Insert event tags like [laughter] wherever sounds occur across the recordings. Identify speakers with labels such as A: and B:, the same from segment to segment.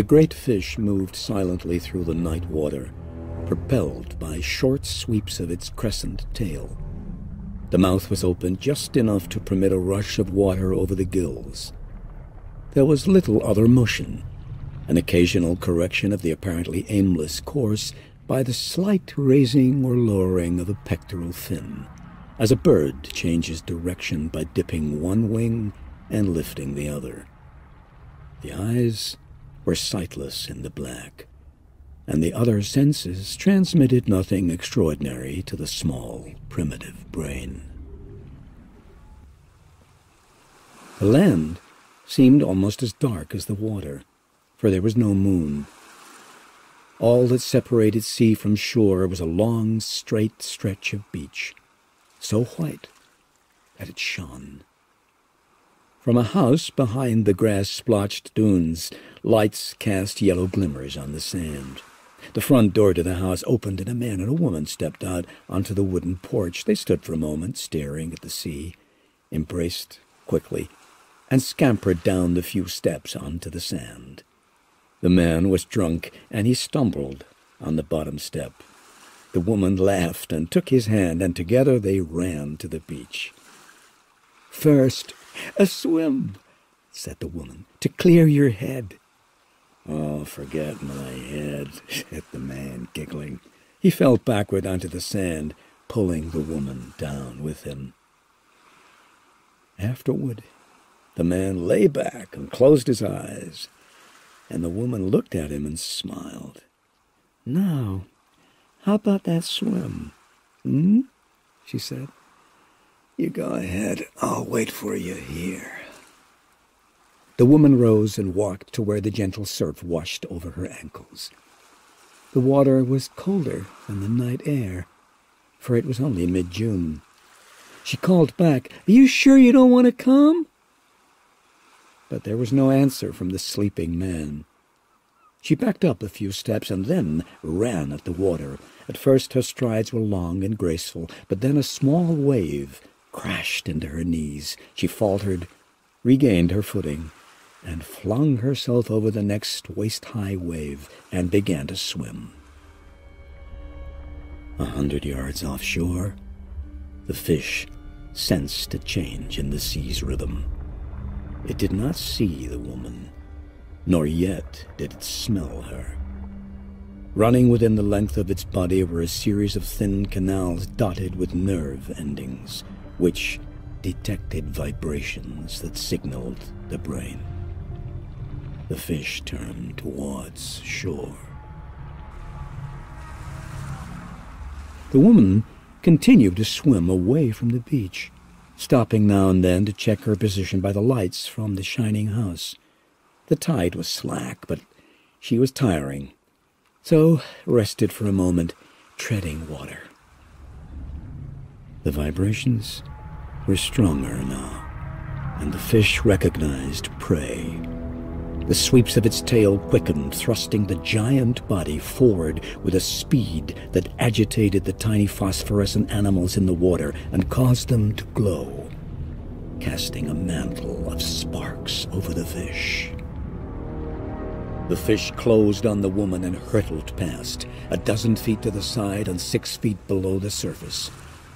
A: The great fish moved silently through the night water, propelled by short sweeps of its crescent tail. The mouth was open just enough to permit a rush of water over the gills. There was little other motion, an occasional correction of the apparently aimless course by the slight raising or lowering of a pectoral fin, as a bird changes direction by dipping one wing and lifting the other. The eyes were sightless in the black, and the other senses transmitted nothing extraordinary to the small, primitive brain. The land seemed almost as dark as the water, for there was no moon. All that separated sea from shore was a long, straight stretch of beach, so white that it shone. From a house behind the grass-splotched dunes, lights cast yellow glimmers on the sand. The front door to the house opened and a man and a woman stepped out onto the wooden porch. They stood for a moment, staring at the sea, embraced quickly, and scampered down the few steps onto the sand. The man was drunk, and he stumbled on the bottom step. The woman laughed and took his hand, and together they ran to the beach. First, a swim, said the woman, to clear your head. Oh, forget my head, said the man, giggling. He fell backward onto the sand, pulling the woman down with him. Afterward, the man lay back and closed his eyes, and the woman looked at him and smiled. Now, how about that swim? Hmm? she said. You go ahead. I'll wait for you here. The woman rose and walked to where the gentle surf washed over her ankles. The water was colder than the night air, for it was only mid-June. She called back, Are you sure you don't want to come? But there was no answer from the sleeping man. She backed up a few steps and then ran at the water. At first her strides were long and graceful, but then a small wave crashed into her knees. She faltered, regained her footing, and flung herself over the next waist-high wave and began to swim. A hundred yards offshore, the fish sensed a change in the sea's rhythm. It did not see the woman, nor yet did it smell her. Running within the length of its body were a series of thin canals dotted with nerve endings, which detected vibrations that signaled the brain. The fish turned towards shore. The woman continued to swim away from the beach, stopping now and then to check her position by the lights from the shining house. The tide was slack, but she was tiring, so rested for a moment, treading water. The vibrations were stronger now, and the fish recognized prey. The sweeps of its tail quickened, thrusting the giant body forward with a speed that agitated the tiny phosphorescent animals in the water and caused them to glow, casting a mantle of sparks over the fish. The fish closed on the woman and hurtled past, a dozen feet to the side and six feet below the surface.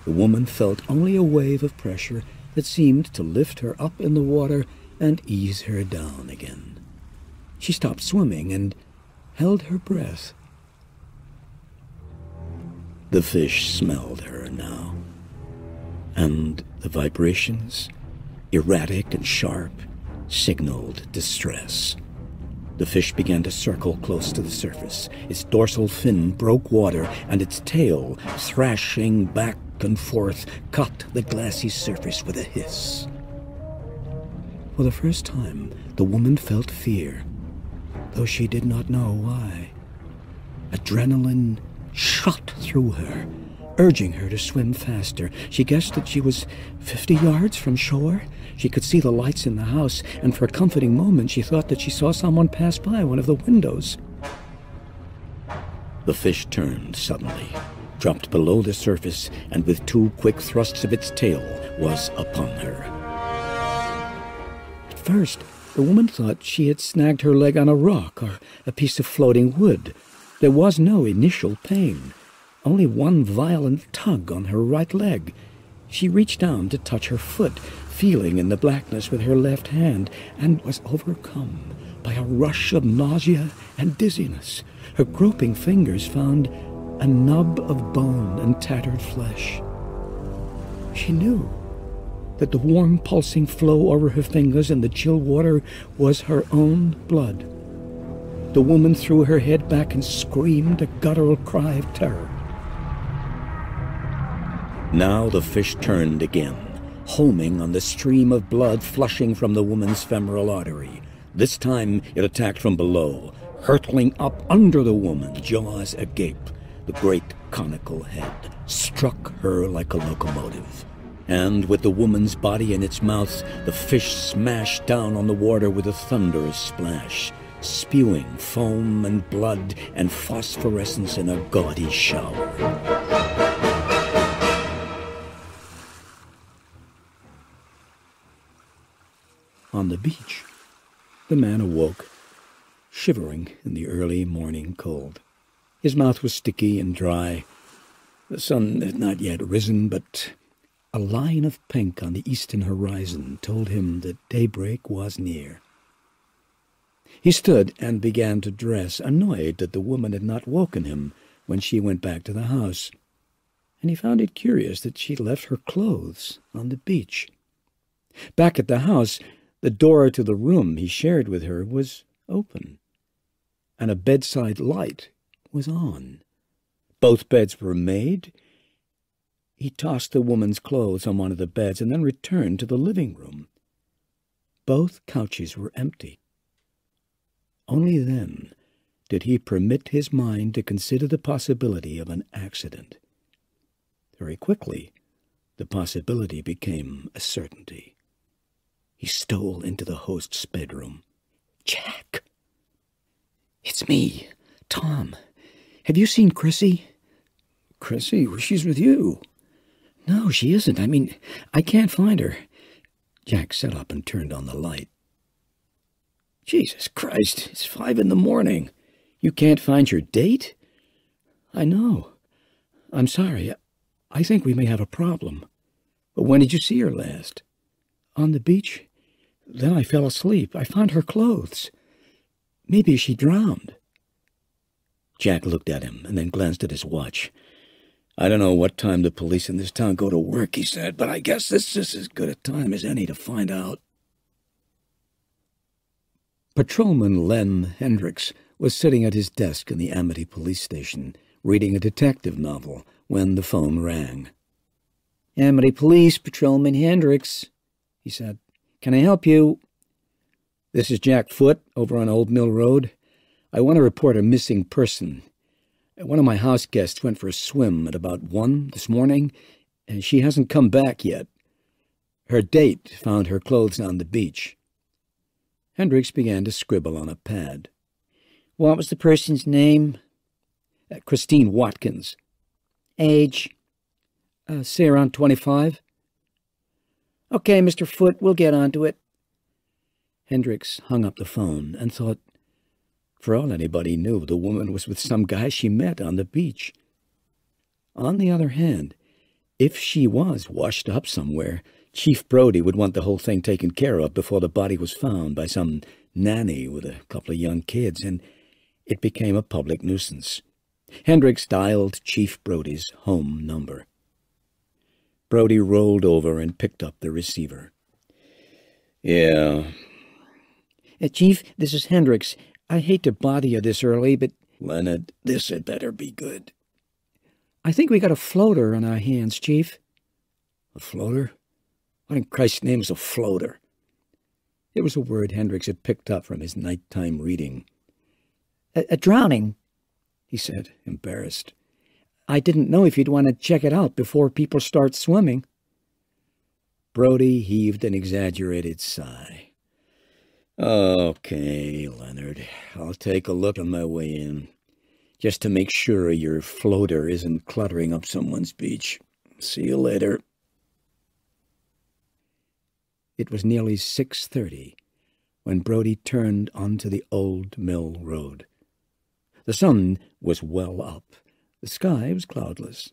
A: The woman felt only a wave of pressure that seemed to lift her up in the water and ease her down again. She stopped swimming and held her breath. The fish smelled her now, and the vibrations, erratic and sharp, signaled distress. The fish began to circle close to the surface. Its dorsal fin broke water, and its tail, thrashing back and forth, cut the glassy surface with a hiss. For the first time, the woman felt fear though she did not know why. Adrenaline shot through her, urging her to swim faster. She guessed that she was fifty yards from shore. She could see the lights in the house, and for a comforting moment she thought that she saw someone pass by one of the windows. The fish turned suddenly, dropped below the surface, and with two quick thrusts of its tail was upon her. At first, The woman thought she had snagged her leg on a rock or a piece of floating wood. There was no initial pain, only one violent tug on her right leg. She reached down to touch her foot, feeling in the blackness with her left hand, and was overcome by a rush of nausea and dizziness. Her groping fingers found a nub of bone and tattered flesh. She knew that the warm pulsing flow over her fingers in the chill water was her own blood. The woman threw her head back and screamed a guttural cry of terror. Now the fish turned again, homing on the stream of blood flushing from the woman's femoral artery. This time it attacked from below, hurtling up under the woman, jaws agape. The great conical head struck her like a locomotive. And with the woman's body in its mouth, the fish smashed down on the water with a thunderous splash spewing foam and blood and phosphorescence in a gaudy shower. On the beach, the man awoke, shivering in the early morning cold. His mouth was sticky and dry. The sun had not yet risen, but a line of pink on the eastern horizon told him that daybreak was near. He stood and began to dress, annoyed that the woman had not woken him when she went back to the house. And he found it curious that she left her clothes on the beach. Back at the house, the door to the room he shared with her was open, and a bedside light was on. Both beds were made. He tossed the woman's clothes on one of the beds and then returned to the living room. Both couches were empty. Only then did he permit his mind to consider the possibility of an accident. Very quickly, the possibility became a certainty. He stole into the host's bedroom. Jack! It's me, Tom. Have you seen Chrissy? Chrissy? Well, she's with you. No, she isn't. I mean, I can't find her. Jack sat up and turned on the light. Jesus Christ, it's five in the morning. You can't find your date? I know. I'm sorry. I think we may have a problem. But when did you see her last? On the beach. Then I fell asleep. I found her clothes. Maybe she drowned. Jack looked at him and then glanced at his watch. I don't know what time the police in this town go to work, he said, but I guess this is as good a time as any to find out. Patrolman Len Hendricks was sitting at his desk in the Amity police station, reading a detective novel, when the phone rang.
B: Amity Police, Patrolman Hendricks, he said. Can I help you?
A: This is Jack Foote, over on Old Mill Road. I want to report a missing person. One of my house guests went for a swim at about one this morning, and she hasn't come back yet. Her date found her clothes on the beach. Hendricks began to scribble on a pad.
B: What was the person's name?
A: Uh, Christine Watkins.
B: Age?
A: Uh, say around 25.
B: Okay, Mr. Foote, we'll get onto it.
A: Hendricks hung up the phone and thought, for all anybody knew, the woman was with some guy she met on the beach. On the other hand, if she was washed up somewhere, Chief Brody would want the whole thing taken care of before the body was found by some nanny with a couple of young kids, and it became a public nuisance. Hendricks dialed Chief Brody's home number. Brody rolled over and picked up the receiver. Yeah.
B: Uh, Chief, this is Hendricks. I hate to bother you this early, but...
A: Leonard, this had better be good.
B: I think we got a floater on our hands, Chief.
A: A floater? What in Christ's name is a floater? It was a word Hendricks had picked up from his nighttime reading.
B: A, a drowning,
A: he said, embarrassed.
B: I didn't know if you'd want to check it out before people start swimming.
A: Brody heaved an exaggerated sigh. Okay, Leonard, I'll take a look on my way in, just to make sure your floater isn't cluttering up someone's beach. See you later. It was nearly 6.30 when Brody turned onto the old mill road. The sun was well up. The sky was cloudless.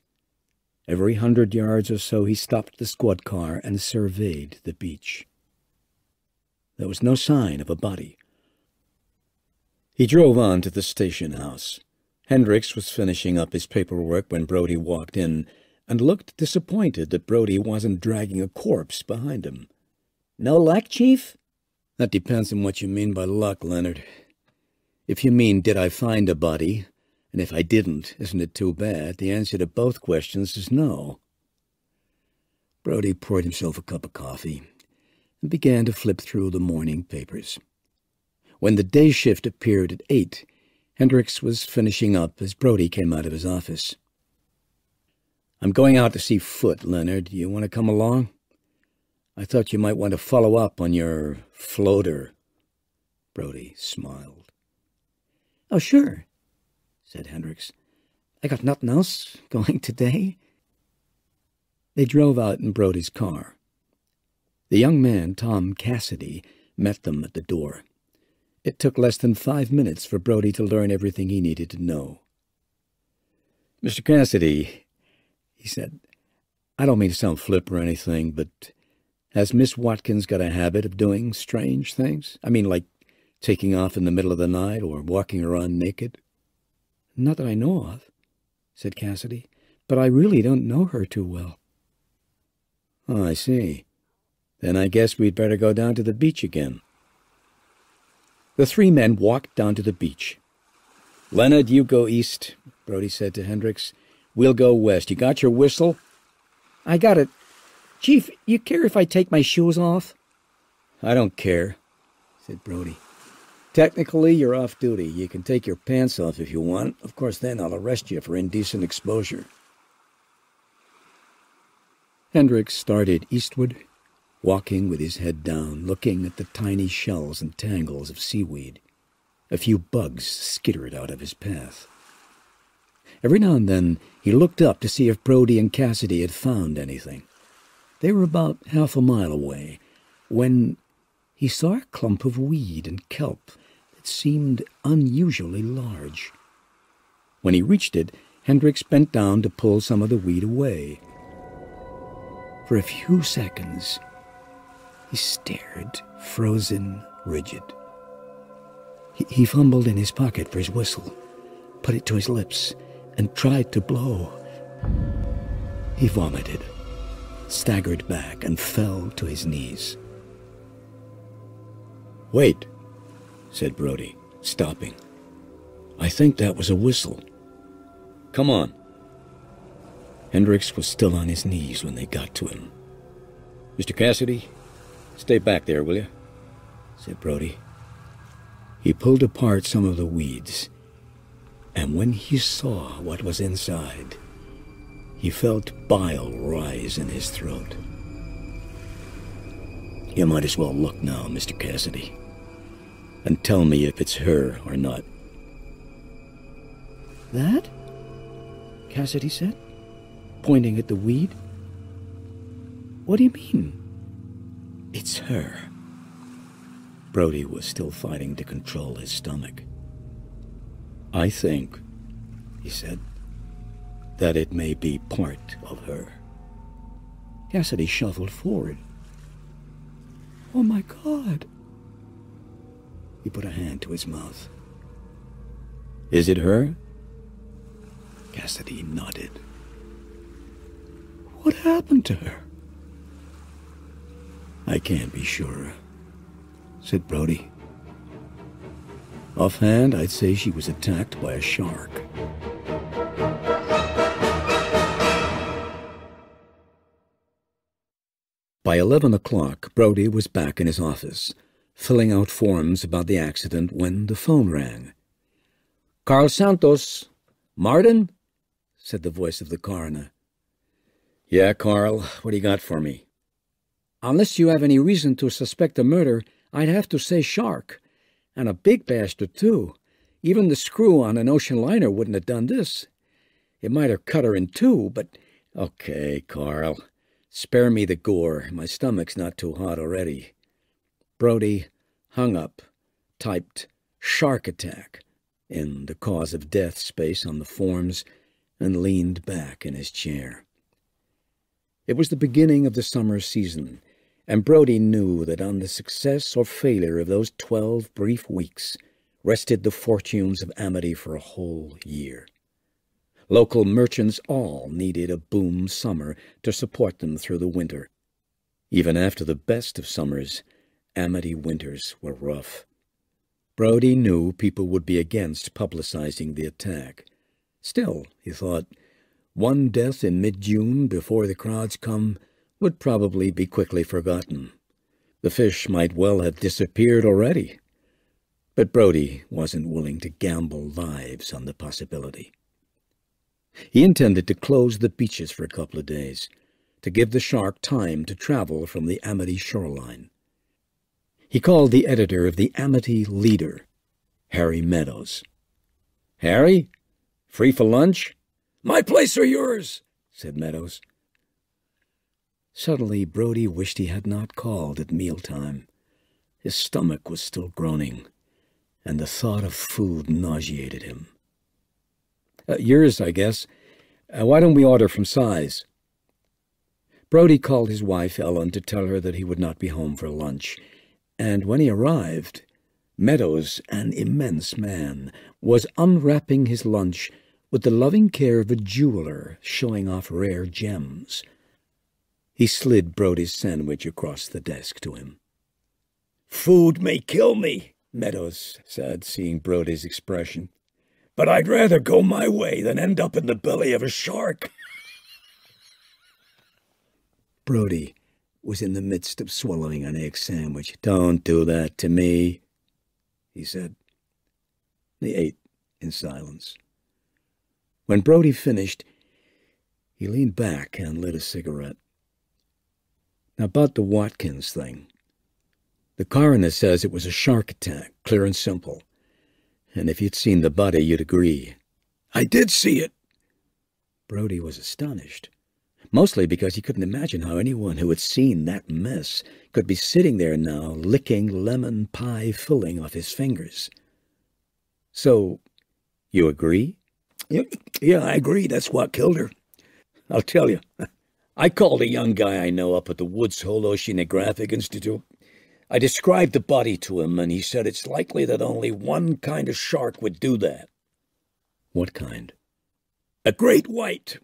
A: Every hundred yards or so he stopped the squad car and surveyed the beach. There was no sign of a body. He drove on to the station house. Hendricks was finishing up his paperwork when Brody walked in and looked disappointed that Brody wasn't dragging a corpse behind him.
B: No luck, Chief?
A: That depends on what you mean by luck, Leonard. If you mean, did I find a body, and if I didn't, isn't it too bad, the answer to both questions is no. Brody poured himself a cup of coffee and began to flip through the morning papers. When the day shift appeared at eight, Hendricks was finishing up as Brody came out of his office. I'm going out to see Foote, Leonard. Do you want to come along? I thought you might want to follow up on your floater. Brody smiled.
B: Oh, sure, said Hendricks. I got nothing else going [laughs] today.
A: They drove out in Brody's car. The young man, Tom Cassidy, met them at the door. It took less than five minutes for Brody to learn everything he needed to know. Mr. Cassidy, he said, I don't mean to sound flip or anything, but has Miss Watkins got a habit of doing strange things? I mean, like taking off in the middle of the night or walking around naked?
B: Not that I know of, said Cassidy, but I really don't know her too well.
A: Oh, I see. Then I guess we'd better go down to the beach again. The three men walked down to the beach. Leonard, you go east, Brody said to Hendricks. We'll go west. You got your whistle?
B: I got it. Chief, you care if I take my shoes off?
A: I don't care, said Brody. Technically, you're off duty. You can take your pants off if you want. Of course, then I'll arrest you for indecent exposure. Hendricks started eastward, walking with his head down, looking at the tiny shells and tangles of seaweed. A few bugs skittered out of his path. Every now and then he looked up to see if Brody and Cassidy had found anything. They were about half a mile away when he saw a clump of weed and kelp that seemed unusually large. When he reached it, Hendricks bent down to pull some of the weed away. For a few seconds, he stared, frozen, rigid. He, he fumbled in his pocket for his whistle, put it to his lips, and tried to blow. He vomited, staggered back, and fell to his knees. Wait, said Brody, stopping. I think that was a whistle. Come on. Hendricks was still on his knees when they got to him. Mr. Cassidy, stay back there, will you? said Brody. He pulled apart some of the weeds, and when he saw what was inside, he felt bile rise in his throat. You might as well look now, Mr. Cassidy, and tell me if it's her or not.
B: That? Cassidy said, pointing at the weed. What do you mean?
A: It's her. Brody was still fighting to control his stomach. I think, he said, that it may be part of her. Cassidy shuffled forward.
B: Oh my God.
A: He put a hand to his mouth. Is it her? Cassidy nodded.
B: What happened to her?
A: I can't be sure, said Brody. Offhand, I'd say she was attacked by a shark. By 11 o'clock, Brody was back in his office, filling out forms about the accident when the phone rang.
B: Carl Santos. Martin? said the voice of the coroner.
A: Yeah, Carl. What do you got for me?
B: Unless you have any reason to suspect a murder, I'd have to say shark. And a big bastard, too. Even the screw on an ocean liner wouldn't have done this. It might have cut her in two, but...
A: Okay, Carl. Spare me the gore. My stomach's not too hot already. Brody,
B: hung up, typed shark attack in the cause of death space on the forms, and leaned back in his chair. It was the beginning of the summer season, and Brody knew that on the success or failure of those twelve brief weeks rested the fortunes of Amity for a whole year. Local merchants all needed a boom summer to support them through the winter. Even after the best of summers, Amity winters were rough. Brody knew people would be against publicizing the attack. Still, he thought, one death in mid-June before the crowds come would probably be quickly forgotten. The fish might well have disappeared already. But Brody wasn't willing to gamble lives on the possibility. He intended to close the beaches for a couple of days, to give the shark time to travel from the Amity shoreline. He called the editor of the Amity Leader, Harry Meadows. Harry, free for lunch?
C: My place or yours, said Meadows.
B: Suddenly Brody wished he had not called at mealtime. His stomach was still groaning, and the thought of food nauseated him.
A: Uh, yours, I guess. Uh, why don't we order from Sy's? Brody called his wife, Ellen, to tell her that he would not be home for lunch, and when he arrived, Meadows, an immense man, was unwrapping his lunch with the loving care of a jeweler showing off rare gems. He slid Brody's sandwich across the desk to him.
C: Food may kill me,
A: Meadows said, seeing Brody's expression
C: but I'd rather go my way than end up in the belly of a shark.
B: Brody was in the midst of swallowing an egg sandwich. Don't do that to me, he said. They ate in silence. When Brody finished, he leaned back and lit a cigarette. About the Watkins thing. The coroner says it was a shark attack, clear and simple and if you'd seen the body, you'd agree.
C: I did see it.
B: Brody was astonished, mostly because he couldn't imagine how anyone who had seen that mess could be sitting there now licking lemon pie filling off his fingers. So, you agree?
C: Yeah, Yeah, I agree. That's what killed her. I'll tell you. [laughs] I called a young guy I know up at the Woods Hole Oceanographic Institute. I described the body to him, and he said it's likely that only one kind of shark would do that.
B: What kind?
C: A great white.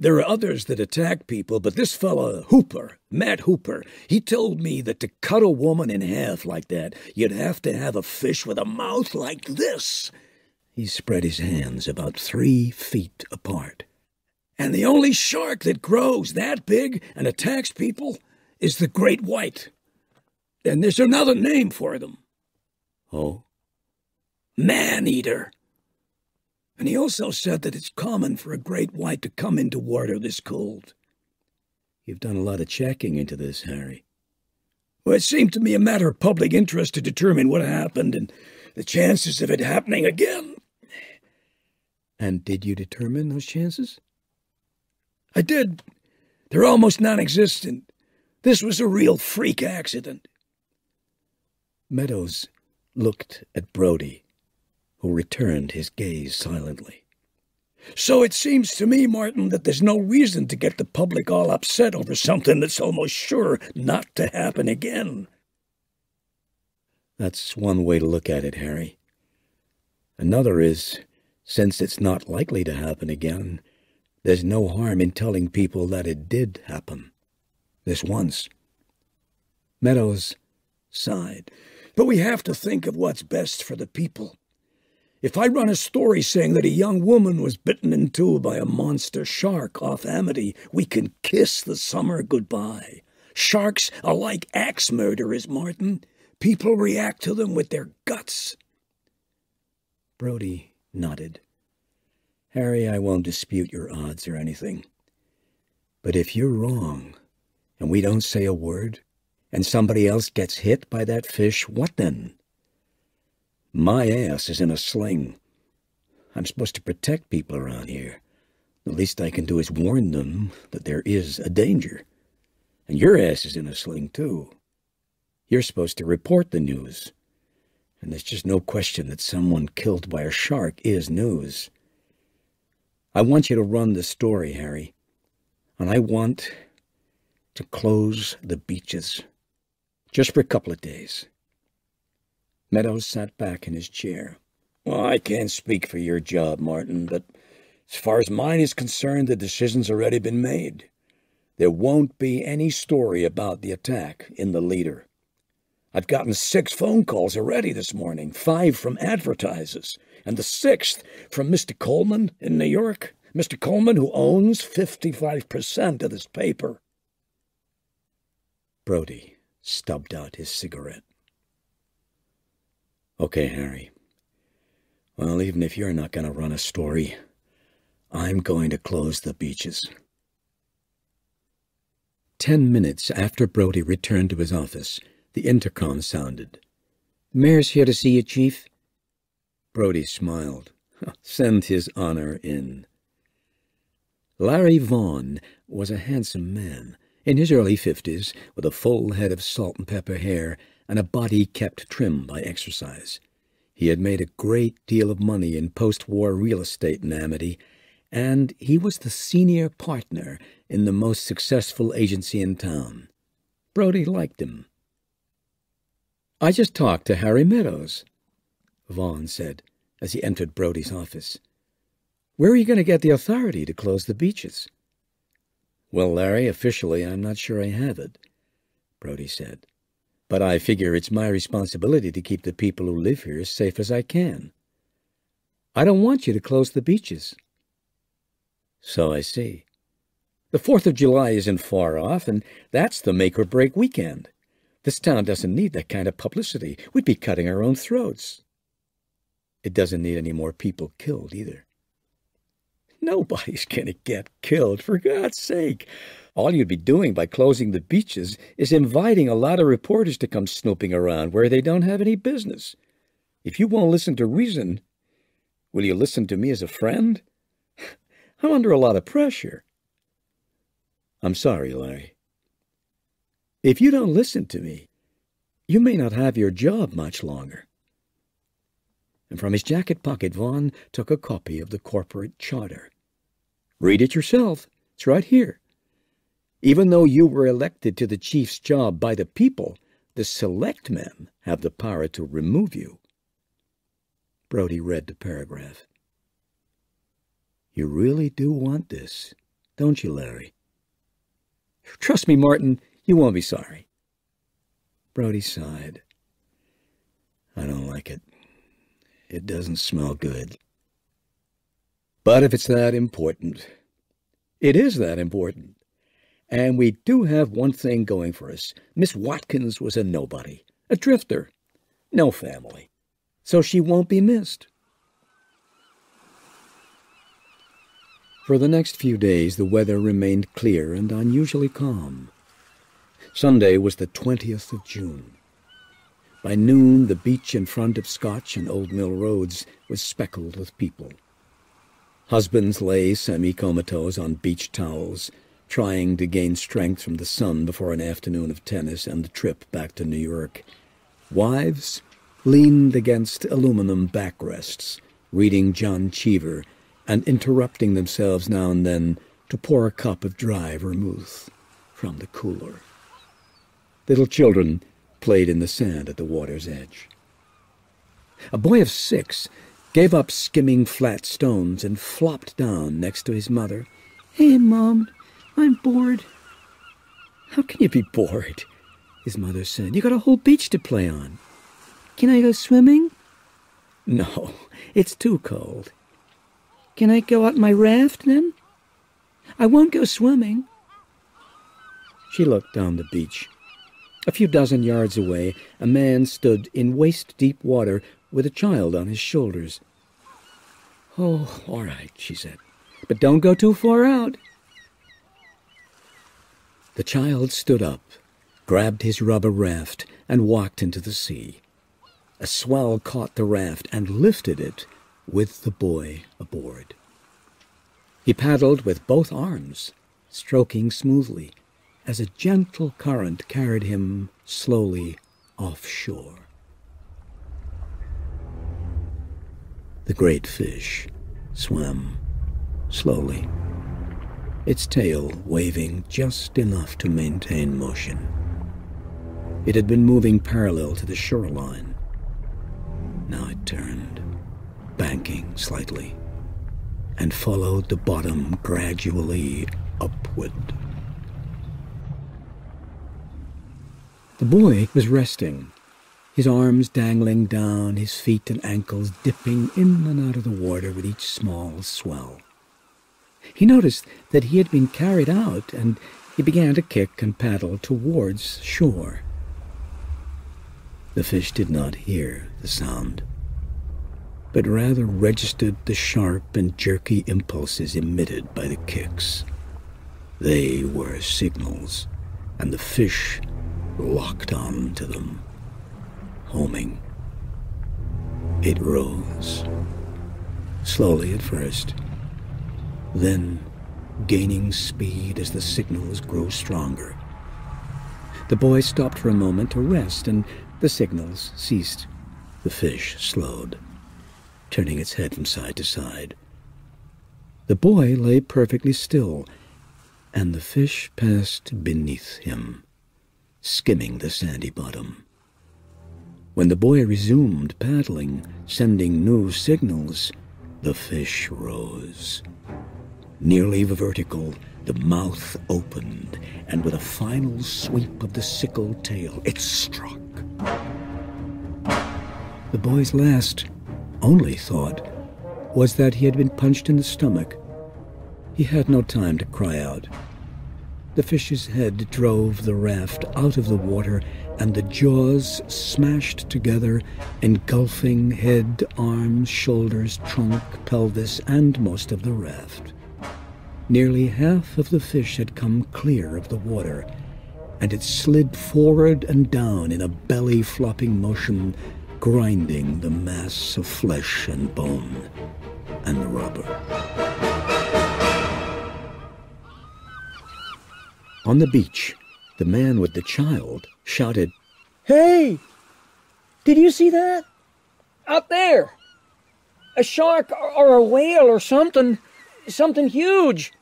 C: There are others that attack people, but this fellow, Hooper, Matt Hooper, he told me that to cut a woman in half like that, you'd have to have a fish with a mouth like this.
B: He spread his hands about three feet apart.
C: And the only shark that grows that big and attacks people is the great white. And there's another name for them.
B: Oh?
C: Man-eater. And he also said that it's common for a great white to come into water this cold.
B: You've done a lot of checking into this, Harry.
C: Well, it seemed to me a matter of public interest to determine what happened and the chances of it happening again.
B: And did you determine those chances?
C: I did. They're almost non-existent. This was a real freak accident.
B: Meadows looked at Brody, who returned his gaze silently.
C: So it seems to me, Martin, that there's no reason to get the public all upset over something that's almost sure not to happen again.
B: That's one way to look at it, Harry. Another is, since it's not likely to happen again, there's no harm in telling people that it did happen. This once. Meadows sighed.
C: But we have to think of what's best for the people. If I run a story saying that a young woman was bitten in two by a monster shark off Amity, we can kiss the summer goodbye. Sharks are like axe murderers, Martin. People react to them with their guts.
B: Brody nodded. Harry, I won't dispute your odds or anything. But if you're wrong, and we don't say a word, and somebody else gets hit by that fish, what then? My ass is in a sling. I'm supposed to protect people around here. The least I can do is warn them that there is a danger. And your ass is in a sling, too. You're supposed to report the news. And there's just no question that someone killed by a shark is news. I want you to run the story, Harry. And I want to close the beaches. Just for a couple of days. Meadows sat back in his chair.
C: Well, I can't speak for your job, Martin, but as far as mine is concerned, the decision's already been made. There won't be any story about the attack in the leader. I've gotten six phone calls already this morning, five from advertisers, and the sixth from Mr. Coleman in New York. Mr. Coleman, who owns 55% of this paper.
B: Brody stubbed out his cigarette. Okay, Harry. Well, even if you're not going to run a story, I'm going to close the beaches. Ten minutes after Brody returned to his office, the intercom sounded.
D: Mayor's here to see you, Chief.
B: Brody smiled. Send his honor in. Larry Vaughn was a handsome man, in his early fifties, with a full head of salt and pepper hair and a body kept trim by exercise. He had made a great deal of money in post-war real estate in Amity, and he was the senior partner in the most successful agency in town. Brody liked him. I just talked to Harry Meadows, Vaughn said as he entered Brody's office. Where are you going to get the authority to close the beaches? Well, Larry, officially I'm not sure I have it, Brody said. But I figure it's my responsibility to keep the people who live here as safe as I can. I don't want you to close the beaches. So I see. The Fourth of July isn't far off, and that's the make-or-break weekend. This town doesn't need that kind of publicity. We'd be cutting our own throats. It doesn't need any more people killed, either. Nobody's [laughs] going to get killed, for God's sake. All you'd be doing by closing the beaches is inviting a lot of reporters to come snooping around where they don't have any business. If you won't listen to reason, will you listen to me as a friend? [laughs] I'm under a lot of pressure. I'm sorry, Larry. If you don't listen to me, you may not have your job much longer. And from his jacket pocket, Vaughn took a copy of the corporate charter. Read it yourself. It's right here. Even though you were elected to the chief's job by the people, the selectmen have the power to remove you. Brody read the paragraph. You really do want this, don't you, Larry? Trust me, Martin, you won't be sorry. Brody sighed. I don't like it. It doesn't smell good. But if it's that important, it is that important. And we do have one thing going for us. Miss Watkins was a nobody, a drifter, no family. So she won't be missed. For the next few days, the weather remained clear and unusually calm. Sunday was the 20th of June. By noon, the beach in front of Scotch and Old Mill Roads was speckled with people. Husbands lay semi-comatose on beach towels, trying to gain strength from the sun before an afternoon of tennis and the trip back to New York. Wives leaned against aluminum backrests, reading John Cheever and interrupting themselves now and then to pour a cup of dry vermouth from the cooler. Little children played in the sand at the water's edge. A boy of six gave up skimming flat stones and flopped down next to his mother.
D: Hey, Mom, I'm bored.
B: How can you be bored? His mother said. You got a whole beach to play on.
D: Can I go swimming?
B: No, it's too cold.
D: Can I go out my raft then? I won't go swimming.
B: She looked down the beach. A few dozen yards away, a man stood in waist-deep water with a child on his shoulders. Oh, all right, she said, but don't go too far out. The child stood up, grabbed his rubber raft, and walked into the sea. A swell caught the raft and lifted it with the boy aboard. He paddled with both arms, stroking smoothly, as a gentle current carried him slowly
A: offshore. The great fish swam slowly, its tail waving just enough to maintain motion. It had been moving parallel to the shoreline. Now it turned, banking slightly, and followed the bottom gradually upward. The boy was resting, his arms dangling down, his feet and ankles dipping in and out of the water with each small swell. He noticed that he had been carried out, and he began to kick and paddle towards shore. The fish did not hear the sound, but rather registered the sharp and jerky impulses emitted by the kicks. They were signals, and the fish locked on to them, homing. It rose, slowly at first, then gaining speed as the signals grew stronger. The boy stopped for a moment to rest, and the signals ceased. The fish slowed, turning its head from side to side. The boy lay perfectly still, and the fish passed beneath him skimming the sandy bottom. When the boy resumed paddling, sending new signals, the fish rose. Nearly vertical, the mouth opened, and with a final sweep of the sickle tail, it struck. The boy's last, only thought was that he had been punched in the stomach. He had no time to cry out. The fish's head drove the raft out of the water, and the jaws smashed together, engulfing head, arms, shoulders, trunk, pelvis, and most of the raft. Nearly half of the fish had come clear of the water, and it slid forward and down in a belly flopping motion, grinding the mass of flesh and bone and rubber. On the beach, the man with the child shouted,
B: Hey! Did you see that? Out there! A shark or a whale or something. Something huge.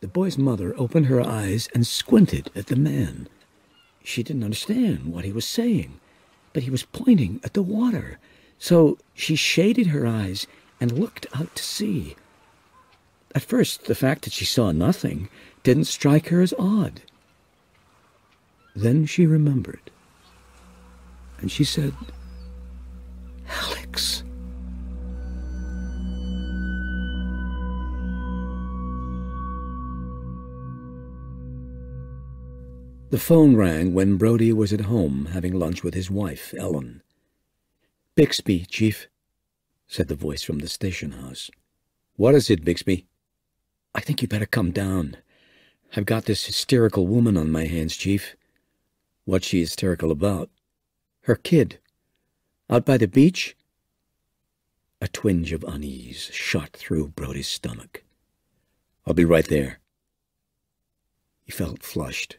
A: The boy's mother opened her eyes and squinted at the man. She didn't understand what he was saying, but he was pointing at the water. So she shaded her eyes and looked out to sea. At first, the fact that she saw nothing didn't strike her as odd. Then she remembered, and she said, Alex. The phone rang when Brody was at home having lunch with his wife, Ellen. Bixby, Chief, said the voice from the station house. What is it, Bixby? I think you'd better come down. I've got this hysterical woman on my hands, Chief. What's she hysterical about? Her kid. Out by the beach? A twinge of unease shot through Brody's stomach. I'll be right there. He felt flushed,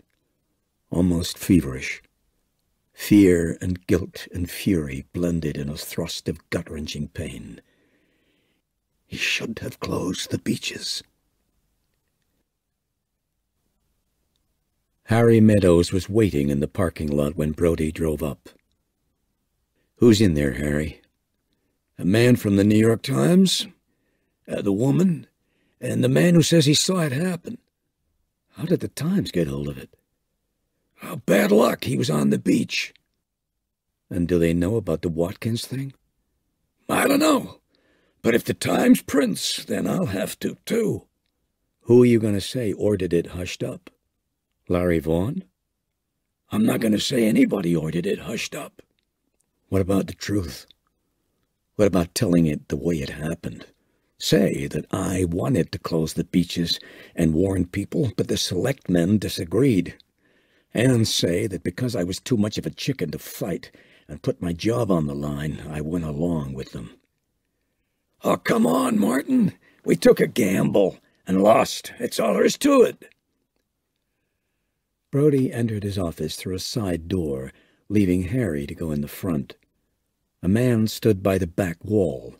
A: almost feverish. Fear and guilt and fury blended in a thrust of gut-wrenching pain. He should have closed the beaches. Harry Meadows was waiting in the parking lot when Brody drove up. Who's in there, Harry?
C: A man from the New York Times, uh, the woman, and the man who says he saw it happen.
A: How did the Times get hold of it?
C: Oh, bad luck. He was on the beach.
A: And do they know about the Watkins thing?
C: I don't know. But if the Times prints, then I'll have to, too.
A: Who are you going to say ordered it hushed up? Larry Vaughn?
C: I'm not going to say anybody ordered it hushed up.
A: What about the truth? What about telling it the way it happened? Say that I wanted to close the beaches and warn people, but the select men disagreed. And say that because I was too much of a chicken to fight and put my job on the line, I went along with them.
C: Oh, come on, Martin. We took a gamble and lost. It's all there is to it.
A: Brody entered his office through a side door, leaving Harry to go in the front. A man stood by the back wall.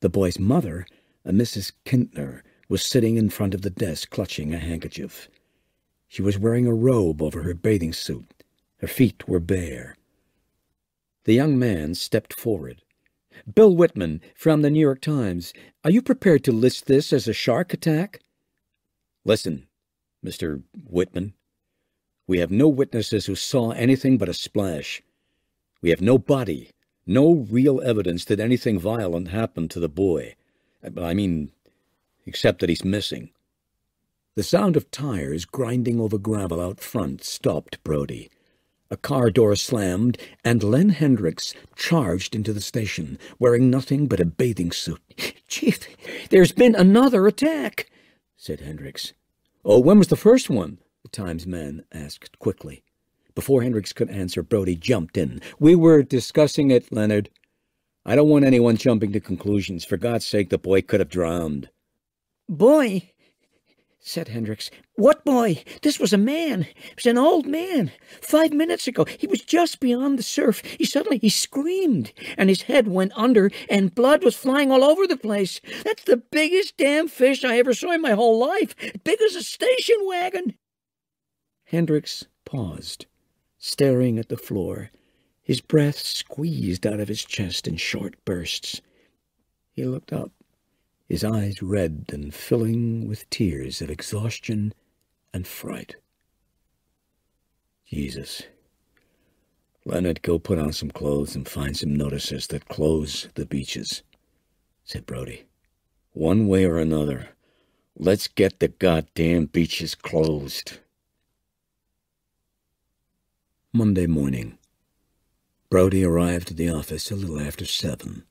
A: The boy's mother, a Mrs. Kintner, was sitting in front of the desk clutching a handkerchief. She was wearing a robe over her bathing suit. Her feet were bare. The young man stepped forward. Bill Whitman, from the New York Times. Are you prepared to list this as a shark attack? Listen, Mr. Whitman. We have no witnesses who saw anything but a splash. We have no body, no real evidence that anything violent happened to the boy. I mean, except that he's missing. The sound of tires grinding over gravel out front stopped Brody. A car door slammed, and Len Hendricks charged into the station, wearing nothing but a bathing suit. [laughs]
D: Chief, there's been another attack, said Hendricks.
A: Oh, when was the first one? The Times man asked quickly. Before Hendricks could answer, Brody jumped in. We were discussing it, Leonard. I don't want anyone jumping to conclusions. For God's sake, the boy could have drowned.
D: Boy, said Hendricks. What boy? This was a man. It was an old man. Five minutes ago, he was just beyond the surf. He suddenly he screamed, and his head went under, and blood was flying all over the place. That's the biggest damn fish I ever saw in my whole life. Big as a station wagon.
A: Hendricks paused, staring at the floor, his breath squeezed out of his chest in short bursts. He looked up his eyes red and filling with tears of exhaustion and fright. Jesus. Leonard, go put on some clothes and find some notices that close the beaches, said Brody. One way or another, let's get the goddamn beaches closed. Monday morning. Brody arrived at the office a little after seven.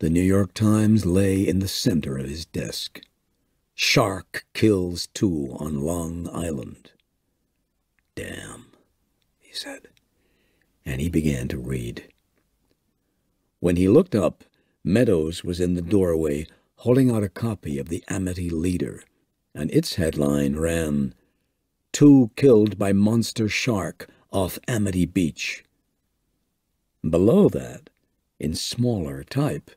A: The New York Times lay in the center of his desk. Shark kills two on Long Island. Damn, he said, and he began to read. When he looked up, Meadows was in the doorway holding out a copy of the Amity Leader, and its headline ran, Two Killed by Monster Shark off Amity Beach. Below that, in smaller type,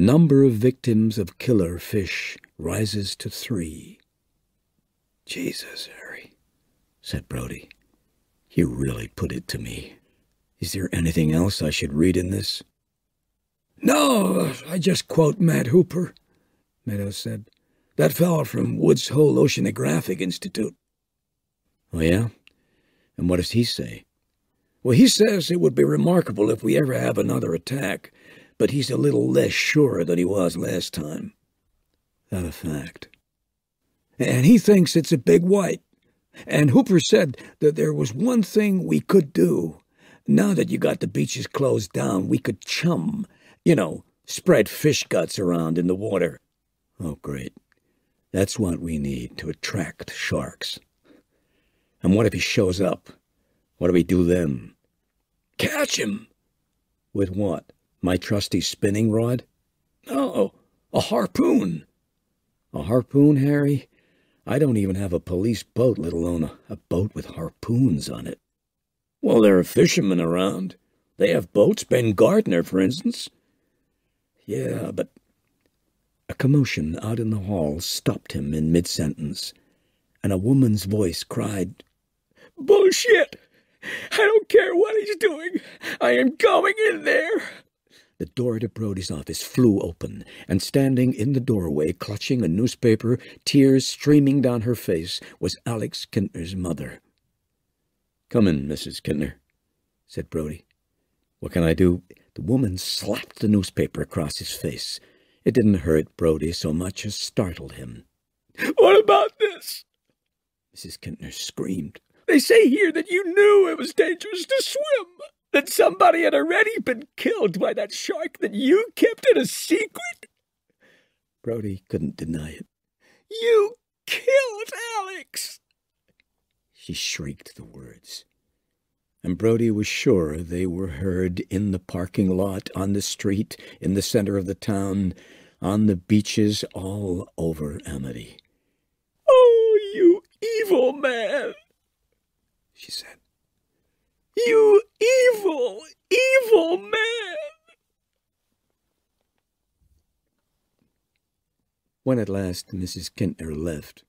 A: Number of victims of killer fish rises to three. Jesus, Harry, said Brody. You really put it to me. Is there anything else I should read in this?
C: No, I just quote Matt Hooper, Meadows said. That fellow from Woods Hole Oceanographic Institute.
A: Oh, yeah? And what does he say?
C: Well, he says it would be remarkable if we ever have another attack, but he's a little less sure than he was last time.
A: That a fact.
C: And he thinks it's a big white. And Hooper said that there was one thing we could do. Now that you got the beaches closed down, we could chum. You know, spread fish guts around in the water.
A: Oh, great. That's what we need to attract sharks. And what if he shows up? What do we do then?
C: Catch him.
A: With what? My trusty spinning rod?
C: No, a harpoon.
A: A harpoon, Harry? I don't even have a police boat, let alone a, a boat with harpoons on it.
C: Well, there are fishermen around. They have boats, Ben Gardner, for instance.
A: Yeah, but... A commotion out in the hall stopped him in mid-sentence, and a woman's voice cried,
C: Bullshit! I don't care what he's doing. I am going in there.
A: The door to Brody's office flew open, and standing in the doorway, clutching a newspaper, tears streaming down her face, was Alex Kintner's mother. Come in, Mrs. Kintner, said Brody. What can I do? The woman slapped the newspaper across his face. It didn't hurt Brody so much as startled him.
C: What about this?
A: Mrs. Kintner screamed.
C: They say here that you knew it was dangerous to swim that somebody had already been killed by that shark that you kept it a secret?
A: Brody couldn't deny it.
C: You killed Alex!
A: She shrieked the words. And Brody was sure they were heard in the parking lot, on the street, in the center of the town, on the beaches all over Amity.
C: Oh, you evil man, she said. You evil, evil man!
A: When at last Mrs. Kintner left,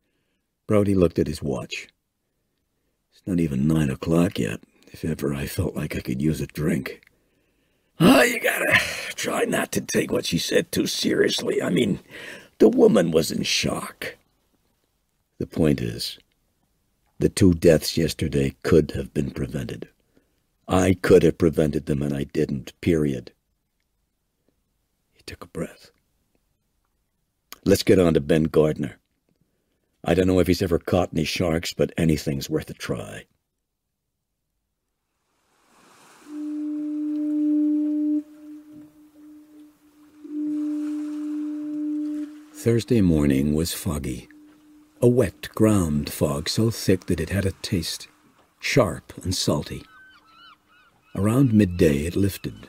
A: Brody looked at his watch. It's not even nine o'clock yet, if ever I felt like I could use a drink.
C: Ah, oh, you gotta try not to take what she said too seriously. I mean, the woman was in shock.
A: The point is, the two deaths yesterday could have been prevented. I could have prevented them, and I didn't, period. He took a breath. Let's get on to Ben Gardner. I don't know if he's ever caught any sharks, but anything's worth a try. Thursday morning was foggy. A wet ground fog so thick that it had a taste, sharp and salty. Around midday it lifted.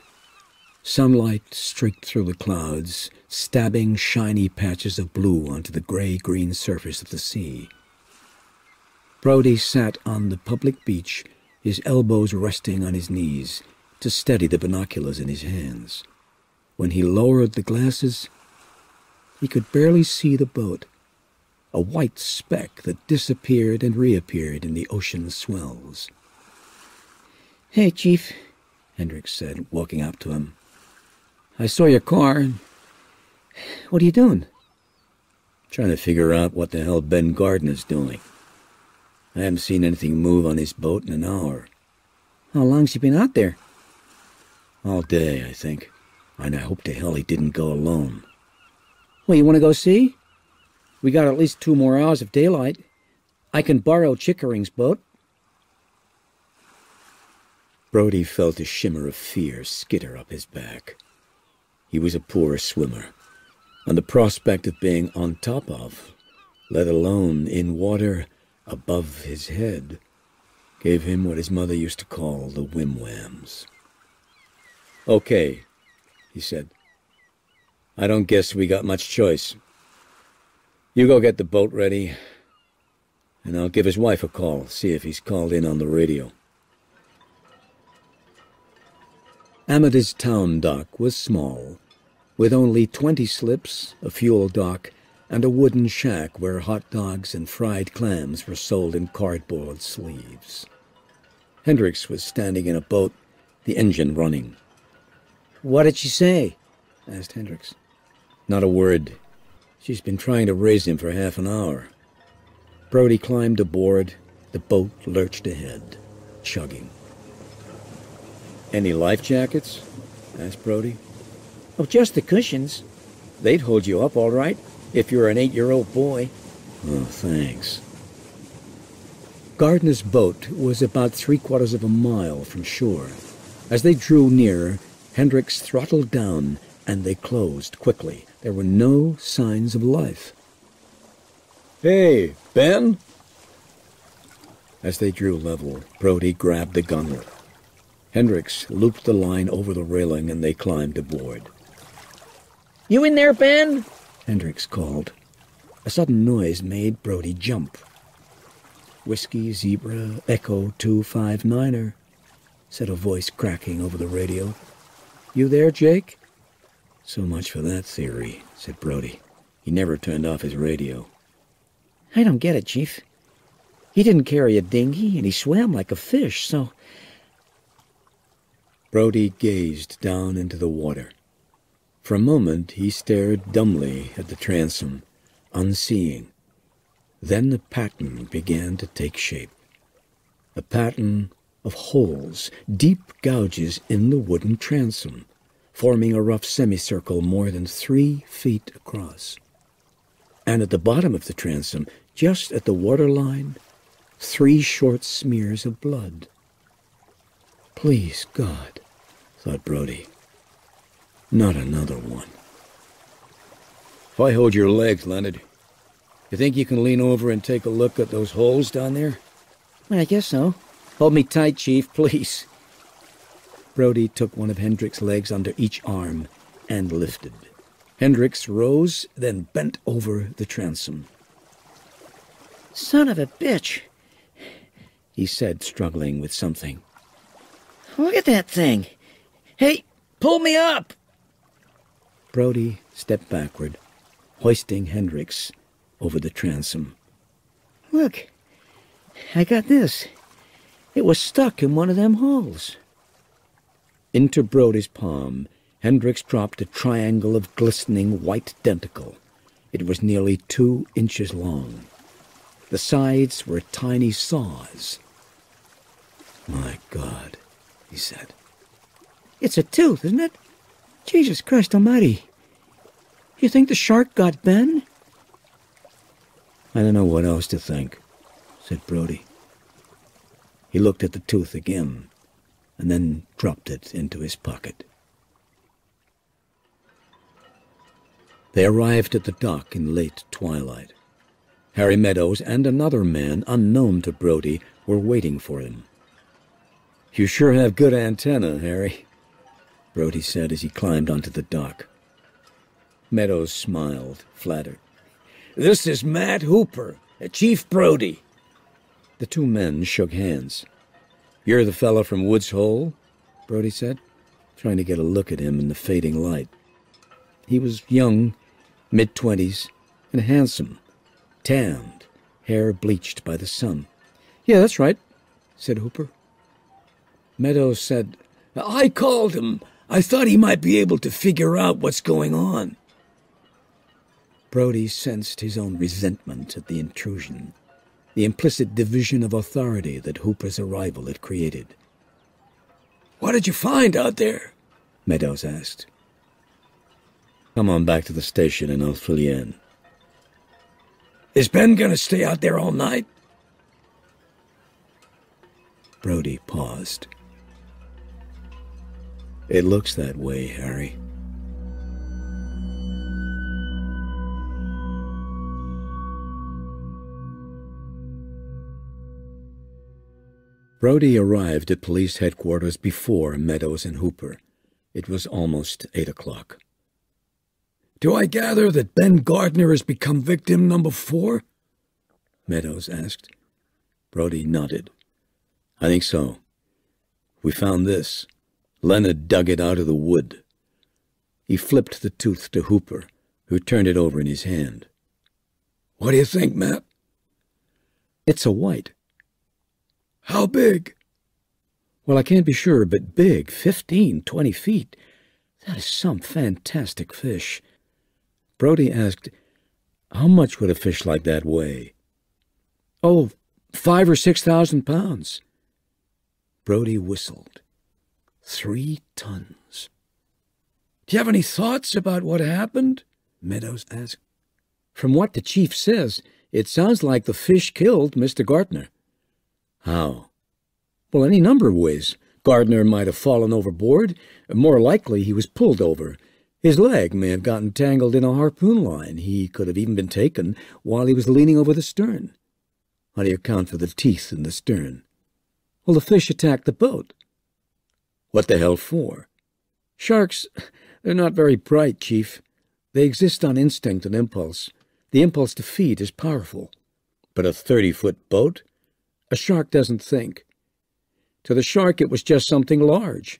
A: Sunlight streaked through the clouds, stabbing shiny patches of blue onto the gray-green surface of the sea. Brody sat on the public beach, his elbows resting on his knees, to steady the binoculars in his hands. When he lowered the glasses, he could barely see the boat, a white speck that disappeared and reappeared in the ocean swells.
D: Hey, Chief,
A: Hendricks said, walking up to him.
D: I saw your car. What are you doing?
A: Trying to figure out what the hell Ben Gardner's doing. I haven't seen anything move on his boat in an hour.
D: How long's he been out there?
A: All day, I think. And I hope to hell he didn't go alone.
D: Well, you want to go see? We got at least two more hours of daylight. I can borrow Chickering's boat.
A: Brody felt a shimmer of fear skitter up his back. He was a poor swimmer, and the prospect of being on top of, let alone in water above his head, gave him what his mother used to call the whim-whams. Okay, he said. I don't guess we got much choice. You go get the boat ready, and I'll give his wife a call, see if he's called in on the radio. Amity's town dock was small, with only twenty slips, a fuel dock, and a wooden shack where hot dogs and fried clams were sold in cardboard sleeves. Hendricks was standing in a boat, the engine running.
D: What did she say?
A: asked Hendricks. Not a word. She's been trying to raise him for half an hour. Brody climbed aboard. The boat lurched ahead, chugging. Any life jackets? asked Brody.
D: Oh, just the cushions. They'd hold you up all right, if you're an eight-year-old boy.
A: Oh, thanks. Gardner's boat was about three-quarters of a mile from shore. As they drew nearer, Hendricks throttled down, and they closed quickly. There were no signs of life. Hey, Ben? As they drew level, Brody grabbed the gunwale. Hendricks looped the line over the railing and they climbed aboard.
D: You in there, Ben?
A: Hendricks called. A sudden noise made Brody jump. Whiskey Zebra Echo 259er, said a voice cracking over the radio. You there, Jake? So much for that theory, said Brody. He never turned off his radio.
D: I don't get it, Chief. He didn't carry a dinghy, and he swam like a fish, so...
A: Brody gazed down into the water. For a moment he stared dumbly at the transom, unseeing. Then the pattern began to take shape. A pattern of holes, deep gouges in the wooden transom, forming a rough semicircle more than three feet across. And at the bottom of the transom, just at the waterline, three short smears of blood. Please, God, thought Brody. Not another one. If I hold your legs, Leonard, you think you can lean over and take a look at those holes down there?
D: I guess so. Hold me tight, Chief, please.
A: Brody took one of Hendricks' legs under each arm and lifted. Hendricks rose, then bent over the transom.
D: Son of a bitch,
A: he said, struggling with something.
D: Look at that thing. Hey, pull me up.
A: Brody stepped backward, hoisting Hendricks over the transom.
D: Look, I got this. It was stuck in one of them holes.
A: Into Brody's palm, Hendricks dropped a triangle of glistening white denticle. It was nearly two inches long. The sides were tiny saws. My God, he said.
D: It's a tooth, isn't it? Jesus Christ almighty. You think the shark got Ben?
A: I don't know what else to think, said Brody. He looked at the tooth again, and then dropped it into his pocket. They arrived at the dock in late twilight. Harry Meadows and another man unknown to Brody were waiting for him. You sure have good antenna, Harry, Brody said as he climbed onto the dock. Meadows smiled, flattered.
C: This is Matt Hooper, a Chief Brody.
A: The two men shook hands. You're the fellow from Woods Hole? Brody said, trying to get a look at him in the fading light. He was young, mid-twenties, and handsome, tanned, hair bleached by the sun.
B: Yeah, that's right, said Hooper.
A: Meadows said,
C: I called him. I thought he might be able to figure out what's going on.
A: Brody sensed his own resentment at the intrusion, the implicit division of authority that Hooper's arrival had created.
C: What did you find out there?
A: Meadows asked. Come on back to the station and I'll fill you in.
C: Is Ben gonna stay out there all night?
A: Brody paused. It looks that way, Harry. Brody arrived at police headquarters before Meadows and Hooper. It was almost eight o'clock.
C: Do I gather that Ben Gardner has become victim number four?
A: Meadows asked. Brody nodded. I think so. We found this. Leonard dug it out of the wood. He flipped the tooth to Hooper, who turned it over in his hand.
C: What do you think, Matt?
A: It's a white.
C: How big?
A: Well, I can't be sure, but big, fifteen, twenty feet. That is some fantastic fish. Brody asked, How much would a fish like that weigh?
B: Oh, five or six thousand pounds.
A: Brody whistled. Three tons.
C: Do you have any thoughts about what happened? Meadows asked.
B: From what the chief says, it sounds like the fish killed Mr. Gardner.
A: How?
B: Well, any number of ways. Gardner might have fallen overboard. More likely, he was pulled over. His leg may have gotten tangled in a harpoon line. He could have even been taken while he was leaning over the stern.
A: How do you account for the teeth in the stern?
B: Well, the fish attacked the boat.
A: What the hell for?
B: Sharks, they're not very bright, Chief. They exist on instinct and impulse. The impulse to feed is powerful.
A: But a thirty-foot boat?
B: A shark doesn't think. To the shark, it was just something large.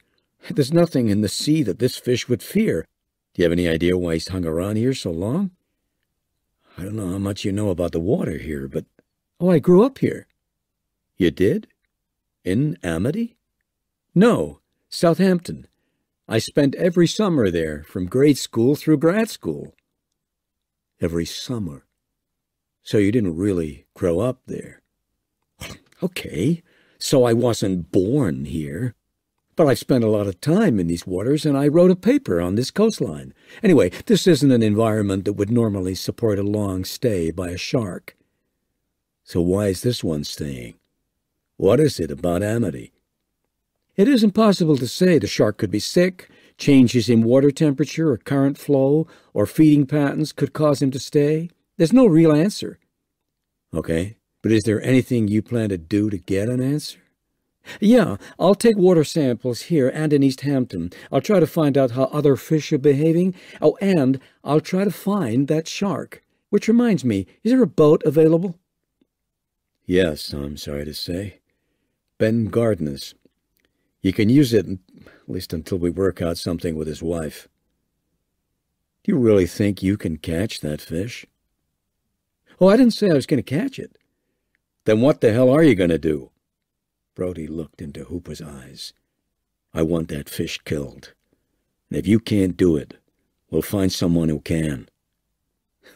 B: There's nothing in the sea that this fish would fear.
A: Do you have any idea why he's hung around here so long? I don't know how much you know about the water here, but...
B: Oh, I grew up here.
A: You did? In Amity?
B: No, Southampton. I spent every summer there, from grade school through grad school.
A: Every summer? So you didn't really grow up there?
B: Okay, so I wasn't born here. But I've spent a lot of time in these waters, and I wrote a paper on this coastline. Anyway, this isn't an environment that would normally support a long stay by a shark.
A: So why is this one staying? What is it about Amity?
B: It is impossible to say the shark could be sick, changes in water temperature or current flow, or feeding patterns could cause him to stay. There's no real answer.
A: Okay, but is there anything you plan to do to get an answer?
B: Yeah, I'll take water samples here and in East Hampton. I'll try to find out how other fish are behaving. Oh, and I'll try to find that shark. Which reminds me, is there a boat available?
A: Yes, I'm sorry to say. Ben Gardner's.
B: You can use it, at least until we work out something with his wife. Do you really think you can catch that fish? Oh, I didn't say I was going to catch it. Then what the hell are you going to do? Brody looked into Hooper's eyes. I want that fish killed. And if you can't do it, we'll find someone who can.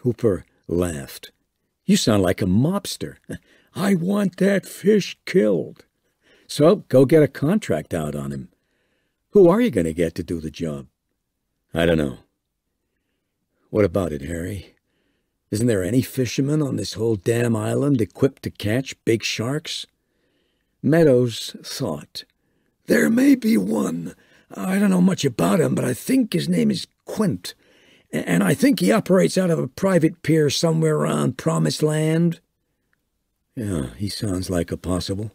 B: Hooper laughed. You sound like a mobster. [laughs] I want that fish killed. So go get a contract out on him. Who are you going to get to do the job? I don't know. What about it, Harry? Isn't there any fisherman on this whole damn island equipped to catch big sharks? Meadows thought.
C: There may be one. I don't know much about him, but I think his name is Quint. And I think he operates out of a private pier somewhere around Promised Land.
B: Yeah, he sounds like a possible.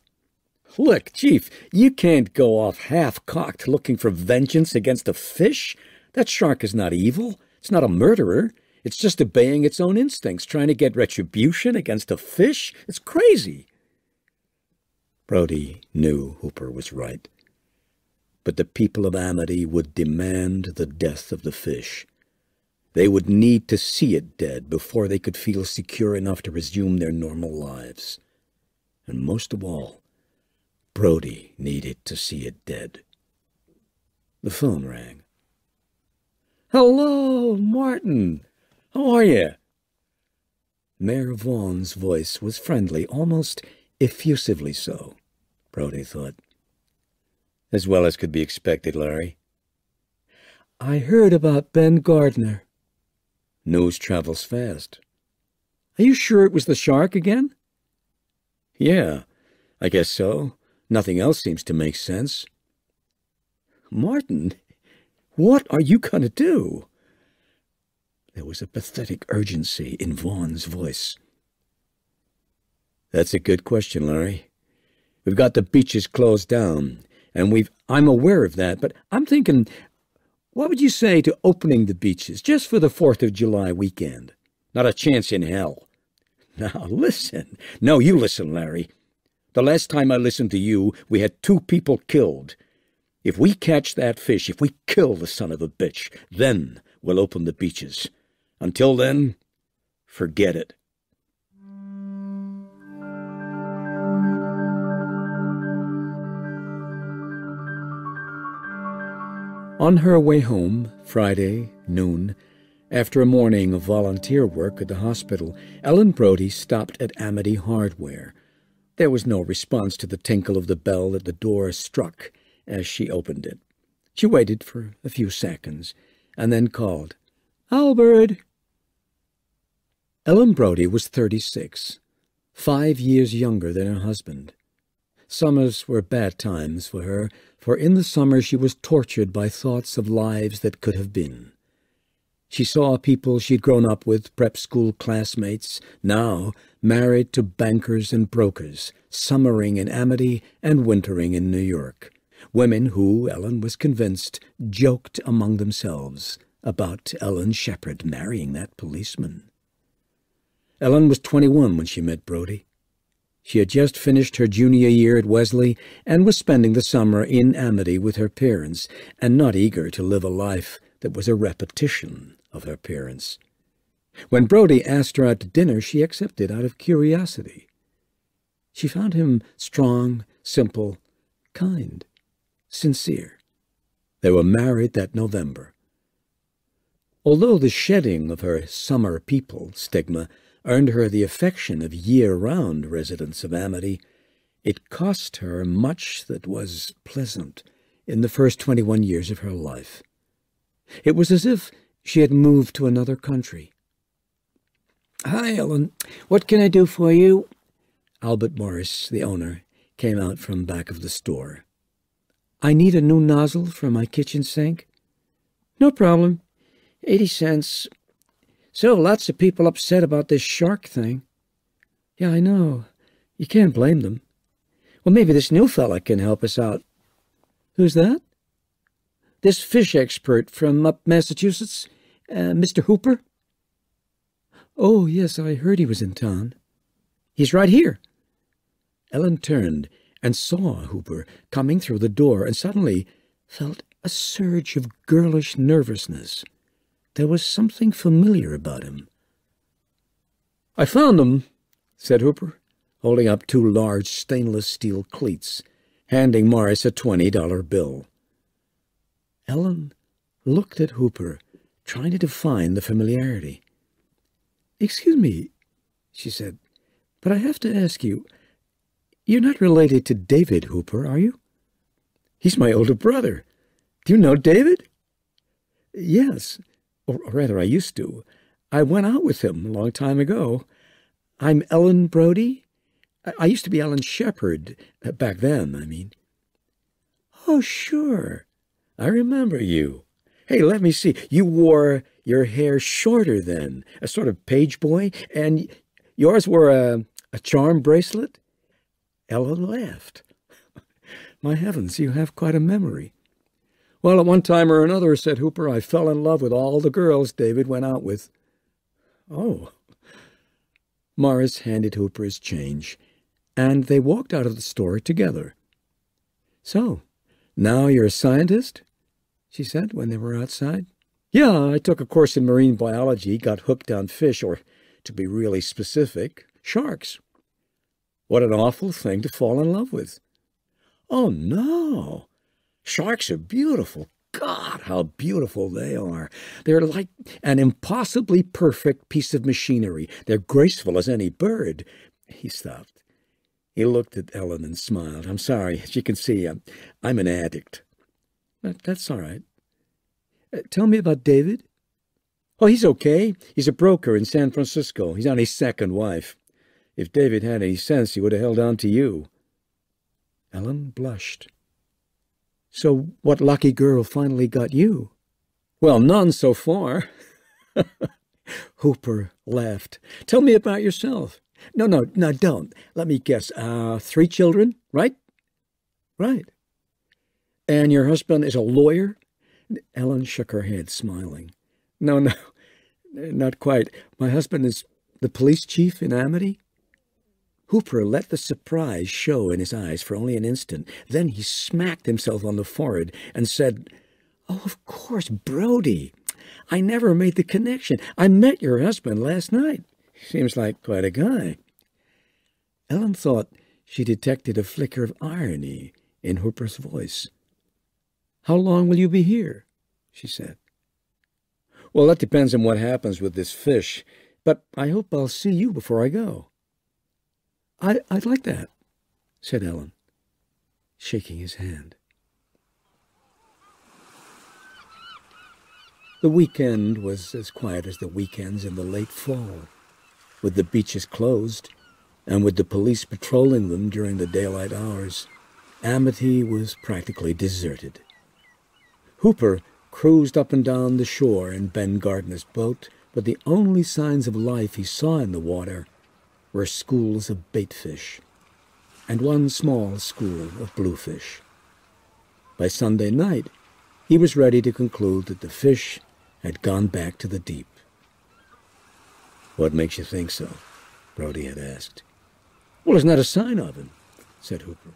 B: Look, Chief, you can't go off half-cocked looking for vengeance against a fish. That shark is not evil. It's not a murderer. It's just obeying its own instincts, trying to get retribution against a fish. It's crazy. Brody knew Hooper was right. But the people of Amity would demand the death of the fish. They would need to see it dead before they could feel secure enough to resume their normal lives. And most of all, Brody needed to see it dead. The phone rang. Hello, Martin. How are you? Mayor Vaughan's voice was friendly, almost effusively so, Brody thought. As well as could be expected, Larry. I heard about Ben Gardner. News travels fast. Are you sure it was the shark again? Yeah, I guess so. Nothing else seems to make sense. Martin, what are you going to do? There was a pathetic urgency in Vaughan's voice. That's a good question, Larry. We've got the beaches closed down, and we've I'm aware of that, but I'm thinking what would you say to opening the beaches just for the 4th of July weekend? Not a chance in hell. [laughs] Now listen. No, you listen, Larry. The last time I listened to you, we had two people killed. If we catch that fish, if we kill the son of a bitch, then we'll open the beaches. Until then, forget it. On her way home, Friday, noon, after a morning of volunteer work at the hospital, Ellen Brody stopped at Amity Hardware. There was no response to the tinkle of the bell that the door struck as she opened it. She waited for a few seconds and then called, Albert! Ellen Brody was thirty-six, five years younger than her husband. Summers were bad times for her, for in the summer she was tortured by thoughts of lives that could have been. She saw people she'd grown up with, prep school classmates, now married to bankers and brokers, summering in Amity and wintering in New York. Women who, Ellen was convinced, joked among themselves about Ellen Shepard marrying that policeman. Ellen was 21 when she met Brody. She had just finished her junior year at Wellesley and was spending the summer in Amity with her parents and not eager to live a life that was a repetition of her parents. When Brody asked her out to dinner, she accepted out of curiosity. She found him strong, simple, kind, sincere. They were married that November. Although the shedding of her summer people stigma earned her the affection of year-round residents of Amity, it cost her much that was pleasant in the first twenty-one years of her life. It was as if she had moved to another country. Hi, Ellen. What can I do for you? Albert Morris, the owner, came out from back of the store. I need a new nozzle for my kitchen sink. No problem. Eighty cents. So lots of people upset about this shark thing. Yeah, I know. You can't blame them. Well, maybe this new fella can help us out. Who's that? This fish expert from up Massachusetts, uh, Mr. Hooper? Oh, yes, I heard he was in town. He's right here. Ellen turned and saw Hooper coming through the door and suddenly felt a surge of girlish nervousness. There was something familiar about him. I found them, said Hooper, holding up two large stainless steel cleats, handing Morris a $20 bill. Ellen looked at Hooper, trying to define the familiarity. Excuse me, she said, but I have to ask you, you're not related to David Hooper, are you? He's my older brother. Do you know David? Yes, or rather I used to. I went out with him a long time ago. I'm Ellen Brody. I used to be Ellen Shepard, uh, back then, I mean. Oh, sure. I remember you. Hey, let me see. You wore your hair shorter then, a sort of page boy, and yours wore a, a charm bracelet? Ellen laughed. My heavens, you have quite a memory. Well, at one time or another, said Hooper, I fell in love with all the girls David went out with. Oh. Morris handed Hooper his change, and they walked out of the store together. So, now you're a scientist? she said when they were outside. Yeah, I took a course in marine biology, got hooked on fish, or, to be really specific, sharks. What an awful thing to fall in love with. Oh, no. Sharks are beautiful. God, how beautiful they are. They're like an impossibly perfect piece of machinery. They're graceful as any bird. He stopped. He looked at Ellen and smiled. I'm sorry. As you can see, I'm, I'm an addict. But that's all right. Uh, tell me about David. Oh, he's okay. He's a broker in San Francisco. He's on his second wife. If David had any sense, he would have held on to you. Ellen blushed. So what lucky girl finally got you? Well, none so far. [laughs] Hooper laughed. Tell me about yourself. No, no, no, don't. Let me guess. Uh, three children, right? Right. And your husband is a lawyer? Ellen shook her head, smiling. No, no, [laughs] not quite. My husband is the police chief in Amity. Hooper let the surprise show in his eyes for only an instant. Then he smacked himself on the forehead and said, Oh, of course, Brody. I never made the connection. I met your husband last night. Seems like quite a guy. Ellen thought she detected a flicker of irony in Hooper's voice. How long will you be here? she said. Well, that depends on what happens with this fish, but I hope I'll see you before I go. I, I'd like that, said Ellen, shaking his hand. The weekend was as quiet as the weekends in the late fall, with the beaches closed and with the police patrolling them during the daylight hours. Amity was practically deserted. Hooper cruised up and down the shore in Ben Gardner's boat, but the only signs of life he saw in the water were schools of baitfish and one small school of bluefish. By Sunday night, he was ready to conclude that the fish had gone back to the deep. What makes you think so? Brody had asked. Well, there's not a sign of him? said Hooper.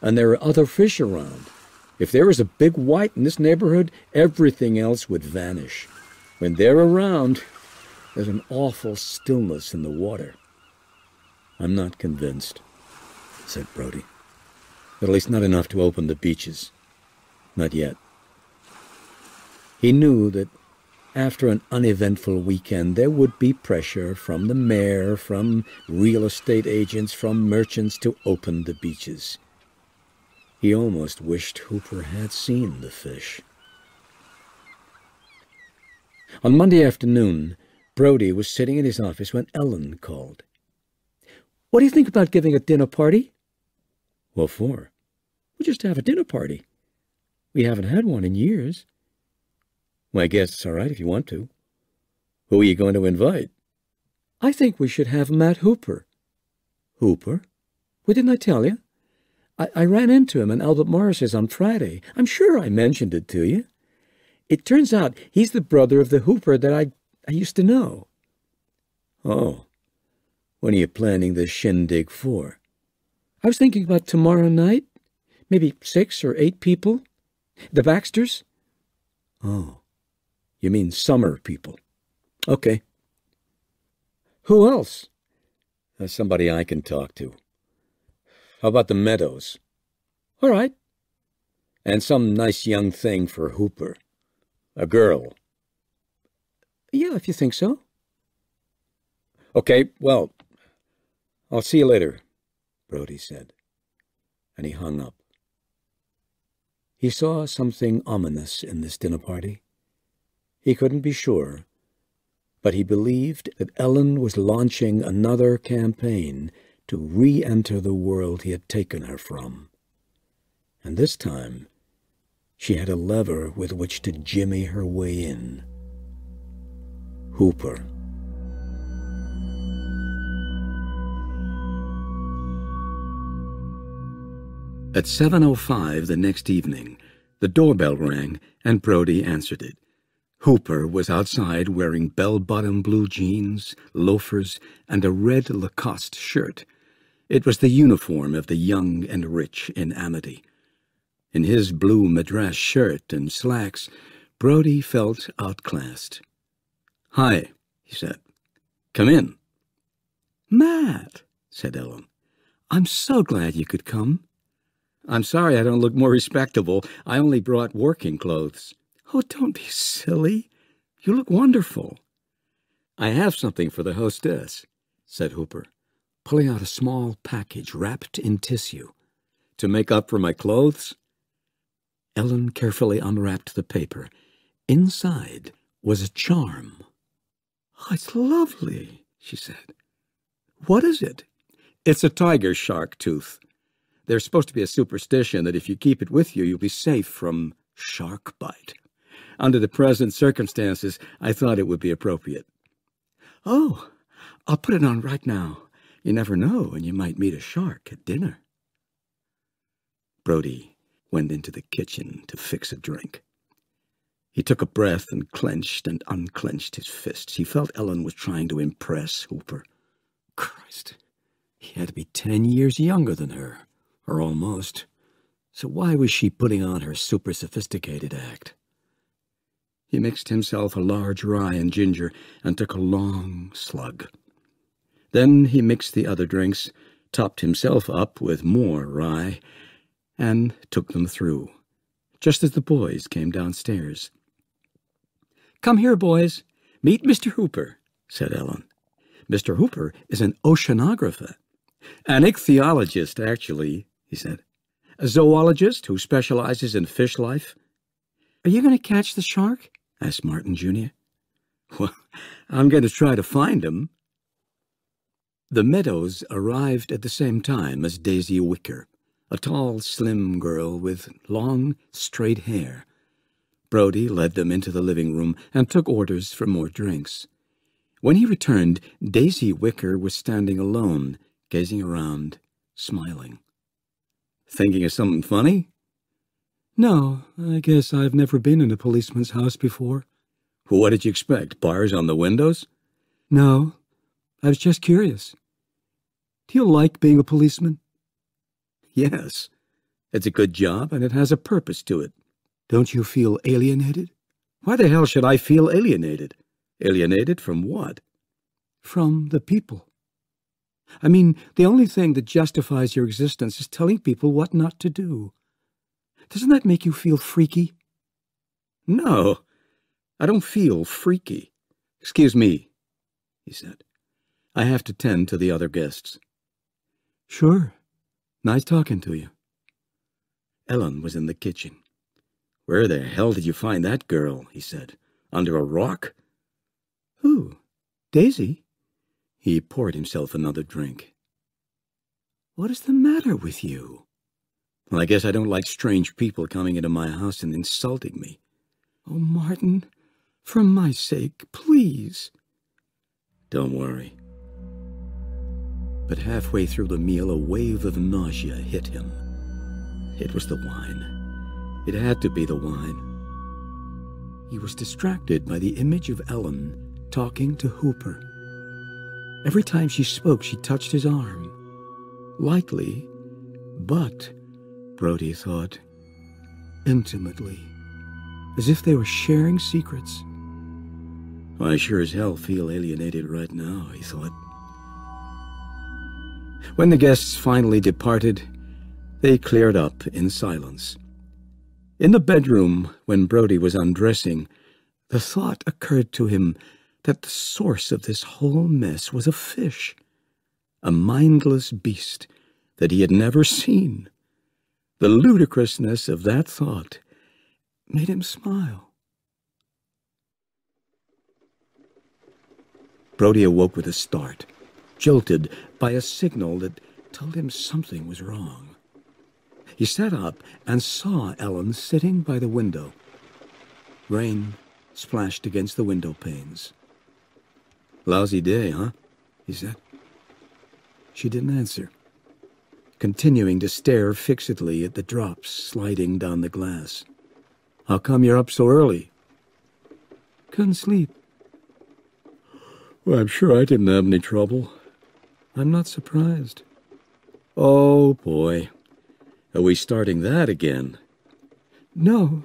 B: And there are other fish around. If there was a big white in this neighborhood, everything else would vanish. When they're around, there's an awful stillness in the water. I'm not convinced, said Brody. At least not enough to open the beaches. Not yet. He knew that after an uneventful weekend there would be pressure from the mayor, from real estate agents, from merchants to open the beaches. He almost wished Hooper had seen the fish. On Monday afternoon, Brody was sitting in his office when Ellen called. What do you think about giving a dinner party? What for? We just have a dinner party. We haven't had one in years. Well, I guess it's all right if you want to. Who are you going to invite? I think we should have Matt Hooper. Hooper? Well, didn't I tell you? I, I ran into him in Albert Morris's on Friday. I'm sure I mentioned it to you. It turns out he's the brother of the Hooper that I, I used to know. Oh, when are you planning this shindig for? I was thinking about tomorrow night. Maybe six or eight people. The Baxters.
A: Oh, you mean summer people. Okay.
B: Who else?
A: There's somebody I can talk to. How about the Meadows?
B: All right.
A: And some nice young thing for Hooper. A girl.
B: Yeah, if you think so.
A: Okay, well, I'll see you later, Brody said, and he hung up. He saw something ominous in this dinner party. He couldn't be sure, but he believed that Ellen was launching another campaign to re-enter the world he had taken her from. And this time, she had a lever with which to jimmy her way in. Hooper. At 7.05 the next evening, the doorbell rang and Brody answered it. Hooper was outside wearing bell-bottom blue jeans, loafers, and a red Lacoste shirt. It was the uniform of the young and rich in Amity. In his blue madras shirt and slacks, Brody felt outclassed. Hi, he said. Come in.
B: Matt, said Ellen. I'm so glad you could come.
A: I'm sorry I don't look more respectable. I only brought working clothes.
B: Oh, don't be silly. You look wonderful.
A: I have something for the hostess, said Hooper, pulling out a small package wrapped in tissue. To make up for my clothes? Ellen carefully unwrapped the paper. Inside was a charm.
B: Oh, it's lovely, she said. What is it?
A: It's a tiger shark tooth. There's supposed to be a superstition that if you keep it with you, you'll be safe from shark bite. Under the present circumstances, I thought it would be appropriate.
B: Oh, I'll put it on right now. You never know, and you might meet a shark at dinner.
A: Brody went into the kitchen to fix a drink. He took a breath and clenched and unclenched his fists. He felt Ellen was trying to impress Hooper. Christ, he had to be ten years younger than her or almost. So why was she putting on her super sophisticated act? He mixed himself a large rye and ginger and took a long slug. Then he mixed the other drinks, topped himself up with more rye, and took them through, just as the boys came downstairs.
B: Come here, boys. Meet Mr. Hooper,
A: said Ellen. Mr. Hooper is an oceanographer. An ichthyologist, actually, he said. A zoologist who specializes in fish life.
B: Are you going to catch the shark?
A: asked Martin Jr. Well, I'm going to try to find him. The Meadows arrived at the same time as Daisy Wicker, a tall, slim girl with long, straight hair. Brody led them into the living room and took orders for more drinks. When he returned, Daisy Wicker was standing alone, gazing around, smiling. Thinking of something funny?
B: No, I guess I've never been in a policeman's house before.
A: What did you expect? Bars on the windows?
B: No, I was just curious. Do you like being a policeman?
A: Yes. It's a good job, and it has a purpose to it.
B: Don't you feel alienated?
A: Why the hell should I feel alienated? Alienated from what?
B: From the people. I mean, the only thing that justifies your existence is telling people what not to do. Doesn't that make you feel freaky?
A: No, I don't feel freaky. Excuse me, he said. I have to tend to the other guests.
B: Sure. Nice talking to you.
A: Ellen was in the kitchen. Where the hell did you find that girl? he said. Under a rock?
B: Who? Daisy?
A: He poured himself another drink.
B: What is the matter with you?
A: Well, I guess I don't like strange people coming into my house and insulting me.
B: Oh, Martin, for my sake, please.
A: Don't worry. But halfway through the meal, a wave of nausea hit him. It was the wine. It had to be the wine. He was distracted by the image of Ellen talking to Hooper. Every time she spoke, she touched his arm. Lightly, but, Brody thought, intimately, as if they were sharing secrets. I sure as hell feel alienated right now, he thought. When the guests finally departed, they cleared up in silence. In the bedroom, when Brody was undressing, the thought occurred to him that the source of this whole mess was a fish, a mindless beast that he had never seen. The ludicrousness of that thought made him smile. Brody awoke with a start, jolted by a signal that told him something was wrong. He sat up and saw Ellen sitting by the window. Rain splashed against the window panes. Lousy day, huh? he said. She didn't answer, continuing to stare fixedly at the drops sliding down the glass. How come you're up so early? Couldn't sleep. Well, I'm sure I didn't have any trouble. I'm not surprised. Oh, boy. Are we starting that again? No,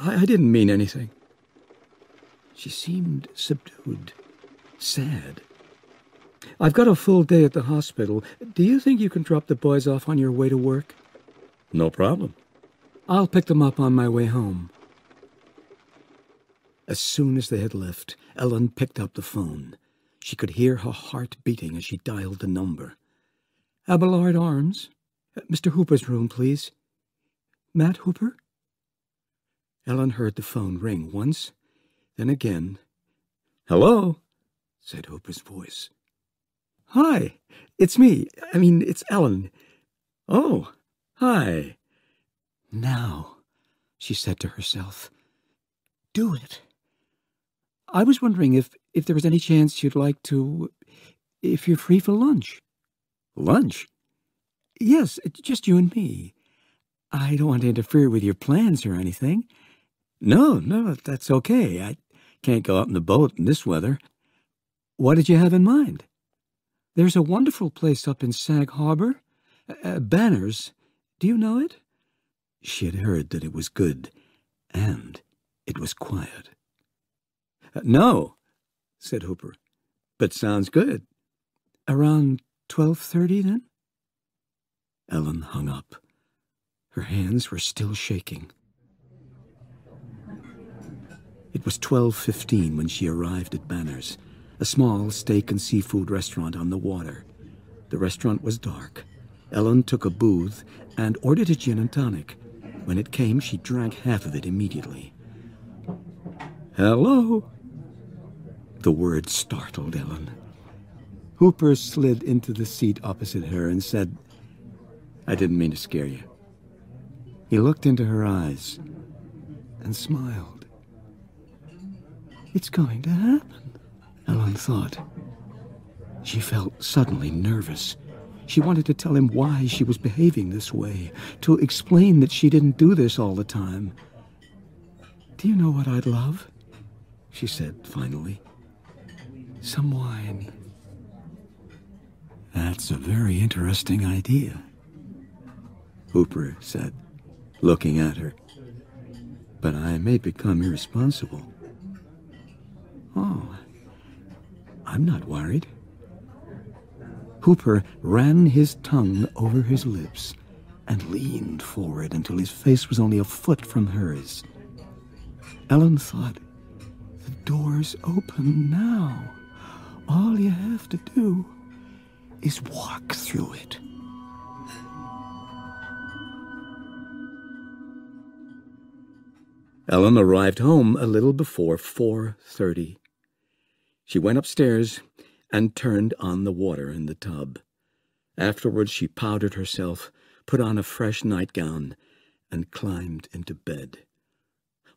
A: I, I didn't mean anything. She seemed subdued, sad. I've got a full day at the hospital. Do you think you can drop the boys off on your way to work? No problem. I'll pick them up on my way home. As soon as they had left, Ellen picked up the phone. She could hear her heart beating as she dialed the number. Abelard Arms? Mr. Hooper's room, please. Matt Hooper? Ellen heard the phone ring once, then again. Hello, said Hooper's voice. Hi, it's me. I mean, it's Ellen. Oh, hi. Now, she said to herself, do it. I was wondering if, if there was any chance you'd like to, if you're free for lunch. Lunch? Yes, just you and me. I don't want to interfere with your plans or anything. No, no, that's okay. I can't go out in the boat in this weather. What did you have in mind? There's a wonderful place up in Sag Harbor. Uh, Banners. Do you know it? She had heard that it was good, and it was quiet. Uh, no, said Hooper, but sounds good. Around 12.30, then? Ellen hung up. Her hands were still shaking. It was 12.15 when she arrived at Banners, a small steak and seafood restaurant on the water. The restaurant was dark. Ellen took a booth and ordered a gin and tonic. When it came, she drank half of it immediately. Hello? The word startled Ellen. Hooper slid into the seat opposite her and said, I didn't mean to scare you. He looked into her eyes and smiled. It's going to happen, Ellen thought. She felt suddenly nervous. She wanted to tell him why she was behaving this way, to explain that she didn't do this all the time. Do you know what I'd love? She said finally. Some wine. That's a very interesting idea, Hooper said, looking at her. But I may become irresponsible. Oh, I'm not worried. Hooper ran his tongue over his lips and leaned forward until his face was only a foot from hers. Ellen thought, the door's open now. All you have to do is walk through it. Ellen arrived home a little before 4.30. She went upstairs and turned on the water in the tub. Afterwards she powdered herself, put on a fresh nightgown, and climbed into bed.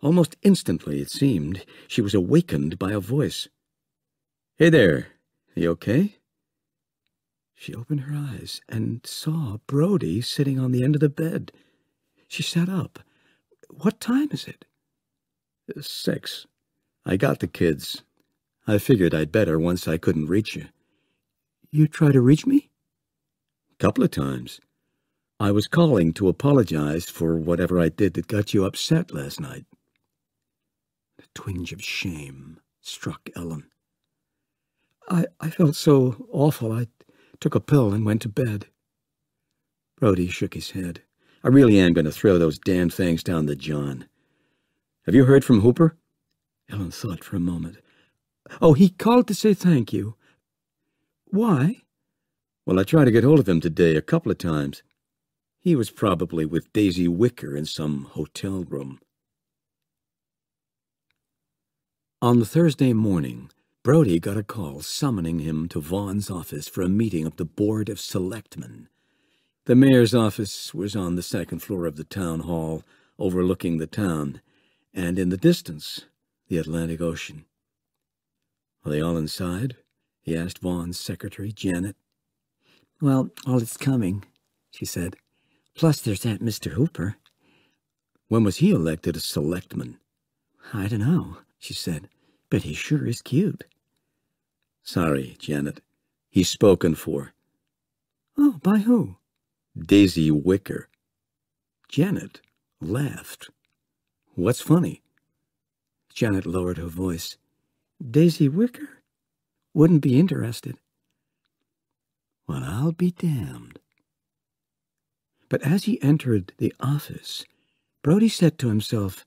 A: Almost instantly, it seemed, she was awakened by a voice. Hey there, you okay? She opened her eyes and saw Brody sitting on the end of the bed. She sat up. What time is it? Six. I got the kids. I figured I'd better once I couldn't reach you. You try to reach me? Couple of times. I was calling to apologize for whatever I did that got you upset last night. A twinge of shame struck Ellen.
B: I, I felt so awful I took a pill and went to bed.
A: Brody shook his head. I really am going to throw those damn things down to John. Have you heard from Hooper?
B: Ellen thought for a moment. Oh, he called to say thank you. Why?
A: Well, I tried to get hold of him today a couple of times. He was probably with Daisy Wicker in some hotel room. On the Thursday morning, Brody got a call summoning him to Vaughan's office for a meeting of the Board of Selectmen. The mayor's office was on the second floor of the town hall, overlooking the town, and in the distance, the Atlantic Ocean. Are they all inside? he asked Vaughan's secretary, Janet.
D: Well, all is coming, she said. Plus there's that Mr. Hooper.
A: When was he elected a selectman?
D: I don't know, she said, but he sure is cute.
A: Sorry, Janet. He's spoken for.
D: Oh, by who?
A: Daisy Wicker. Janet laughed. What's funny?
B: Janet lowered her voice. Daisy Wicker? Wouldn't be interested.
A: Well, I'll be damned.
B: But as he entered the office, Brody said to himself,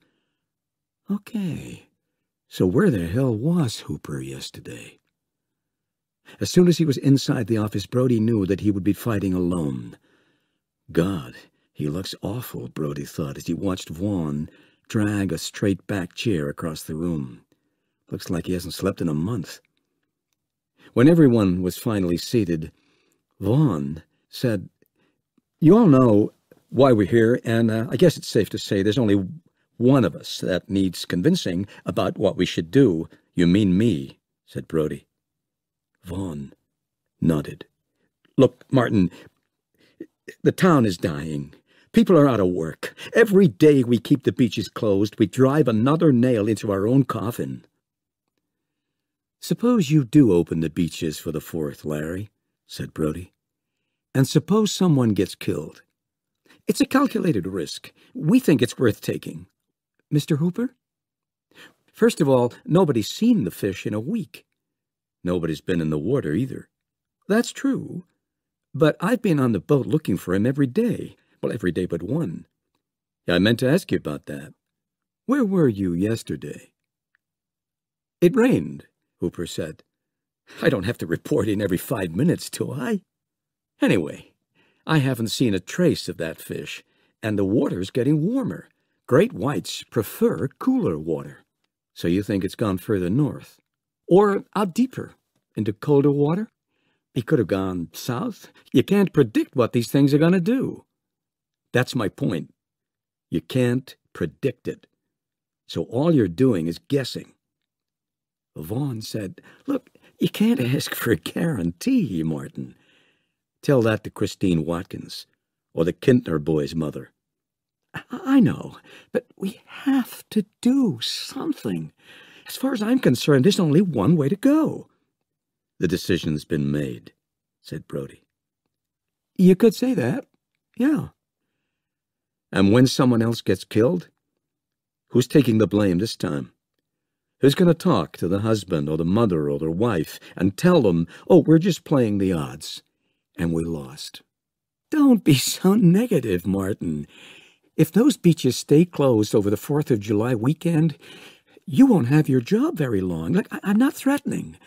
A: Okay, so where the hell was Hooper yesterday?
B: As soon as he was inside the office, Brody knew that he would be fighting alone.
A: God, he looks awful, Brody thought as he watched Vaughan drag a straight-back chair across the room. Looks like he hasn't slept in a month. When everyone was finally seated, Vaughan said, You all know why we're here, and uh, I guess it's safe to say there's only one of us that needs convincing about what we should do. You mean me, said Brody. Vaughan nodded. Look, Martin, the town is dying. People are out of work. Every day we keep the beaches closed, we drive another nail into our own coffin. Suppose you do open the beaches for the Fourth, Larry, said Brody. And suppose someone gets killed. It's a calculated risk. We think it's worth taking.
B: Mr. Hooper?
A: First of all, nobody's seen the fish in a week. Nobody's been in the water either. That's true. But I've been on the boat looking for him every day. Well, every day but one. I meant to ask you about that. Where were you yesterday? It rained, Hooper said. I don't have to report in every five minutes, do I? Anyway, I haven't seen a trace of that fish, and the water's getting warmer. Great whites prefer cooler water. So you think it's gone further north? Or out deeper, into colder water? He could have gone south. You can't predict what these things are going to do. That's my point. You can't predict it. So all you're doing is guessing. Vaughan said, Look, you can't ask for a guarantee, Martin. Tell that to Christine Watkins, or the Kintner boy's mother. I know, but we have to do something. As far as I'm concerned, there's only one way to go. The decision's been made, said Brody.
B: You could say that, yeah.
A: And when someone else gets killed, who's taking the blame this time? Who's going to talk to the husband or the mother or their wife and tell them, oh, we're just playing the odds, and we lost? Don't be so negative, Martin. If those beaches stay closed over the 4th of July weekend, you won't have your job very long. Like, I'm not threatening.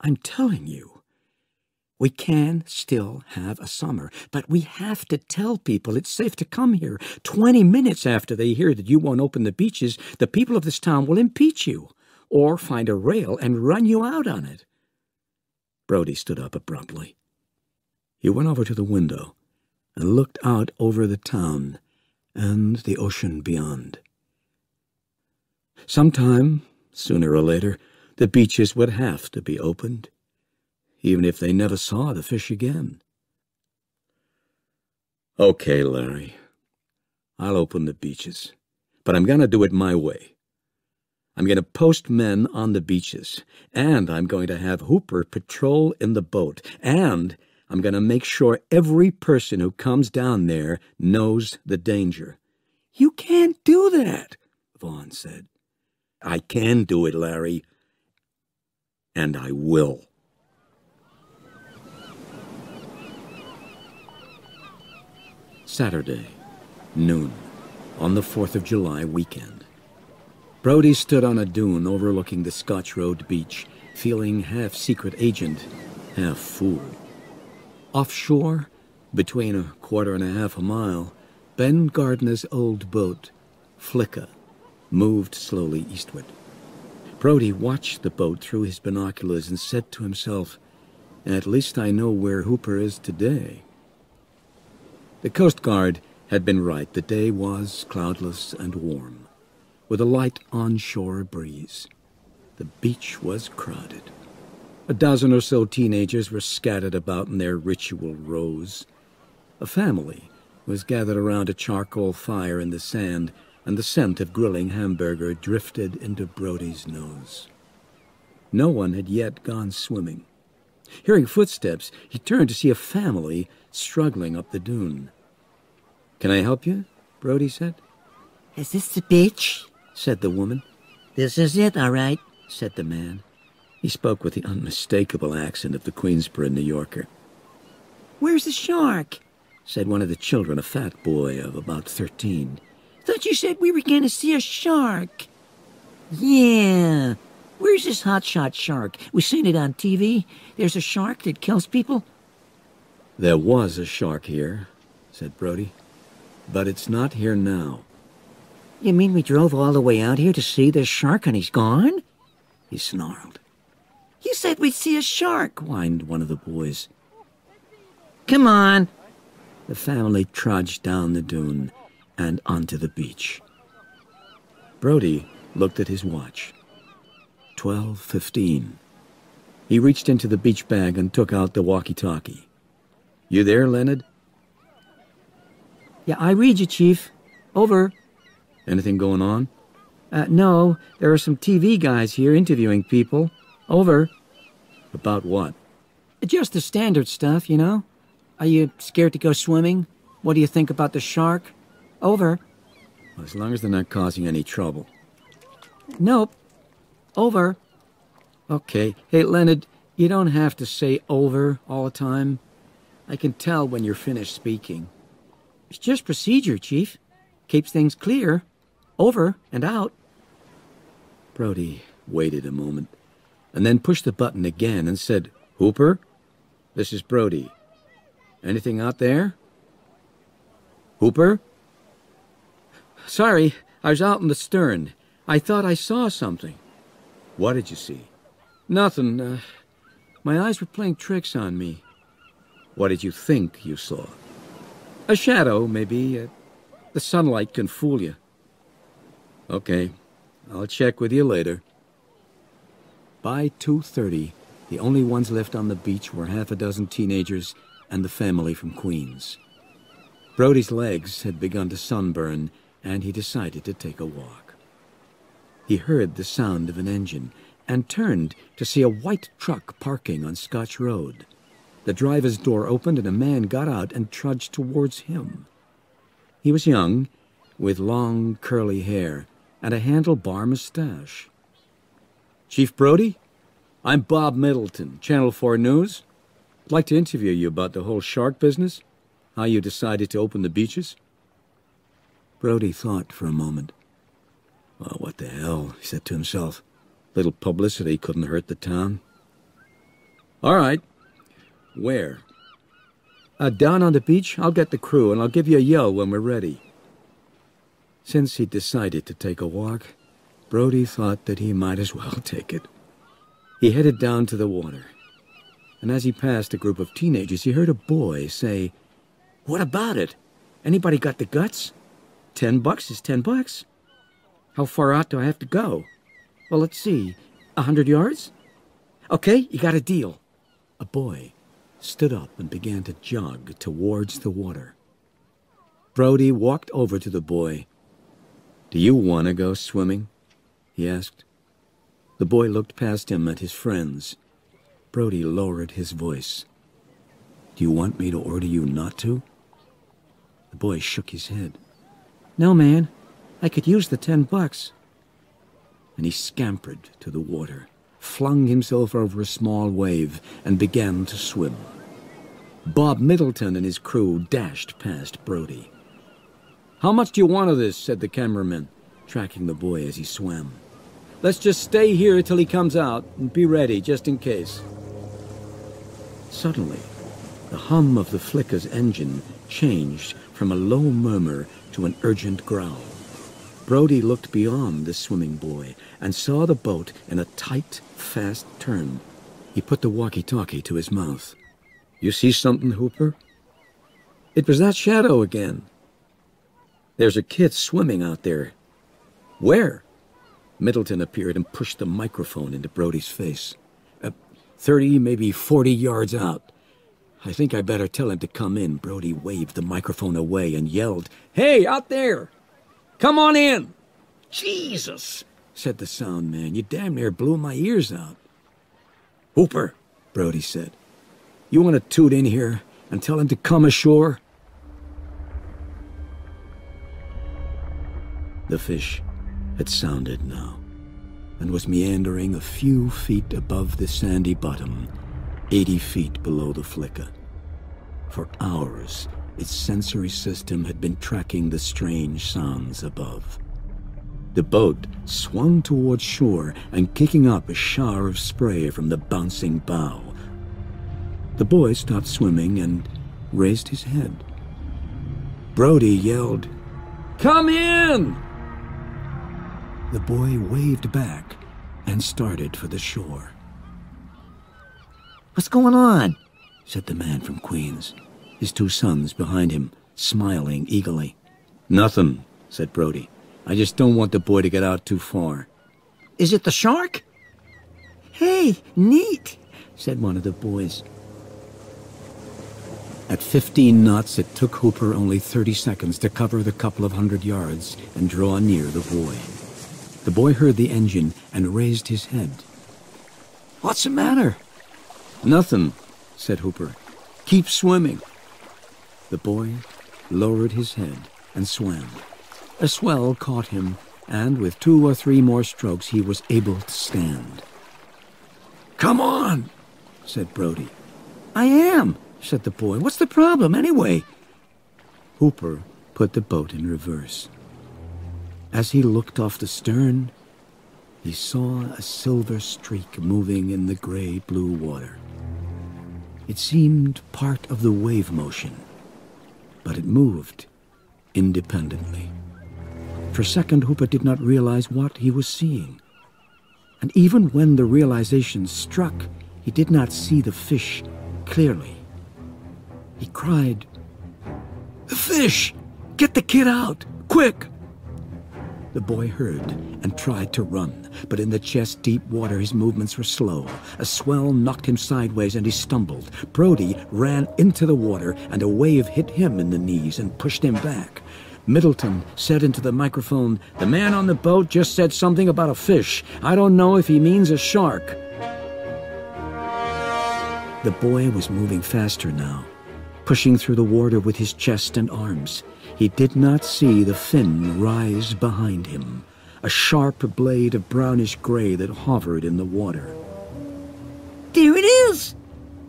A: I'm telling you. We can still have a summer, but we have to tell people it's safe to come here. Twenty minutes after they hear that you won't open the beaches, the people of this town will impeach you, or find a rail and run you out on it. Brody stood up abruptly. He went over to the window and looked out over the town and the ocean beyond. Sometime, sooner or later, the beaches would have to be opened even if they never saw the fish again. Okay, Larry. I'll open the beaches, but I'm going to do it my way. I'm going to post men on the beaches, and I'm going to have Hooper patrol in the boat, and I'm going to make sure every person who comes down there knows the danger. You can't do that, Vaughan said. I can do it, Larry. And I will. Saturday, noon, on the 4th of July weekend. Brody stood on a dune overlooking the Scotch Road beach, feeling half secret agent, half fool. Offshore, between a quarter and a half a mile, Ben Gardner's old boat, Flicka, moved slowly eastward. Brody watched the boat through his binoculars and said to himself, At least I know where Hooper is today. The Coast Guard had been right. The day was cloudless and warm, with a light onshore breeze. The beach was crowded. A dozen or so teenagers were scattered about in their ritual rows. A family was gathered around a charcoal fire in the sand, and the scent of grilling hamburger drifted into Brody's nose. No one had yet gone swimming. Hearing footsteps, he turned to see a family struggling up the dune. Can I help you? Brody said.
D: Is this the beach?
A: said the woman.
D: This is it, all right,
A: said the man. He spoke with the unmistakable accent of the Queensboro New Yorker.
D: Where's the shark?
A: said one of the children, a fat boy of about thirteen.
D: Thought you said we were going to see a shark. Yeah. Where's this hotshot shark? We seen it on TV. There's a shark that kills people.
A: There was a shark here, said Brody. But it's not here now.
D: You mean we drove all the way out here to see this shark and he's gone?
A: He snarled.
D: You said we'd see a shark,
A: whined one of the boys.
D: Come on.
A: The family trudged down the dune and onto the beach. Brody looked at his watch. Twelve fifteen. He reached into the beach bag and took out the walkie-talkie. You there, Leonard?
D: Yeah, I read you, Chief. Over.
A: Anything going on?
D: Uh, no, there are some TV guys here interviewing people. Over.
A: About what?
D: Just the standard stuff, you know. Are you scared to go swimming? What do you think about the shark? Over.
A: Well, as long as they're not causing any trouble.
D: Nope. Over.
A: Okay. Hey, Leonard, you don't have to say over all the time. I can tell when you're finished speaking.
D: It's just procedure, Chief. Keeps things clear. Over and out.
A: Brody waited a moment, and then pushed the button again and said, Hooper, this is Brody. Anything out there? Hooper? Sorry, I was out in the stern. I thought I saw something. What did you see? Nothing. Uh, my eyes were playing tricks on me. What did you think you saw? A shadow, maybe. Uh, the sunlight can fool you. Okay, I'll check with you later. By 2.30, the only ones left on the beach were half a dozen teenagers and the family from Queens. Brody's legs had begun to sunburn, and he decided to take a walk. He heard the sound of an engine and turned to see a white truck parking on Scotch Road. The driver's door opened and a man got out and trudged towards him. He was young, with long curly hair and a handlebar mustache. Chief Brody? I'm Bob Middleton, Channel 4 News. I'd like to interview you about the whole shark business, how you decided to open the beaches. Brody thought for a moment. Well, what the hell, he said to himself. Little publicity couldn't hurt the town. All right. Where? Uh, down on the beach, I'll get the crew, and I'll give you a yell when we're ready. Since he'd decided to take a walk, Brody thought that he might as well [laughs] take it. He headed down to the water, and as he passed a group of teenagers, he heard a boy say, What about it? Anybody got the guts? Ten bucks is ten bucks. How far out do I have to go? Well, let's see. A hundred yards? Okay, you got a deal. A boy stood up and began to jog towards the water. Brody walked over to the boy. Do you want to go swimming? he asked. The boy looked past him at his friends. Brody lowered his voice. Do you want me to order you not to? The boy shook his head.
B: No, man. I could use the ten bucks.
A: And he scampered to the water, flung himself over a small wave, and began to swim. Bob Middleton and his crew dashed past Brody.
B: How much do you want of this? said the cameraman, tracking the boy as he swam. Let's just stay here till he comes out and be ready just in case.
A: Suddenly, the hum of the Flicka's engine changed from a low murmur to an urgent growl. Brody looked beyond the swimming boy and saw the boat in a tight, fast turn. He put the walkie-talkie to his mouth.
B: You see something, Hooper? It was that shadow again. There's a kid swimming out there. Where?
A: Middleton appeared and pushed the microphone into Brody's face. Uh, Thirty, maybe forty yards out. I think I better tell him to come in. Brody waved the microphone away and yelled,
B: Hey, out there! Come on in! Jesus,
A: said the sound man. You damn near blew my ears out.
B: Hooper, Brody said. You want to toot in here and tell him to come ashore?
A: The fish had sounded now and was meandering a few feet above the sandy bottom 80 feet below the Flicka. For hours, its sensory system had been tracking the strange sounds above. The boat swung toward shore and kicking up a shower of spray from the bouncing bow. The boy stopped swimming and raised his head. Brody yelled,
B: Come in!
A: The boy waved back and started for the shore.
D: What's going on?
A: said the man from Queens, his two sons behind him, smiling eagerly. Nothing, said Brody. I just don't want the boy to get out too far.
D: Is it the shark? Hey, neat,
A: said one of the boys. At 15 knots, it took Hooper only 30 seconds to cover the couple of hundred yards and draw near the boy. The boy heard the engine and raised his head.
B: What's the matter?
A: Nothing, said Hooper. Keep swimming. The boy lowered his head and swam. A swell caught him, and with two or three more strokes he was able to stand.
B: Come on,
A: said Brody.
B: I am, said the boy. What's the problem, anyway?
A: Hooper put the boat in reverse. As he looked off the stern, he saw a silver streak moving in the gray-blue water. It seemed part of the wave motion, but it moved independently. For a second, Hooper did not realize what he was seeing. And even when the realization struck, he did not see the fish clearly. He cried,
B: The fish! Get the kid out! Quick!
A: The boy heard and tried to run, but in the chest deep water his movements were slow. A swell knocked him sideways and he stumbled. Brody ran into the water and a wave hit him in the knees and pushed him back. Middleton said into the microphone, The man on the boat just said something about a fish. I don't know if he means a shark. The boy was moving faster now, pushing through the water with his chest and arms. He did not see the fin rise behind him, a sharp blade of brownish gray that hovered in the water.
D: There it is,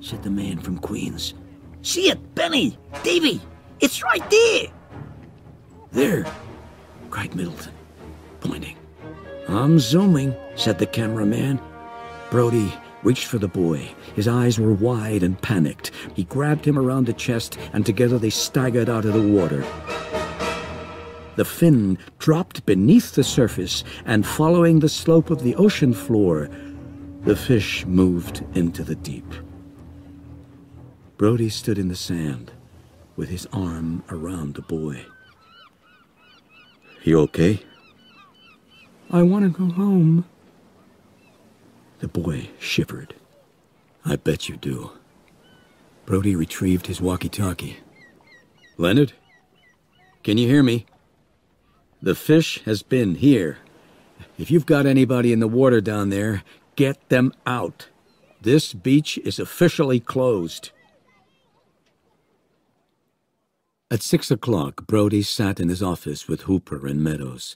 D: said the man from Queens. See it, Benny, Davy, it's right there.
A: There, cried Middleton, pointing. I'm zooming, said the cameraman. Brody reached for the boy. His eyes were wide and panicked. He grabbed him around the chest, and together they staggered out of the water. The fin dropped beneath the surface, and following the slope of the ocean floor, the fish moved into the deep. Brody stood in the sand, with his arm around the boy. You okay?
B: I want to go home.
A: The boy shivered. I bet you do. Brody retrieved his walkie-talkie. Leonard? Can you hear me? The fish has been here. If you've got anybody in the water down there, get them out. This beach is officially closed. At six o'clock, Brody sat in his office with Hooper and Meadows.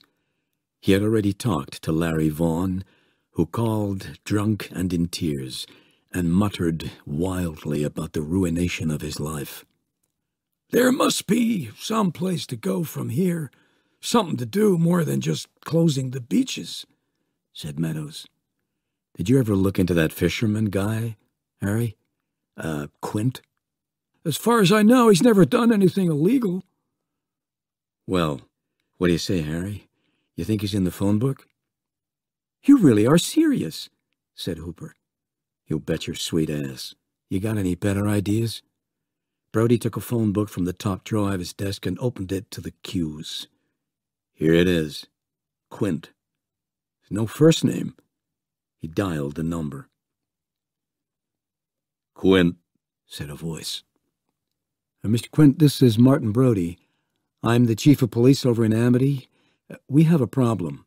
A: He had already talked to Larry Vaughan, who called drunk and in tears, and muttered wildly about the ruination of his life.
C: There must be some place to go from here, something to do more than just closing the beaches, said Meadows.
A: Did you ever look into that fisherman guy, Harry? Uh, Quint?
C: As far as I know, he's never done anything illegal.
A: Well, what do you say, Harry? You think he's in the phone book? You really are serious, said Hooper. You bet your sweet ass. You got any better ideas? Brody took a phone book from the top drawer of his desk and opened it to the cues. Here it is. Quint. No first name. He dialed the number. Quint, said a voice. Uh, Mr. Quint, this is Martin Brody. I'm the chief of police over in Amity. Uh, we have a problem.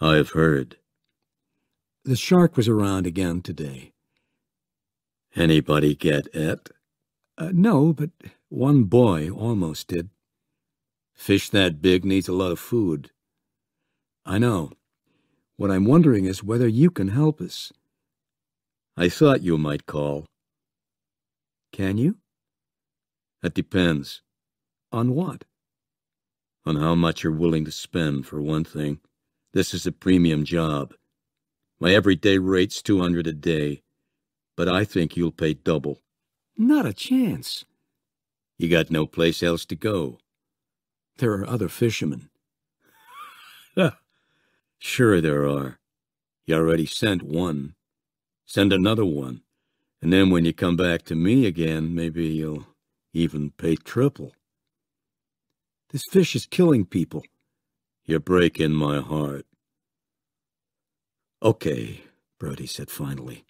A: I've heard. The shark was around again today. Anybody get it? Uh, no, but one boy almost did. Fish that big needs a lot of food. I know. What I'm wondering is whether you can help us. I thought you might call. Can you? That depends. On what? On how much you're willing to spend, for one thing. This is a premium job. My everyday rate's 200 a day, but I think you'll pay double. Not a chance. You got no place else to go. There are other fishermen. [laughs] sure there are. You already sent one. Send another one. And then when you come back to me again, maybe you'll even pay triple. This fish is killing people. You're breaking my heart. Okay, Brody said finally.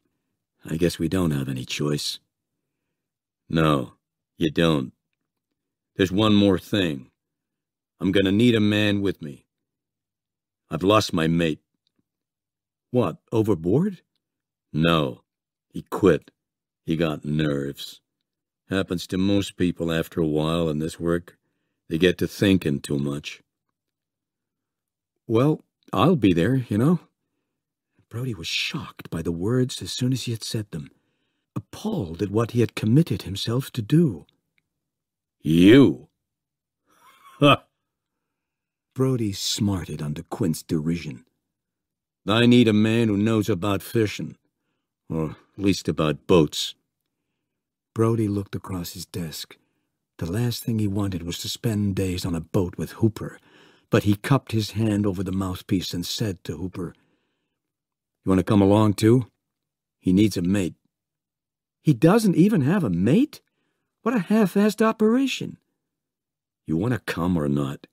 A: I guess we don't have any choice. No, you don't. There's one more thing. I'm gonna need a man with me. I've lost my mate. What, overboard? No, he quit. He got nerves. Happens to most people after a while in this work. They get to thinking too much. Well, I'll be there, you know. Brody was shocked by the words as soon as he had said them, appalled at what he had committed himself to do. You? Ha! Brody smarted under Quint's derision. I need a man who knows about fishing, or at least about boats. Brody looked across his desk. The last thing he wanted was to spend days on a boat with Hooper, but he cupped his hand over the mouthpiece and said to Hooper, You want to come along, too? He needs a mate. He doesn't even have a mate? What a half-assed operation. You want to come or not?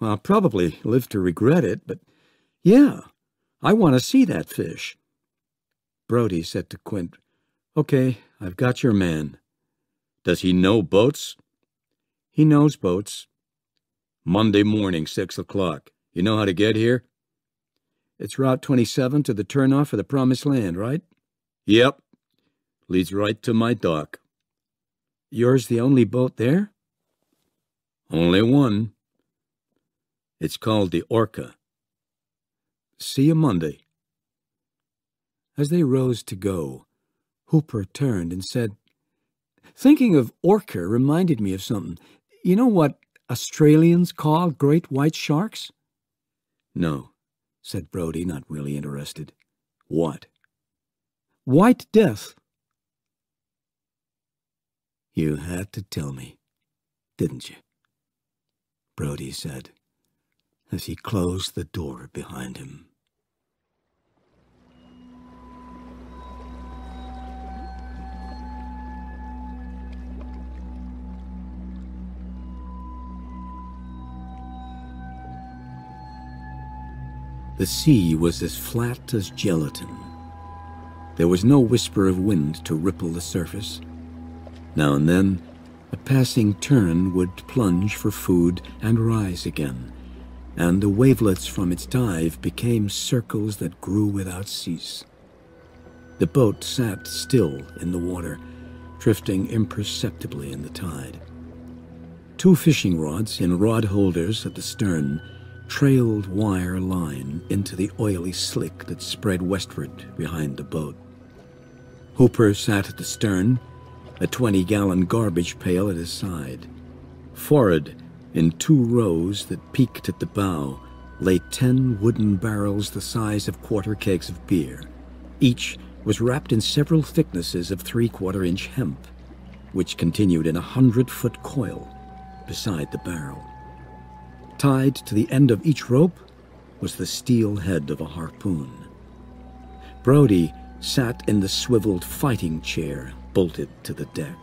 A: Well, I'll probably live to regret it, but yeah, I want to see that fish. Brody said to Quint, Okay, I've got your man. Does he know boats? He knows boats. Monday morning, six o'clock. You know how to get here? It's Route 27 to the turnoff for the Promised Land, right? Yep. Leads right to my dock. Yours the only boat there? Only one. It's called the Orca. See you Monday. As they rose to go, Hooper turned and said, Thinking of orca reminded me of something. You know what Australians call great white sharks? No, said Brody, not really interested. What? White death. You had to tell me, didn't you? Brody said, as he closed the door behind him. The sea was as flat as gelatin. There was no whisper of wind to ripple the surface. Now and then, a passing tern would plunge for food and rise again, and the wavelets from its dive became circles that grew without cease. The boat sat still in the water, drifting imperceptibly in the tide. Two fishing rods in rod holders at the stern trailed wire line into the oily slick that spread westward behind the boat. Hooper sat at the stern, a 20 gallon garbage pail at his side. Forward, in two rows that peaked at the bow, lay ten wooden barrels the size of quarter kegs of beer. Each was wrapped in several thicknesses of three quarter inch hemp, which continued in a hundred foot coil beside the barrel. Tied to the end of each rope was the steel head of a harpoon. Brody sat in the swiveled fighting chair bolted to the deck,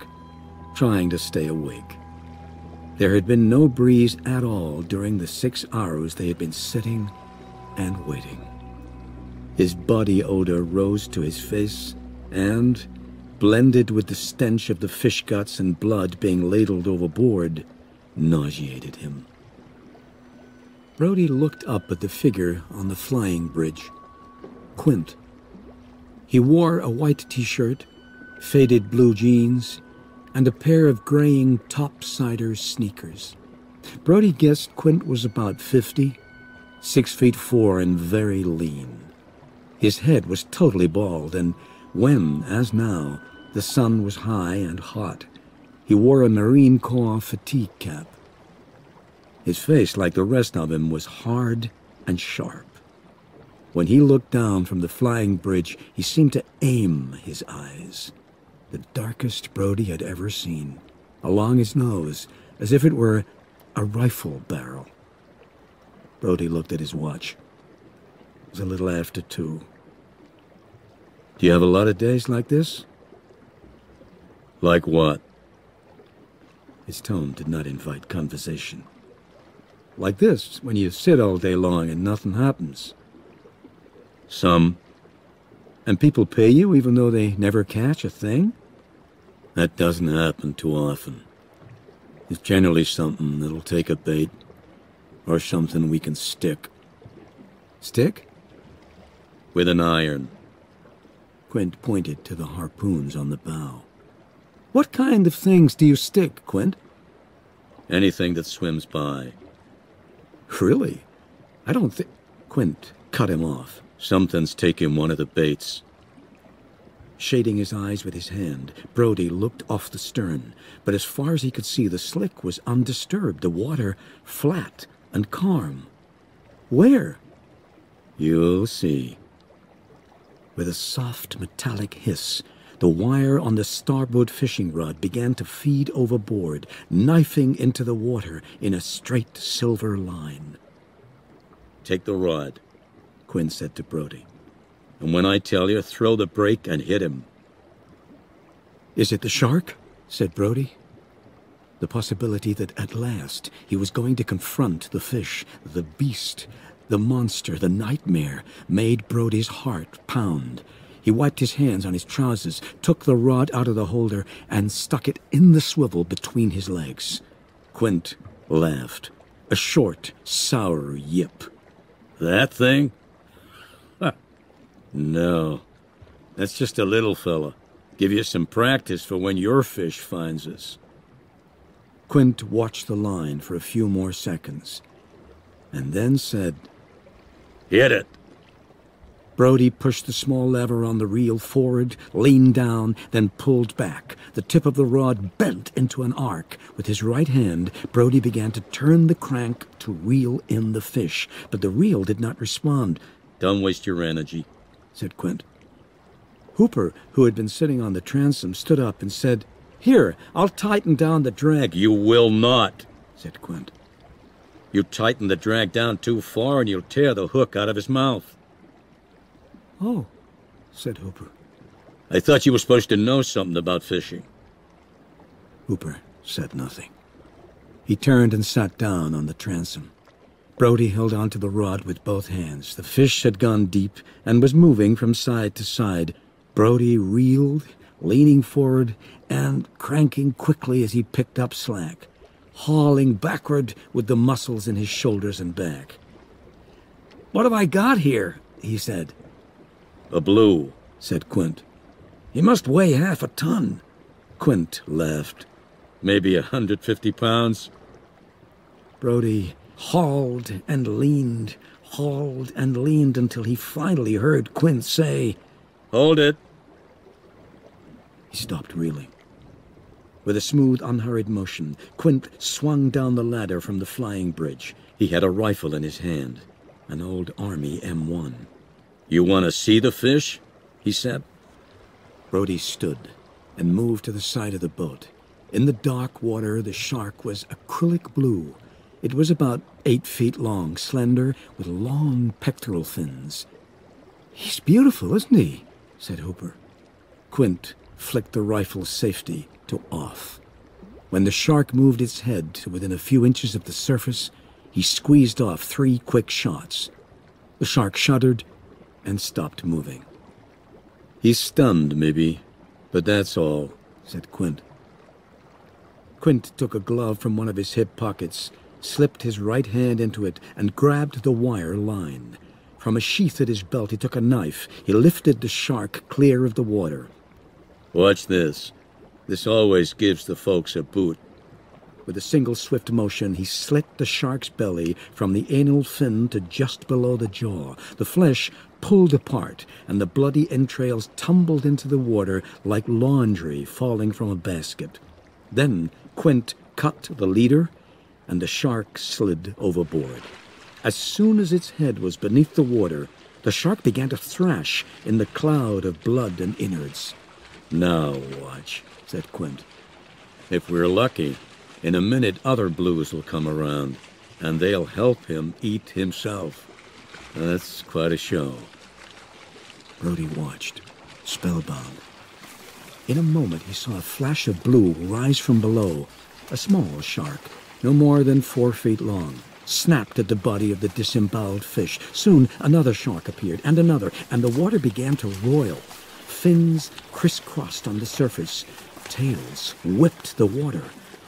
A: trying to stay awake. There had been no breeze at all during the six hours they had been sitting and waiting. His body odor rose to his face and, blended with the stench of the fish guts and blood being ladled overboard, nauseated him. Brody looked up at the figure on the flying bridge. Quint. He wore a white t-shirt, faded blue jeans, and a pair of graying topsider sneakers. Brody guessed Quint was about fifty, six feet four and very lean. His head was totally bald, and when, as now, the sun was high and hot, he wore a Marine Corps fatigue cap. His face, like the rest of him, was hard and sharp. When he looked down from the flying bridge, he seemed to aim his eyes, the darkest Brody had ever seen, along his nose, as if it were a rifle barrel. Brody looked at his watch. It was a little after two. Do you have a lot of days like this? Like what? His tone did not invite conversation. Like this, when you sit all day long and nothing happens. Some. And people pay you even though they never catch a thing? That doesn't happen too often. It's generally something that'll take a bait, or something we can stick. Stick? With an iron. Quint pointed to the harpoons on the bow. What kind of things do you stick, Quint? Anything that swims by. Really? I don't think... Quint cut him off. Something's taking one of the baits. Shading his eyes with his hand, Brody looked off the stern, but as far as he could see, the slick was undisturbed, the water flat and calm. Where? You'll see. With a soft metallic hiss, the wire on the starboard fishing rod began to feed overboard, knifing into the water in a straight silver line. Take the rod, Quint said to Brody. And when I tell you, throw the brake and hit him. Is it the shark? said Brody. The possibility that at last he was going to confront the fish, the beast, the monster, the nightmare, made Brody's heart pound. He wiped his hands on his trousers, took the rod out of the holder, and stuck it in the swivel between his legs. Quint laughed. A short, sour yip. That thing? no. That's just a little fella. Give you some practice for when your fish finds us. Quint watched the line for a few more seconds, and then said, Hit it. Brody pushed the small lever on the reel forward, leaned down, then pulled back. The tip of the rod bent into an arc. With his right hand, Brody began to turn the crank to reel in the fish, but the reel did not respond. Don't waste your energy, said Quint. Hooper, who had been sitting on the transom, stood up and said, Here, I'll tighten down the drag. You will not, said Quint. You tighten the drag down too far and you'll tear the hook out of his mouth. Oh, said Hooper. I thought you were supposed to know something about fishing. Hooper said nothing. He turned and sat down on the transom. Brody held onto the rod with both hands. The fish had gone deep and was moving from side to side. Brody reeled, leaning forward and cranking quickly as he picked up slack, hauling backward with the muscles in his shoulders and back. What have I got here? he said. A blue, said Quint. He must weigh half a ton. Quint laughed. Maybe a hundred fifty pounds.
C: Brody hauled and leaned, hauled and leaned until he finally heard Quint say,
A: Hold it.
C: He stopped reeling. With a smooth, unhurried motion, Quint swung down the ladder from the flying bridge.
A: He had a rifle in his hand, an old Army M1. You want to see the fish? he said.
C: Brody stood and moved to the side of the boat. In the dark water, the shark was acrylic blue. It was about eight feet long, slender, with long pectoral fins. He's beautiful, isn't he? said Hooper. Quint flicked the rifle's safety to off. When the shark moved its head to within a few inches of the surface, he squeezed off three quick shots. The shark shuddered and stopped moving.
A: He's stunned, maybe, but that's all, said Quint.
C: Quint took a glove from one of his hip pockets, slipped his right hand into it, and grabbed the wire line. From a sheath at his belt, he took a knife. He lifted the shark clear of the water.
A: Watch this. This always gives the folks a boot.
C: With a single swift motion, he slit the shark's belly from the anal fin to just below the jaw. The flesh pulled apart, and the bloody entrails tumbled into the water like laundry falling from a basket. Then Quint cut the leader, and the shark slid overboard. As soon as its head was beneath the water, the shark began to thrash in the cloud of blood and innards.
A: Now watch, said Quint. If we're lucky, in a minute other blues will come around, and they'll help him eat himself. That's quite a show.
C: Brody watched, spellbound. In a moment he saw a flash of blue rise from below. A small shark, no more than four feet long, snapped at the body of the disemboweled fish. Soon another shark appeared, and another, and the water began to roil. Fins crisscrossed on the surface. Tails whipped the water.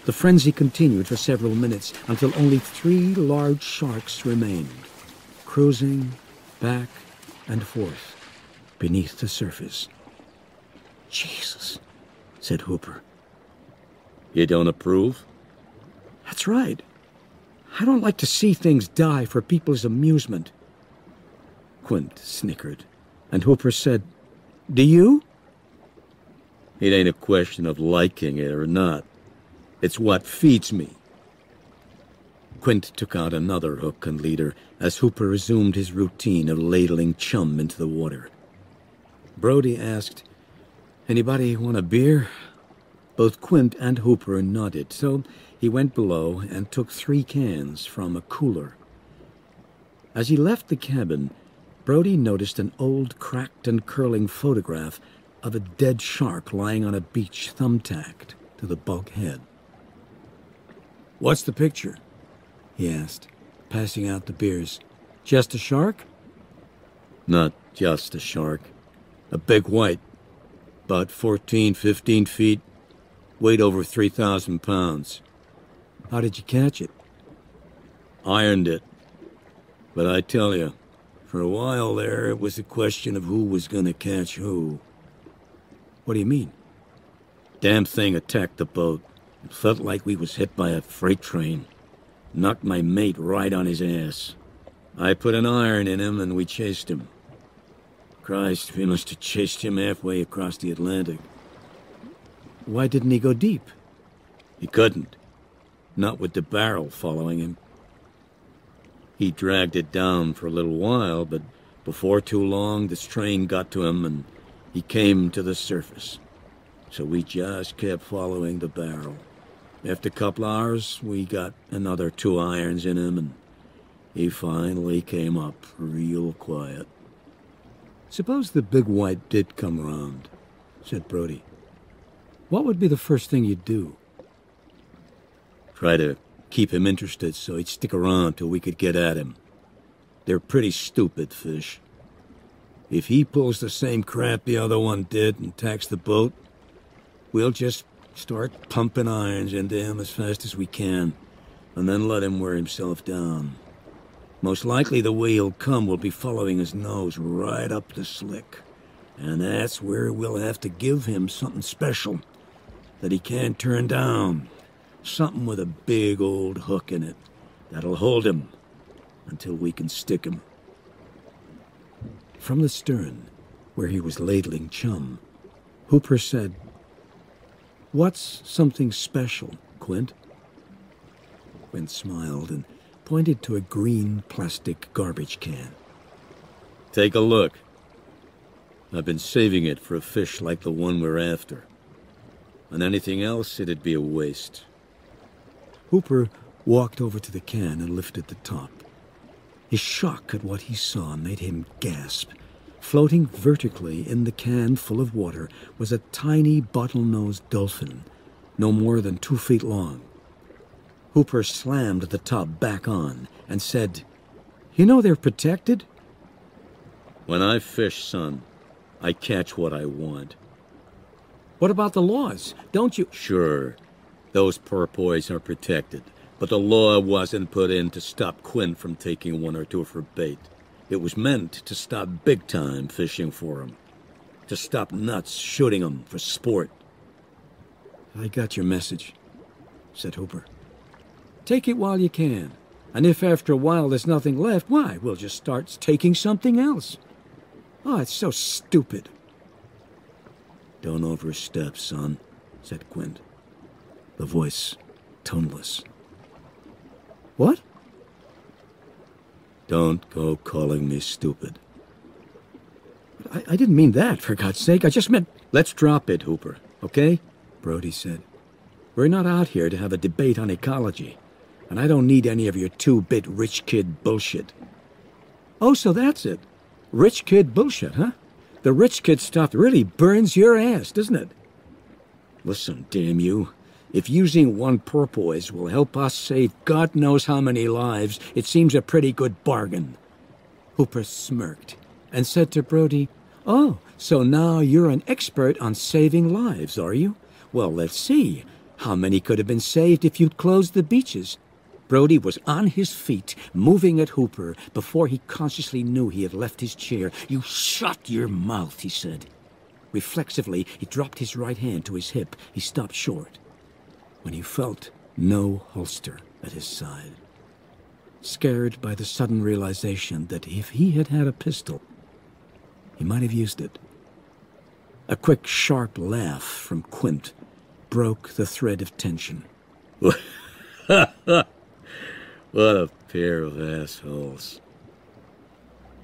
C: The frenzy continued for several minutes until only three large sharks remained, cruising back and forth beneath the surface. Jesus, said Hooper.
A: You don't approve?
C: That's right. I don't like to see things die for people's amusement. Quint snickered, and Hooper said, Do you?
A: It ain't a question of liking it or not. It's what feeds me.
C: Quint took out another hook and leader as Hooper resumed his routine of ladling chum into the water. Brody asked, Anybody want a beer? Both Quint and Hooper nodded, so he went below and took three cans from a cooler. As he left the cabin, Brody noticed an old cracked and curling photograph of a dead shark lying on a beach thumbtacked to the bulkhead. What's the picture? he asked, passing out the beers. Just a shark?
A: Not just a shark. A big white. About 14, 15 feet. Weighed over 3,000 pounds.
C: How did you catch it?
A: Ironed it. But I tell you, for a while there, it was a question of who was going to catch who.
C: What do you mean?
A: Damn thing attacked the boat. It felt like we was hit by a freight train. Knocked my mate right on his ass. I put an iron in him and we chased him. Christ, we must have chased him halfway across the Atlantic.
C: Why didn't he go deep?
A: He couldn't. Not with the barrel following him. He dragged it down for a little while, but before too long the strain got to him and he came to the surface. So we just kept following the barrel. After a couple hours, we got another two irons in him, and he finally came up real quiet.
C: Suppose the big white did come around, said Brody. What would be the first thing you'd do?
A: Try to keep him interested so he'd stick around till we could get at him. They're pretty stupid fish. If he pulls the same crap the other one did and tacks the boat, we'll just start pumping irons into him as fast as we can, and then let him wear himself down. Most likely the way he'll come will be following his nose right up the slick. And that's where we'll have to give him something special that he can't turn down. Something with a big old hook in it.
C: That'll hold him until we can stick him.
A: From the stern, where he was ladling chum, Hooper said, What's something special, Quint? Quint smiled and pointed to a green plastic garbage can.
E: Take a look. I've been saving it for a fish like the one we're after. And anything else, it'd be a waste.
A: Hooper walked over to the can and lifted the top. His shock at what he saw made him gasp. Floating vertically in the can full of water was a tiny bottlenose dolphin, no more than two feet long. Hooper slammed the tub back on and said, You know they're protected?
E: When I fish, son, I catch what I want.
B: What about the laws? Don't you...
E: Sure, those porpoise are protected, but the law wasn't put in to stop Quint from taking one or two for bait. It was meant to stop big-time fishing for 'em. To stop nuts shooting 'em for sport.
A: I got your message, said Hooper.
B: Take it while you can. And if after a while there's nothing left, why, we'll just start taking something else. Oh, it's so stupid.
A: Don't overstep, son, said Quint. The voice toneless.
B: What?
A: Don't go calling me stupid.
B: I, I didn't mean that, for God's sake. I just meant...
A: Let's drop it, Hooper, okay? Brody said. We're not out here to have a debate on ecology, and I don't need any of your two-bit rich kid bullshit.
B: Oh, so that's it. Rich kid bullshit, huh? The rich kid stuff really burns your ass, doesn't it?
A: Listen, damn you. If using one porpoise will help us save God knows how many lives, it seems a pretty good bargain.
B: Hooper smirked and said to Brody, Oh, so now you're an expert on saving lives, are you? Well, let's see. How many could have been saved if you'd closed the beaches? Brody was on his feet, moving at Hooper, before he consciously knew he had left his chair. You shut your mouth, he said. Reflexively, he dropped his right hand to his hip. He stopped short when he felt no holster at his side. Scared by the sudden realization that if he had had a pistol, he might have used it. A quick, sharp laugh from Quint broke the thread of tension. [laughs]
E: What a pair of assholes.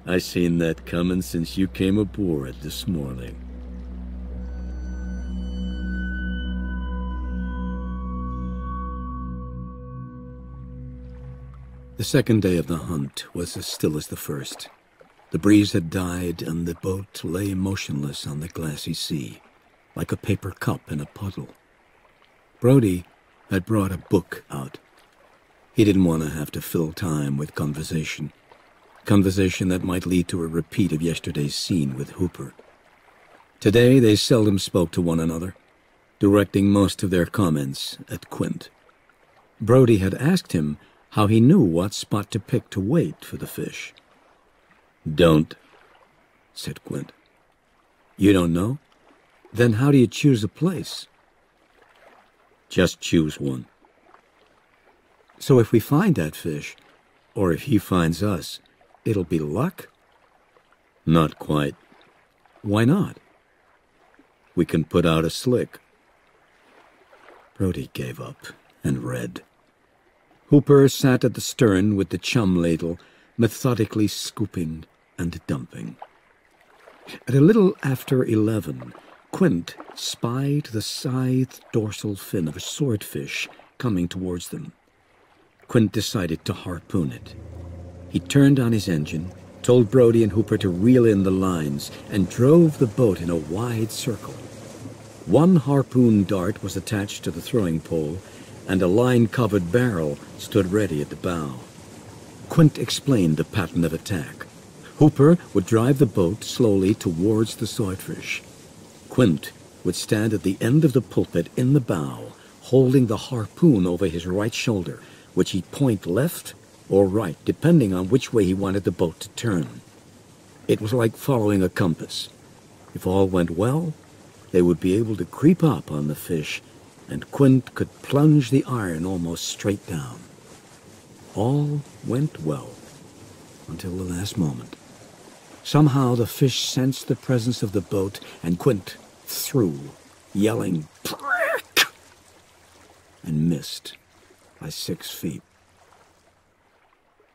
E: I seen that coming since you came aboard this morning.
A: The second day of the hunt was as still as the first. The breeze had died, and the boat lay motionless on the glassy sea, like a paper cup in a puddle. Brody had brought a book out. He didn't want to have to fill time with conversation. Conversation that might lead to a repeat of yesterday's scene with Hooper. Today they seldom spoke to one another, directing most of their comments at Quint. Brody had asked him how he knew what spot to pick to wait for the fish.
E: Don't,
A: said Quint. You don't know? Then how do you choose a place?
E: Just choose one.
A: So if we find that fish, or if he finds us, it'll be luck?
E: Not quite.
A: Why not?
E: We can put out a slick.
A: Brody gave up and read. Hooper sat at the stern with the chum ladle, methodically scooping and dumping. At a little after eleven, Quint spied the scythed dorsal fin of a swordfish coming towards them. Quint decided to harpoon it. He turned on his engine, told Brody and Hooper to reel in the lines, and drove the boat in a wide circle. One harpoon dart was attached to the throwing pole, and a line-covered barrel stood ready at the bow. Quint explained the pattern of attack. Hooper would drive the boat slowly towards the swordfish. Quint would stand at the end of the pulpit in the bow, holding the harpoon over his right shoulder, which he'd point left or right, depending on which way he wanted the boat to turn. It was like following a compass. If all went well, they would be able to creep up on the fish, and Quint could plunge the iron almost straight down. All went well until the last moment. Somehow the fish sensed the presence of the boat and Quint threw, yelling, and missed by six feet.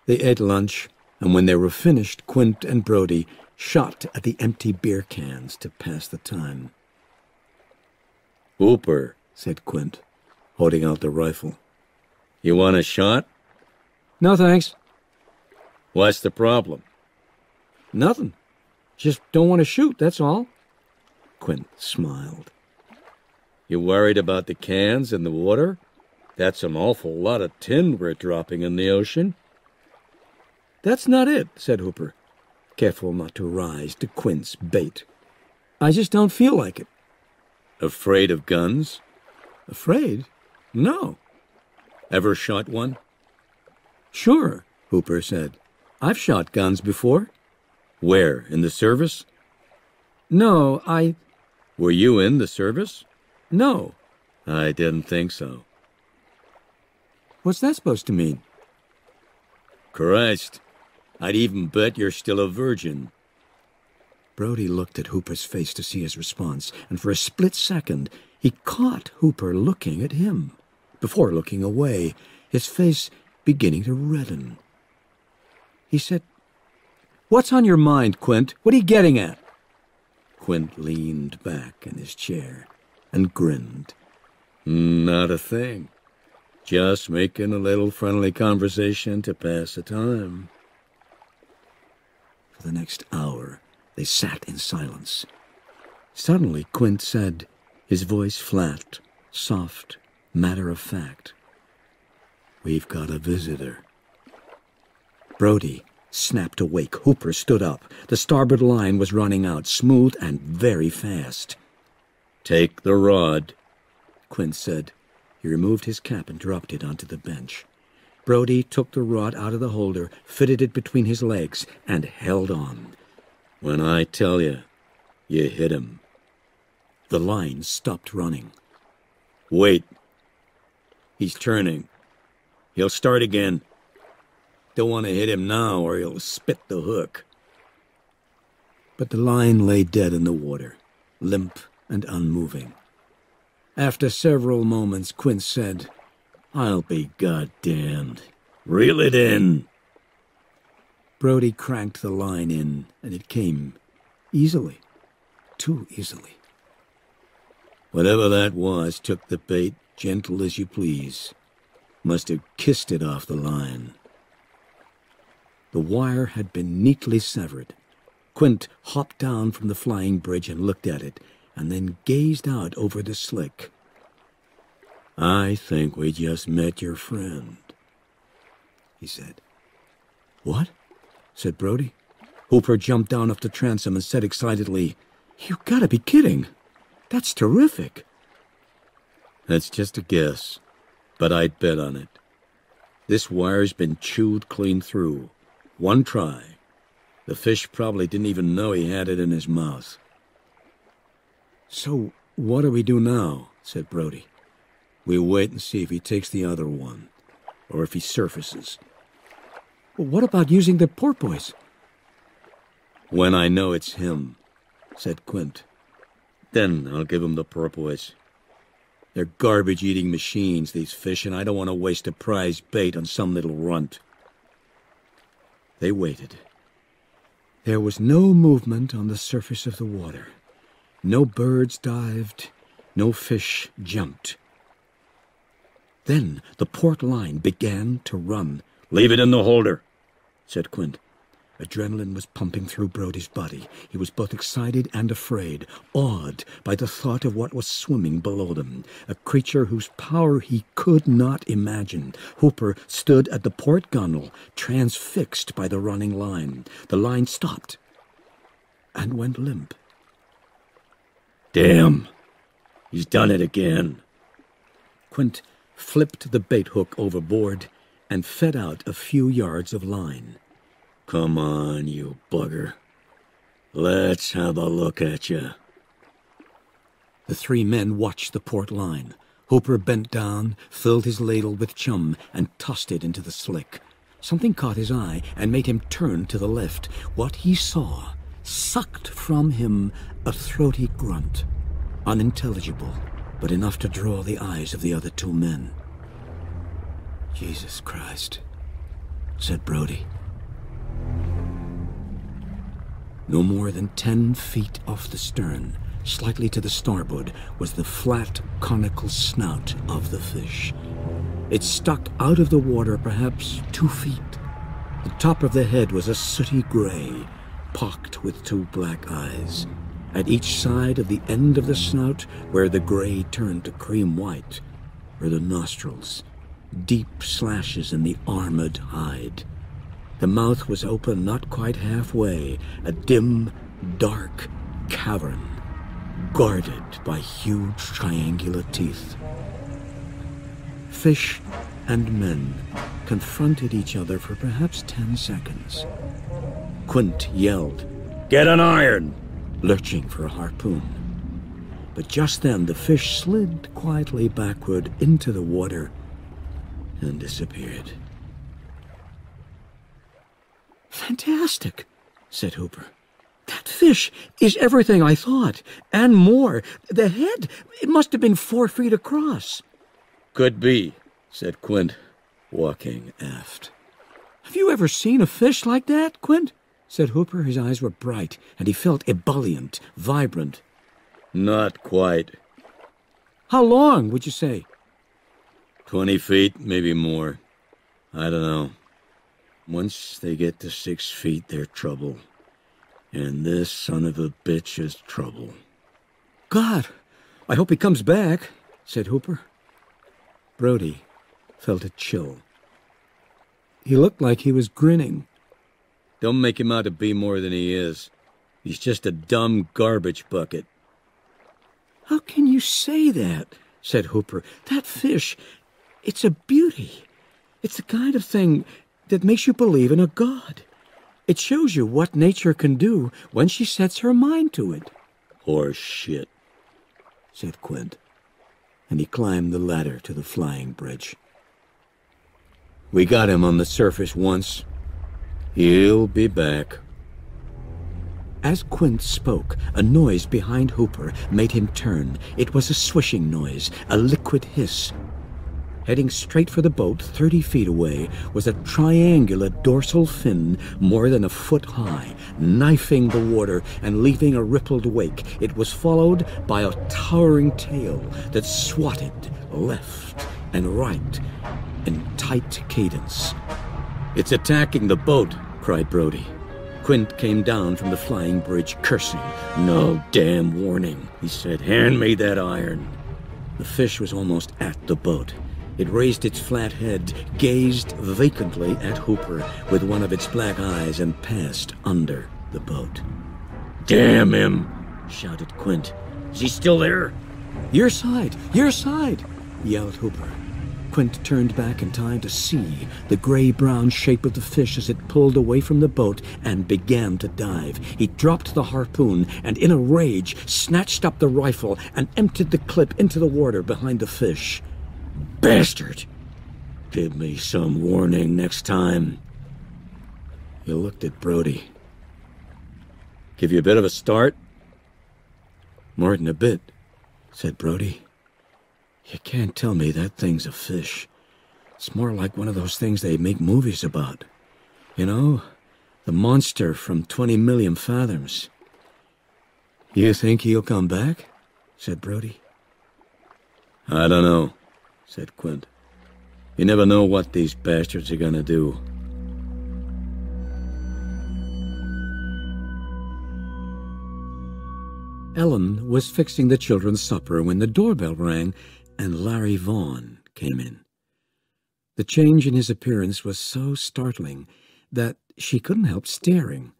A: They ate lunch, and when they were finished, Quint and Brody shot at the empty beer cans to pass the time.
E: Hooper,
A: said Quint, holding out the rifle.
E: You want a shot?
B: No, thanks.
E: What's the problem?
B: Nothing. Just don't want to shoot, that's all.
A: Quint smiled.
E: You worried about the cans and the water? That's an awful lot of tin we're dropping in the ocean.
B: That's not it, said Hooper,
A: careful not to rise to Quint's bait.
B: I just don't feel like it.
E: Afraid of guns?
A: Afraid? No.
E: Ever shot one?
A: Sure, Hooper said. I've shot guns before.
E: Where? In the service?
B: No, I.
E: Were you in the service?
B: No.
E: I didn't think so.
A: What's that supposed to mean?
E: Christ. I'd even bet you're still a virgin.
A: Brody looked at Hooper's face to see his response, and for a split second he caught Hooper looking at him. Before looking away, his face beginning to redden. He said, What's on your mind, Quint? What are you getting at? Quint leaned back in his chair and grinned.
E: Not a thing. Just making a little friendly conversation to pass the time.
A: For the next hour, they sat in silence. Suddenly, Quint said, his voice flat, soft, matter of fact, We've got a visitor. Brody snapped awake. Hooper stood up. The starboard line was running out, smooth and very fast.
E: Take the rod,
A: Quint said. He removed his cap and dropped it onto the bench. Brody took the rod out of the holder, fitted it between his legs, and held on.
E: When I tell you, you hit him.
A: The line stopped running.
E: Wait. He's turning. He'll start again. Don't want to hit him now or he'll spit the hook.
A: But the line lay dead in the water, limp and unmoving. After several moments, Quint said,
E: I'll be goddamned. Reel it in.
A: Brody cranked the line in, and it came easily, too easily.
E: Whatever that was took the bait, gentle as you please. Must have kissed it off the line.
A: The wire had been neatly severed. Quint hopped down from the flying bridge and looked at it, and then gazed out over the slick.
E: I think we just met your friend, he said.
A: What? said Brody. Hooper jumped down off the transom and said excitedly, You gotta be kidding. That's terrific.
E: That's just a guess, but I'd bet on it. This wire's been chewed clean through. One try. The fish probably didn't even know he had it in his mouth.
A: So, what do we do now? said Brody. We wait and see if he takes the other one, or if he surfaces. Well, what about using the porpoise?
E: When I know it's him, said Quint. Then I'll give him the porpoise. They're garbage-eating machines, these fish, and I don't want to waste a prize bait on some little runt.
A: They waited. There was no movement on the surface of the water. No birds dived, no fish jumped. Then the port line began to run.
E: Leave it in the holder, said Quint.
A: Adrenaline was pumping through Brody's body. He was both excited and afraid, awed by the thought of what was swimming below them, a creature whose power he could not imagine. Hooper stood at the port gunwale, transfixed by the running line. The line stopped and went limp.
E: Damn! He's done it again.
A: Quint flipped the bait hook overboard and fed out a few yards of line.
E: Come on, you bugger. Let's have a look at you.
A: The three men watched the port line. Hooper bent down, filled his ladle with chum, and tossed it into the slick. Something caught his eye and made him turn to the left. What he saw sucked from him a throaty grunt, unintelligible, but enough to draw the eyes of the other two men. Jesus Christ, said Brody. No more than ten feet off the stern, slightly to the starboard, was the flat, conical snout of the fish. It stuck out of the water perhaps two feet. The top of the head was a sooty gray, pocked with two black eyes. At each side of the end of the snout, where the gray turned to cream white, were the nostrils, deep slashes in the armored hide. The mouth was open not quite halfway, a dim, dark cavern, guarded by huge triangular teeth. Fish and men confronted each other for perhaps ten seconds. Quint yelled, Get an iron! lurching for a harpoon. But just then the fish slid quietly backward into the water and disappeared. Fantastic, said Hooper. That fish is everything I thought, and more. The head, it must have been four feet across.
E: Could be, said Quint, walking aft.
A: Have you ever seen a fish like that, Quint? Said Hooper. His eyes were bright, and he felt ebullient, vibrant.
E: Not quite.
A: How long, would you say?
E: Twenty feet, maybe more. I don't know. Once they get to six feet, they're trouble. And this son of a bitch is trouble.
A: God, I hope he comes back, said Hooper. Brody felt a chill. He looked like he was grinning.
E: Don't make him out to be more than he is. He's just a dumb garbage bucket.
A: How can you say that? said Hooper. That fish, it's a beauty. It's the kind of thing that makes you believe in a god. It shows you what nature can do when she sets her mind to it.
E: Horse shit,
A: said Quint and he climbed the ladder to the flying bridge.
E: We got him on the surface once. He'll be back.
A: As Quint spoke, a noise behind Hooper made him turn. It was a swishing noise, a liquid hiss. Heading straight for the boat, 30 feet away, was a triangular dorsal fin more than a foot high, knifing the water and leaving a rippled wake. It was followed by a towering tail that swatted left and right in tight cadence.
E: It's attacking the boat, cried Brody. Quint came down from the flying bridge, cursing. No damn warning, he said. Hand me that iron.
A: The fish was almost at the boat. It raised its flat head, gazed vacantly at Hooper with one of its black eyes, and passed under the boat.
E: Damn him! shouted Quint. Is he still there?
A: Your side! Your side! yelled Hooper. Quint turned back in time to see the gray-brown shape of the fish as it pulled away from the boat and began to dive. He dropped the harpoon and, in a rage, snatched up the rifle and emptied the clip into the water behind the fish.
E: Bastard! Give me some warning next time.
A: He looked at Brody.
E: Give you a bit of a start?
A: More than a bit, said Brody. You can't tell me that thing's a fish. It's more like one of those things they make movies about. You know, the monster from 20 million fathoms. You think he'll come back? said Brody.
E: I don't know said Quint. You never know what these bastards are gonna do.
A: Ellen was fixing the children's supper when the doorbell rang and Larry Vaughan came in. The change in his appearance was so startling that she couldn't help staring.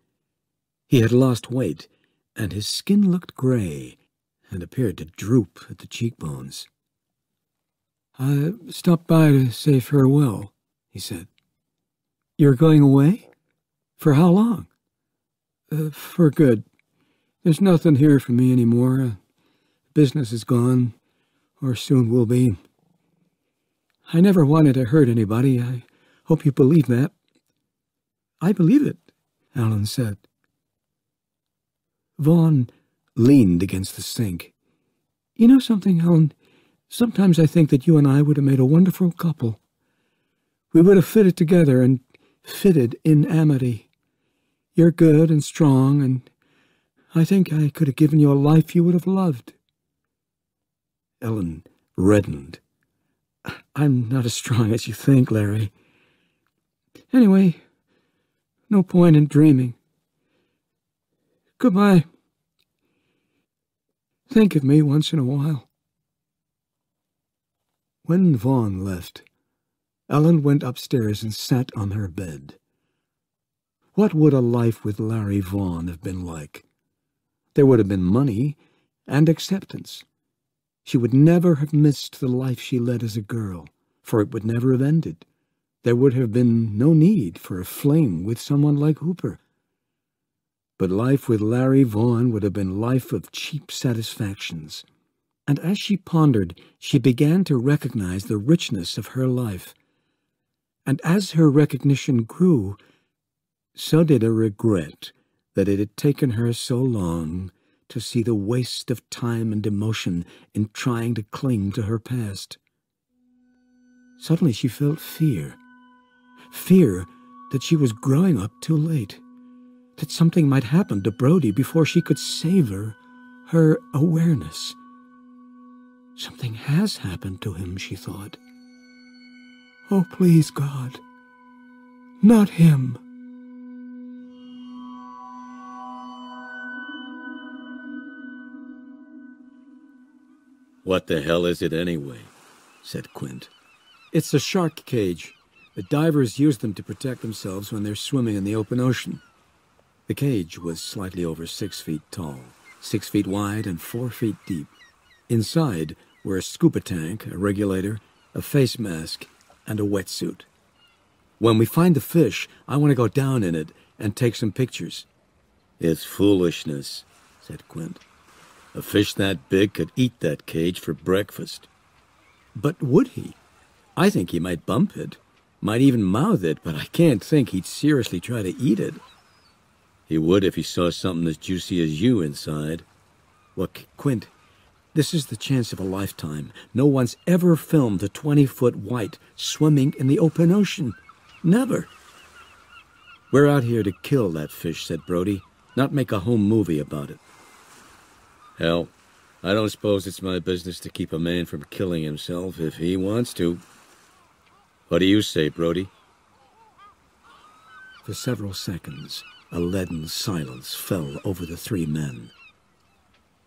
A: He had lost weight, and his skin looked gray and appeared to droop at the cheekbones. I stopped by to say farewell, he said. You're going away? For how long? Uh, for good. There's nothing here for me anymore. Business is gone, or soon will be. I never wanted to hurt anybody. I hope you believe that.
B: I believe it, Ellen said.
A: Vaughan leaned against the sink.
B: You know something, Ellen? Sometimes I think that you and I would have made a wonderful couple. We would have fitted together and fitted in amity. You're good and strong, and I think I could have given you a life you would have loved.
A: Ellen reddened.
B: I'm not as strong as you think, Larry. Anyway, no point in dreaming. Goodbye. Think of me once in a while.
A: When Vaughan left, Ellen went upstairs and sat on her bed. What would a life with Larry Vaughan have been like? There would have been money and acceptance. She would never have missed the life she led as a girl, for it would never have ended. There would have been no need for a fling with someone like Hooper. But life with Larry Vaughan would have been life of cheap satisfactions. And as she pondered, she began to recognize the richness of her life. And as her recognition grew, so did a regret that it had taken her so long to see the waste of time and emotion in trying to cling to her past. Suddenly she felt fear. Fear that she was growing up too late, that something might happen to Brody before she could savor her awareness. Something has happened to him, she thought. Oh, please, God, not him.
E: What the hell is it anyway? said Quint.
A: It's a shark cage. The divers use them to protect themselves when they're swimming in the open ocean. The cage was slightly over six feet tall, six feet wide, and four feet deep. Inside were a scuba tank, a regulator, a face mask, and a wetsuit. When we find the fish, I want to go down in it and take some pictures.
E: It's foolishness, said Quint. A fish that big could eat that cage for breakfast.
A: But would he? I think he might bump it, might even mouth it, but I can't think he'd seriously try to eat it.
E: He would if he saw something as juicy as you inside.
A: Look, Quint, this is the chance of a lifetime. No one's ever filmed a 20-foot white swimming in the open ocean. Never. We're out here to kill that fish, said Brody, not make a home movie about it.
E: Hell, I don't suppose it's my business to keep a man from killing himself if he wants to. What do you say, Brody?
A: For several seconds, a leaden silence fell over the three men.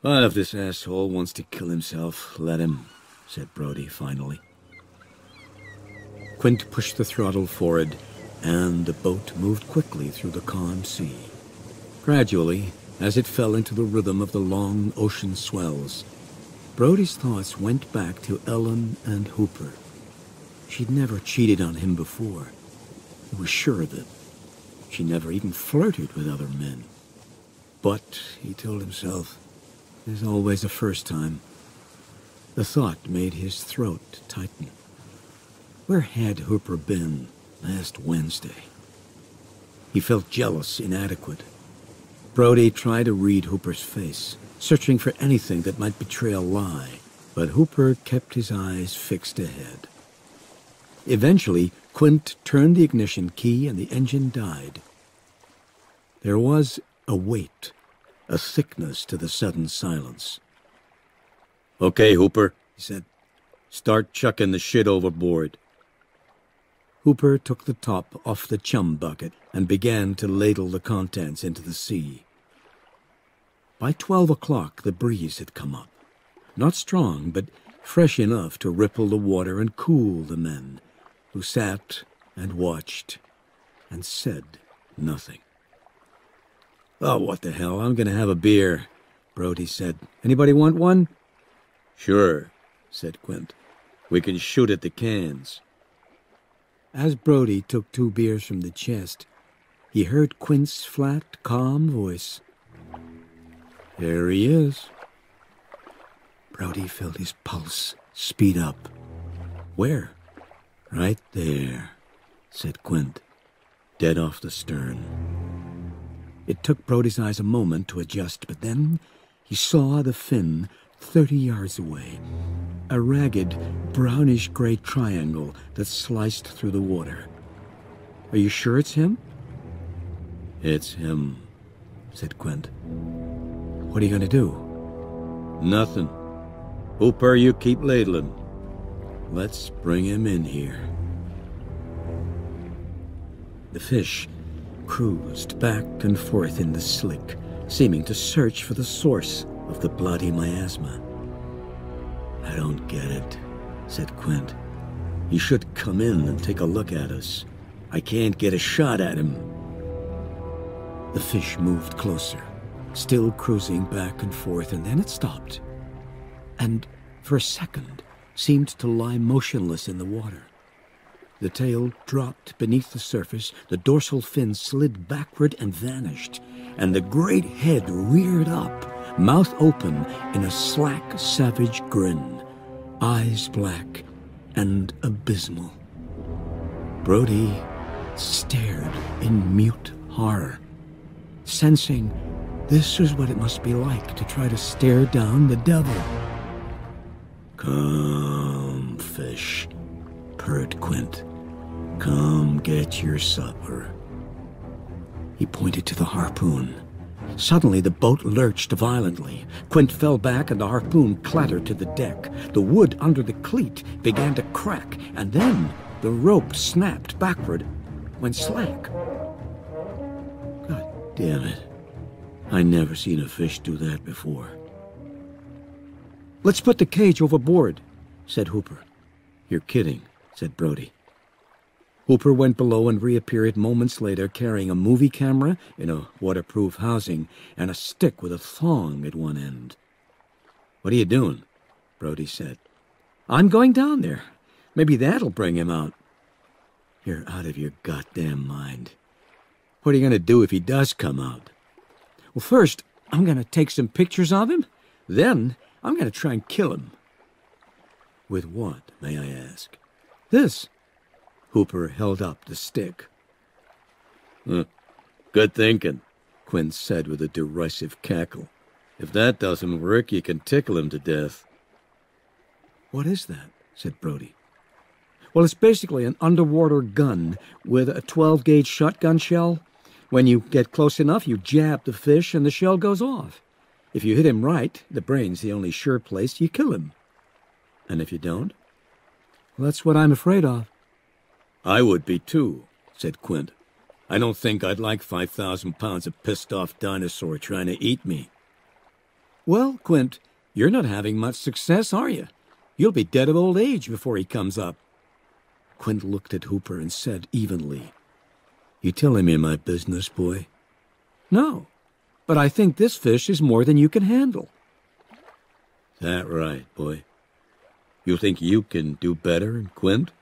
E: Well, if this asshole wants to kill himself, let him, said Brody finally.
A: Quint pushed the throttle forward, and the boat moved quickly through the calm sea. Gradually, as it fell into the rhythm of the long ocean swells, Brody's thoughts went back to Ellen and Hooper. She'd never cheated on him before. He was sure of it. She never even flirted with other men. But, he told himself, there's always a first time. The thought made his throat tighten. Where had Hooper been last Wednesday? He felt jealous, inadequate. Brody tried to read Hooper's face, searching for anything that might betray a lie, but Hooper kept his eyes fixed ahead. Eventually, Quint turned the ignition key and the engine died. There was a weight, a thickness to the sudden silence.
E: Okay, Hooper, he said. Start chucking the shit overboard.
A: Hooper took the top off the chum bucket and began to ladle the contents into the sea. By twelve o'clock the breeze had come up. Not strong, but fresh enough to ripple the water and cool the men, who sat and watched and said nothing. Oh, what the hell, I'm going to have a beer, Brody said. Anybody want one?
E: Sure, said Quint. We can shoot at the cans.
A: As Brody took two beers from the chest, he heard Quint's flat, calm voice. There he is. Brody felt his pulse speed up. Where? Right there, said Quint. dead off the stern. It took Brody's eyes a moment to adjust, but then he saw the fin thirty yards away. A ragged, brownish gray triangle that sliced through the water. Are you sure it's him? It's him, said Quint. What are you going to do? Nothing. Hooper, you keep ladling. Let's bring him in here. The fish cruised back and forth in the slick, seeming to search for the source of the bloody miasma. I don't get it, said Quint. He should come in and take a look at us. I can't get a shot at him. The fish moved closer, still cruising back and forth, and then it stopped. And for a second seemed to lie motionless in the water. The tail dropped beneath the surface, the dorsal fin slid backward and vanished, and the great head reared up, mouth open in a slack, savage grin, eyes black and abysmal. Brody stared in mute horror, sensing this was what it must be like to try to stare down the devil. Come, fish, purred Quint. Come get your supper. He pointed to the harpoon. Suddenly, the boat lurched violently. Quint fell back, and the harpoon clattered to the deck. The wood under the cleat began to crack, and then the rope snapped backward, went slack. God damn it. I never seen a fish do that before. Let's put the cage overboard, said Hooper. You're kidding, said Brody. Hooper went below and reappeared moments later carrying a movie camera in a waterproof housing and a stick with a thong at one end. What are you doing? Brody said. I'm going down there. Maybe that'll bring him out. You're out of your goddamn mind. What are you going to do if he does come out? Well, first, I'm going to take some pictures of him. Then, I'm going to try and kill him. With what, may I ask? This. Hooper held up the stick. Huh. Good thinking, Quint said with a derisive cackle. If that doesn't work, you can tickle him to death. What is that? said Brody. Well, it's basically an underwater gun with a 12 gauge shotgun shell. When you get close enough, you jab the fish and the shell goes off. If you hit him right, the brain's the only sure place, you kill him. And if you don't? Well, that's what I'm afraid of. I would be too, said Quint. I don't think I'd like 5,000 pounds of pissed off dinosaur trying to eat me. Well, Quint, you're not having much success, are you? You'll be dead of old age before he comes up. Quint looked at Hooper and said evenly, You telling me my business, boy? No, but I think this fish is more than you can handle. That right, boy. You think you can do better, in Quint?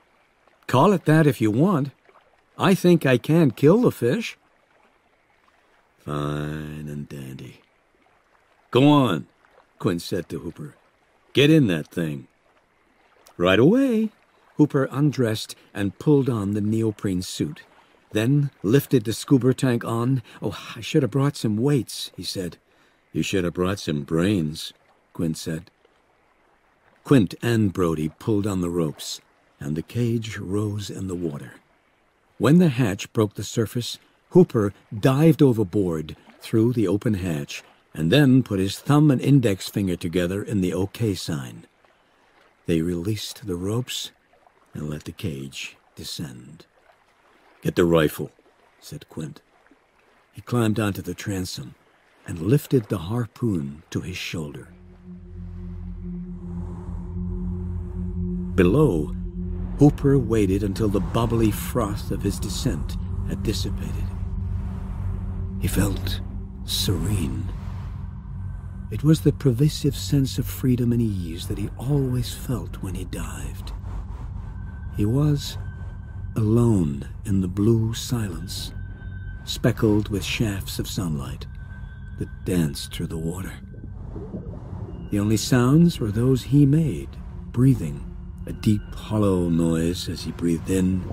A: Call it that if you want. I think I can kill the fish. Fine and dandy. Go on, Quint said to Hooper. Get in that thing. Right away. Hooper undressed and pulled on the neoprene suit. Then lifted the scuba tank on. Oh, I should have brought some weights, he said. You should have brought some brains, Quint said. Quint and Brody pulled on the ropes, and the cage rose in the water. When the hatch broke the surface, Hooper dived overboard through the open hatch and then put his thumb and index finger together in the OK sign. They released the ropes and let the cage descend. Get the rifle, said Quint. He climbed onto the transom and lifted the harpoon to his shoulder. Below, Hooper waited until the bubbly froth of his descent had dissipated. He felt serene. It was the pervasive sense of freedom and ease that he always felt when he dived. He was alone in the blue silence, speckled with shafts of sunlight that danced through the water. The only sounds were those he made, breathing, a deep, hollow noise as he breathed in,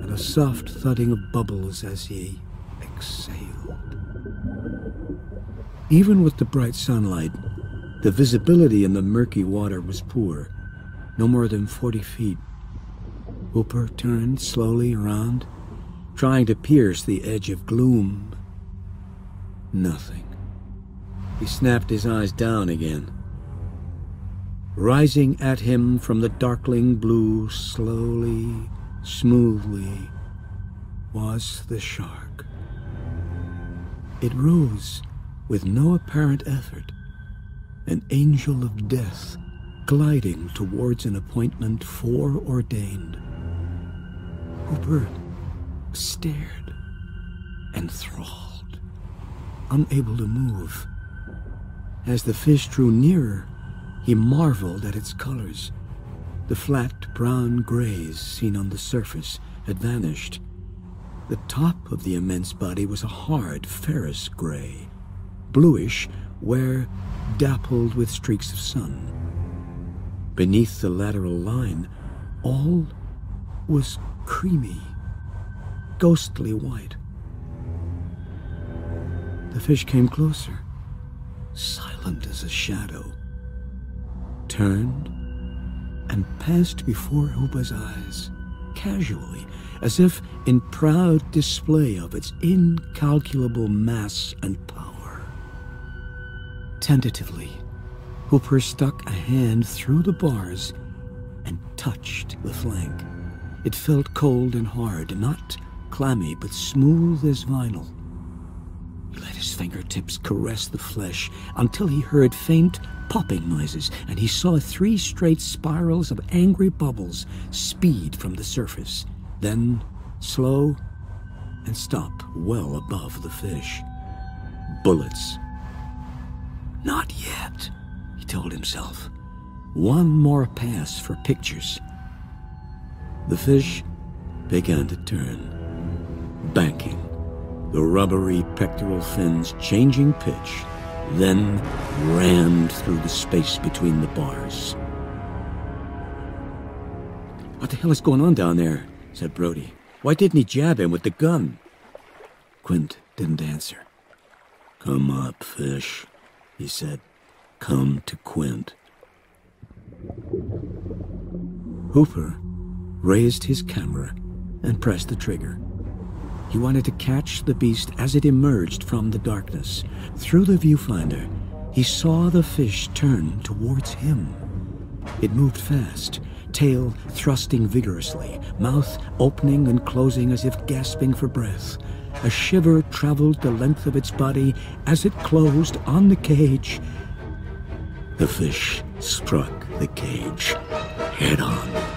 A: and a soft thudding of bubbles as he exhaled. Even with the bright sunlight, the visibility in the murky water was poor, no more than forty feet. Hooper turned slowly around, trying to pierce the edge of gloom. Nothing. He snapped his eyes down again. Rising at him from the darkling blue, slowly, smoothly, was the shark. It rose with no apparent effort, an angel of death gliding towards an appointment foreordained. Hooper stared, enthralled, unable to move. As the fish drew nearer, he marveled at its colors. The flat brown grays seen on the surface had vanished. The top of the immense body was a hard ferrous gray, bluish where dappled with streaks of sun. Beneath the lateral line, all was creamy, ghostly white. The fish came closer, silent as a shadow, turned, and passed before Hooper's eyes, casually, as if in proud display of its incalculable mass and power. Tentatively, Hooper stuck a hand through the bars and touched the flank. It felt cold and hard, not clammy, but smooth as vinyl. He let his fingertips caress the flesh until he heard faint popping noises, and he saw three straight spirals of angry bubbles speed from the surface, then slow and stop well above the fish. Bullets. Not yet, he told himself. One more pass for pictures. The fish began to turn, banking, the rubbery pectoral fins changing pitch, then rammed through the space between the bars. What the hell is going on down there? said Brody. Why didn't he jab him with the gun? Quint didn't answer. Come up, fish, he said. Come to Quint. Hooper raised his camera and pressed the trigger. He wanted to catch the beast as it emerged from the darkness. Through the viewfinder, he saw the fish turn towards him. It moved fast, tail thrusting vigorously, mouth opening and closing as if gasping for breath. A shiver traveled the length of its body as it closed on the cage. The fish struck the cage head on,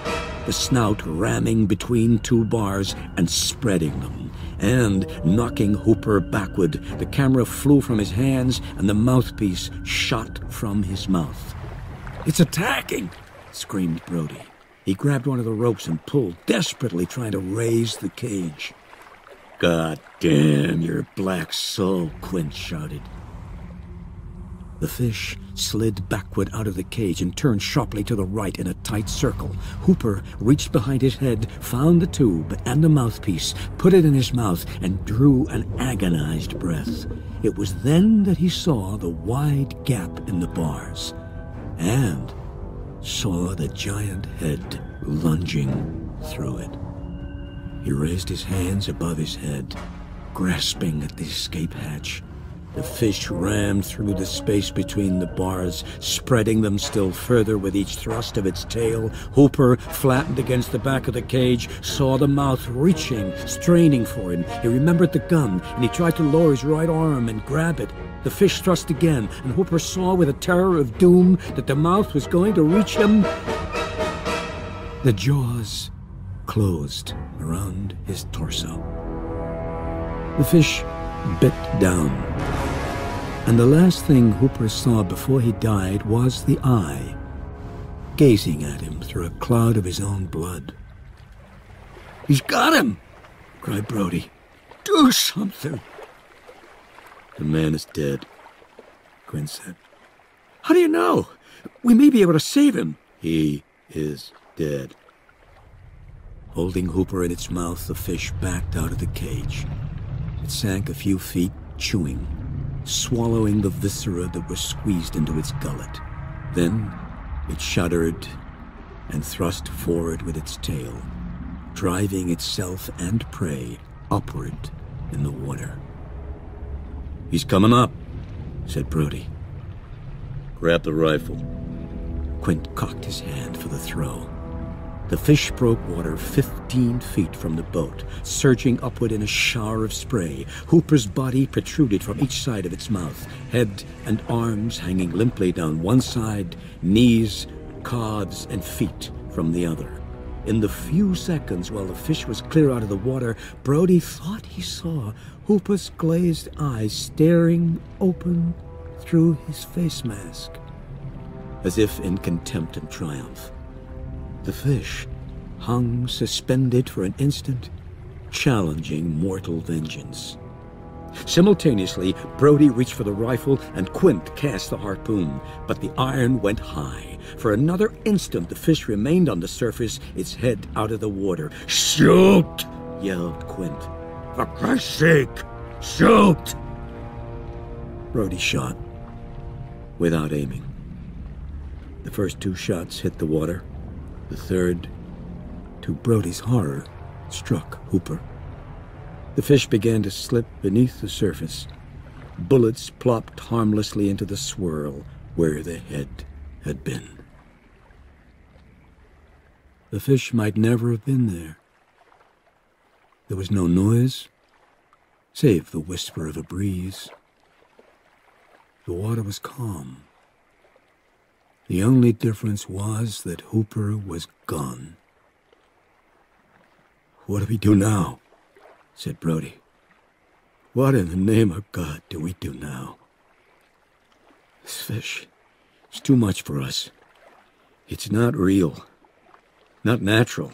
A: the snout ramming between two bars and spreading them, and knocking Hooper backward. The camera flew from his hands, and the mouthpiece shot from his mouth. It's attacking! screamed Brody. He grabbed one of the ropes and pulled, desperately trying to raise the cage. God damn your black soul, Quint shouted. The fish slid backward out of the cage and turned sharply to the right in a tight circle. Hooper reached behind his head, found the tube and the mouthpiece, put it in his mouth, and drew an agonized breath. It was then that he saw the wide gap in the bars and saw the giant head lunging through it. He raised his hands above his head, grasping at the escape hatch. The fish rammed through the space between the bars, spreading them still further with each thrust of its tail. Hooper, flattened against the back of the cage, saw the mouth reaching, straining for him. He remembered the gun, and he tried to lower his right arm and grab it. The fish thrust again, and Hooper saw with a terror of doom that the mouth was going to reach him. The jaws closed around his torso. The fish bit down. And the last thing Hooper saw before he died was the eye, gazing at him through a cloud of his own blood. He's got him! cried Brody. Do something! The man is dead, Quint said. How do you know? We may be able to save him. He is dead. Holding Hooper in its mouth, the fish backed out of the cage. It sank a few feet, chewing, swallowing the viscera that were squeezed into its gullet. Then it shuddered and thrust forward with its tail, driving itself and prey upward in the water. He's coming up, said Brody.
E: Grab the rifle.
A: Quint cocked his hand for the throw. The fish broke water 15 feet from the boat, surging upward in a shower of spray. Hooper's body protruded from each side of its mouth, head and arms hanging limply down one side, knees, calves, and feet from the other. In the few seconds while the fish was clear out of the water, Brody thought he saw Hooper's glazed eyes staring open through his face mask, as if in contempt and triumph. The fish hung suspended for an instant, challenging mortal vengeance. Simultaneously, Brody reached for the rifle and Quint cast the harpoon, but the iron went high. For another instant, the fish remained on the surface, its head out of the water. Shoot! yelled Quint. For Christ's sake, shoot! Brody shot, without aiming. The first two shots hit the water. The third, to Brody's horror, struck Hooper. The fish began to slip beneath the surface. Bullets plopped harmlessly into the swirl where the head had been. The fish might never have been there. There was no noise, save the whisper of a breeze. The water was calm. The only difference was that Hooper was gone. What do we do now? said Brody. What in the name of God do we do now? This fish is too much for us. It's not real. Not natural.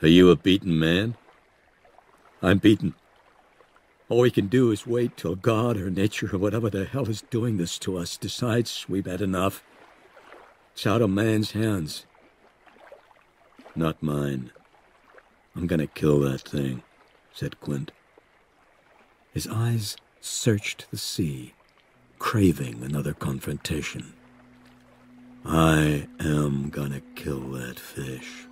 E: Are you a beaten man?
A: I'm beaten. All we can do is wait till God or nature or whatever the hell is doing this to us decides we've had enough. It's out of man's hands.
E: Not mine. I'm gonna kill that thing, said Quint.
A: His eyes searched the sea, craving another confrontation. I am gonna kill that fish.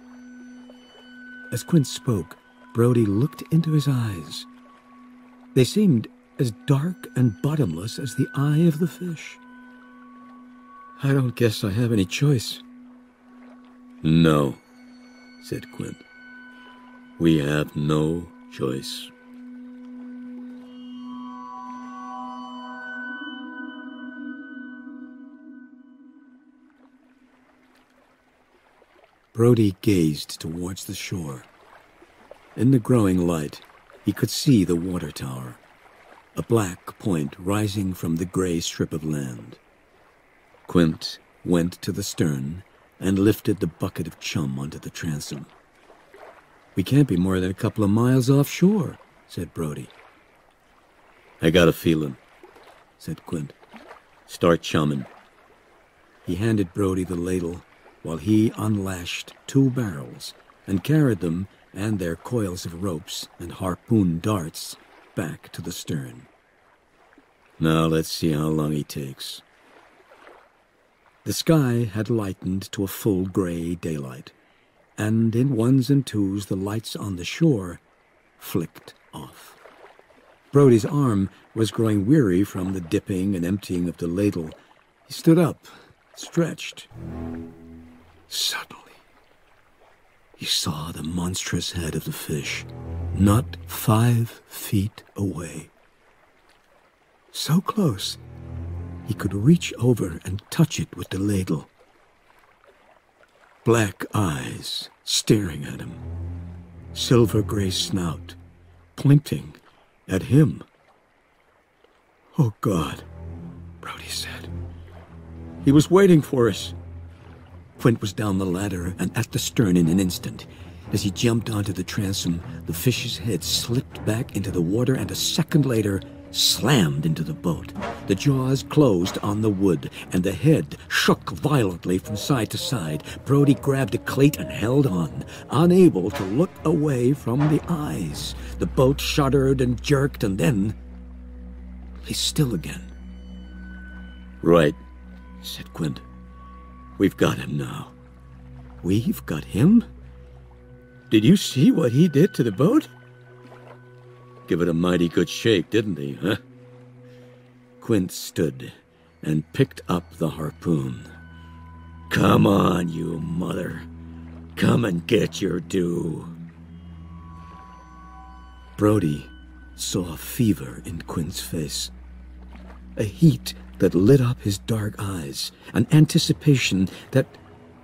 A: As Quint spoke, Brody looked into his eyes. They seemed as dark and bottomless as the eye of the fish. I don't guess I have any choice.
E: No, said Quint. We have no choice.
A: Brody gazed towards the shore. In the growing light, he could see the water tower, a black point rising from the gray strip of land. Quint went to the stern and lifted the bucket of chum onto the transom. We can't be more than a couple of miles offshore, said Brody.
E: I got a feeling,
A: said Quint.
E: Start chumming.
A: He handed Brody the ladle while he unlashed two barrels and carried them and their coils of ropes and harpoon darts back to the stern.
E: Now let's see how long he takes.
A: The sky had lightened to a full gray daylight, and in ones and twos the lights on the shore flicked off. Brody's arm was growing weary from the dipping and emptying of the ladle. He stood up, stretched. Suddenly, he saw the monstrous head of the fish, not five feet away. So close, he could reach over and touch it with the ladle. Black eyes staring at him, silver gray snout pointing at him. Oh, God, Brody said. He was waiting for us. Quint was down the ladder and at the stern in an instant. As he jumped onto the transom, the fish's head slipped back into the water, and a second later, slammed into the boat. The jaws closed on the wood, and the head shook violently from side to side. Brody grabbed a cleat and held on, unable to look away from the eyes. The boat shuddered and jerked, and then lay still again.
E: Right, said Quint. We've got him now.
A: We've got him?
E: Did you see what he did to the boat? Give it a mighty good shake, didn't he, huh?
A: Quint stood and picked up the harpoon.
E: Come on, you mother. Come and get your due.
A: Brody saw a fever in Quint's face, a heat that lit up his dark eyes, an anticipation that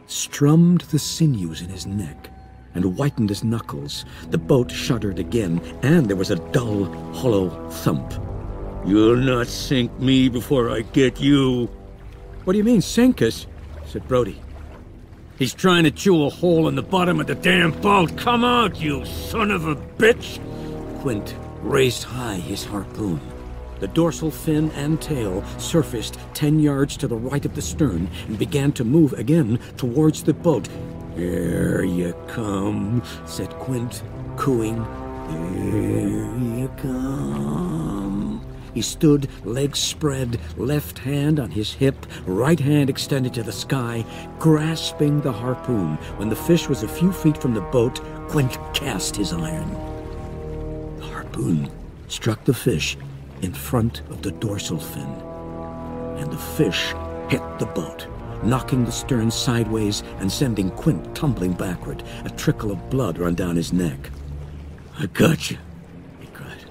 A: strummed the sinews in his neck and whitened his knuckles. The boat shuddered again, and there was a dull, hollow thump.
E: You'll not sink me before I get you.
B: What do you mean, sink us? said Brody.
E: He's trying to chew a hole in the bottom of the damn boat. Come out, you son of a bitch!
A: Quint raised high his harpoon. The dorsal fin and tail surfaced ten yards to the right of the stern and began to move again towards the boat.
E: Here you come,
A: said Quint, cooing.
E: Here you come.
A: He stood, legs spread, left hand on his hip, right hand extended to the sky, grasping the harpoon. When the fish was a few feet from the boat, Quint cast his iron. The harpoon struck the fish in front of the dorsal fin, and the fish hit the boat knocking the stern sideways and sending Quint tumbling backward. A trickle of blood ran down his neck.
E: I got you, he cried.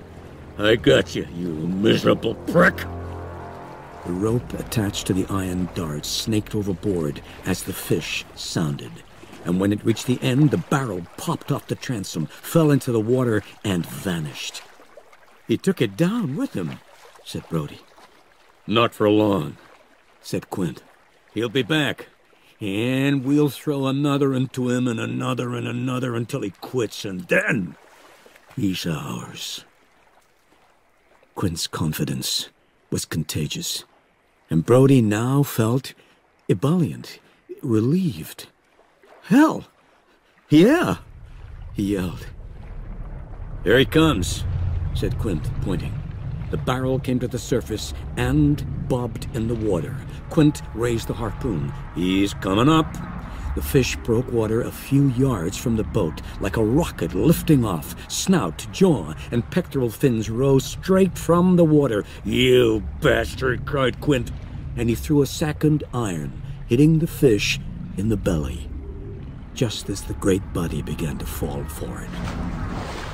E: I got you, you miserable prick!
A: The rope attached to the iron dart snaked overboard as the fish sounded. And when it reached the end, the barrel popped off the transom, fell into the water, and vanished.
B: He took it down with him, said Brody.
E: Not for long,
A: said Quint.
E: He'll be back. And we'll throw another into him and another and another until he quits, and then he's ours.
A: Quint's confidence was contagious, and Brody now felt ebullient, relieved.
B: Hell! Yeah!
A: he yelled.
E: Here he comes,
A: said Quint, pointing. The barrel came to the surface and bobbed in the water. Quint raised the harpoon.
E: He's coming up.
A: The fish broke water a few yards from the boat, like a rocket lifting off. Snout, jaw, and pectoral fins rose straight from the water.
E: You bastard, cried Quint.
A: And he threw a second iron, hitting the fish in the belly, just as the great body began to fall for it.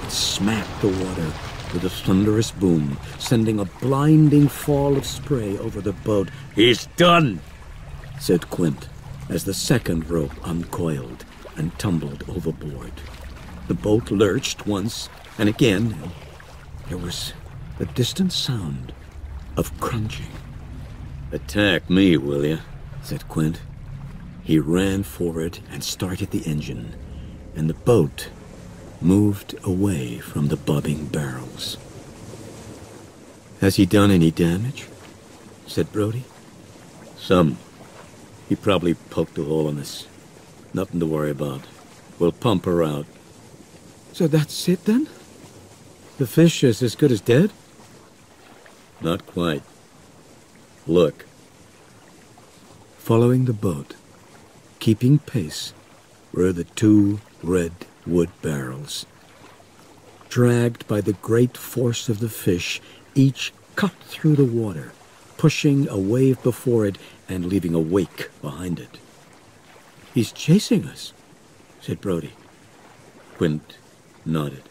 A: It smacked the water with a thunderous boom, sending a blinding fall of spray over the boat.
E: He's done,
A: said Quint, as the second rope uncoiled and tumbled overboard. The boat lurched once and again, and there was a distant sound of crunching.
E: Attack me, will you?
A: said Quint. He ran forward and started the engine, and the boat moved away from the bobbing barrels. Has he done any damage? said Brody.
E: Some. He probably poked a hole in us. Nothing to worry about. We'll pump her out.
B: So that's it then? The fish is as good as dead?
E: Not quite. Look.
A: Following the boat, keeping pace, were the two red wood barrels. Dragged by the great force of the fish, each cut through the water, pushing a wave before it and leaving a wake behind it.
B: He's chasing us, said Brody.
E: Quint nodded.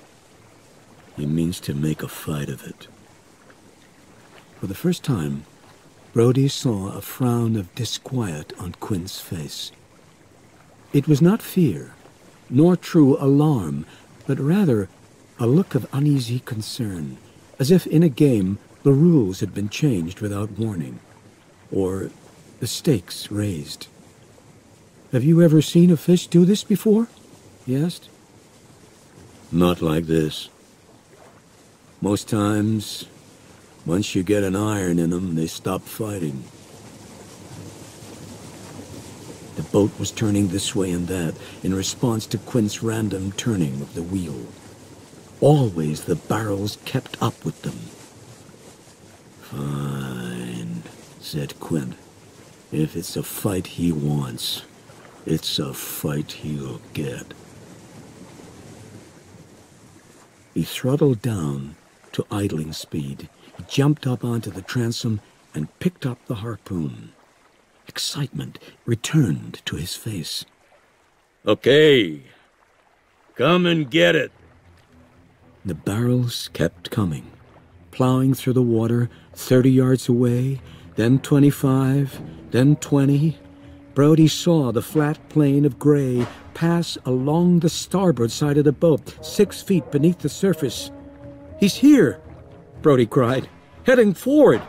A: He means to make a fight of it. For the first time, Brody saw a frown of disquiet on Quint's face. It was not fear, nor true alarm, but rather a look of uneasy concern, as if in a game the rules had been changed without warning, or the stakes raised.
B: Have you ever seen a fish do this before? he asked.
E: Not like this.
A: Most times,
E: Once you get an iron in them, they stop fighting.
A: The boat was turning this way and that in response to Quint's random turning of the wheel. Always the barrels kept up with them.
E: Fine, said Quint. If it's a fight he wants, it's a fight he'll get.
A: He throttled down to idling speed. He jumped up onto the transom and picked up the harpoon. Excitement returned to his face.
E: Okay, come and get it.
A: The barrels kept coming, plowing through the water 30 yards away, then 25, then 20. Brody saw the flat plane of gray pass along the starboard side of the boat, six feet beneath the surface. He's here, Brody cried, heading forward.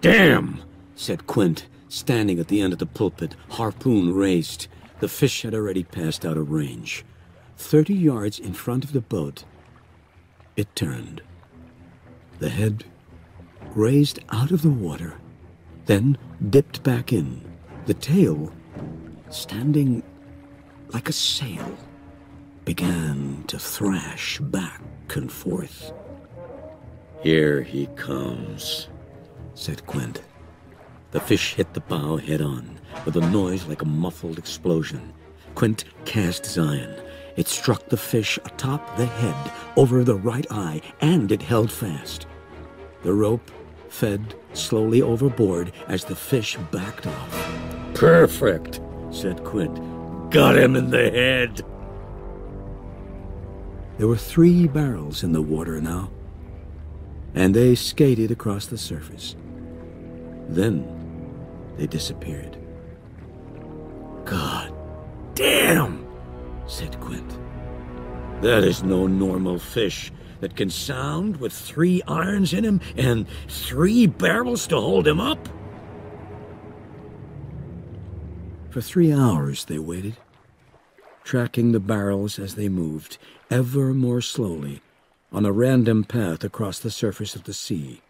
E: Damn, said Quint, standing at the end of the pulpit, harpoon raised. The fish had already passed out of range.
A: Thirty yards in front of the boat, it turned. The head raised out of the water, then dipped back in. The tail, standing like a sail, began to thrash back and forth.
E: Here he comes,
A: said Quint.
E: The fish hit the bow head on, with a noise like a muffled explosion.
A: Quint cast his iron. It struck the fish atop the head, over the right eye, and it held fast. The rope fed slowly overboard as the fish backed off.
E: Perfect, said Quint. Got him in the head.
A: There were three barrels in the water now, and they skated across the surface. Then they disappeared.
E: God damn, said Quint. That is no normal fish that can sound with three irons in him and three barrels to hold him up.
A: For three hours they waited, tracking the barrels as they moved, ever more slowly, on a random path across the surface of the sea.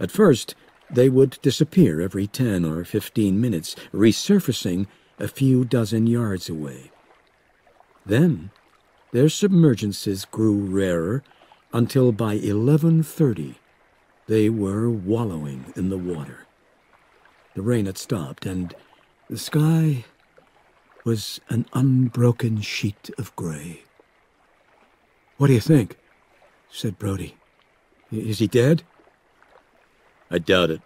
A: At first, they would disappear every ten or fifteen minutes, resurfacing a few dozen yards away. Then, their submergences grew rarer until by 11.30 they were wallowing in the water. The rain had stopped, and the sky was an unbroken sheet of gray. What do you think? said Brody. Is he dead?
E: I doubt it.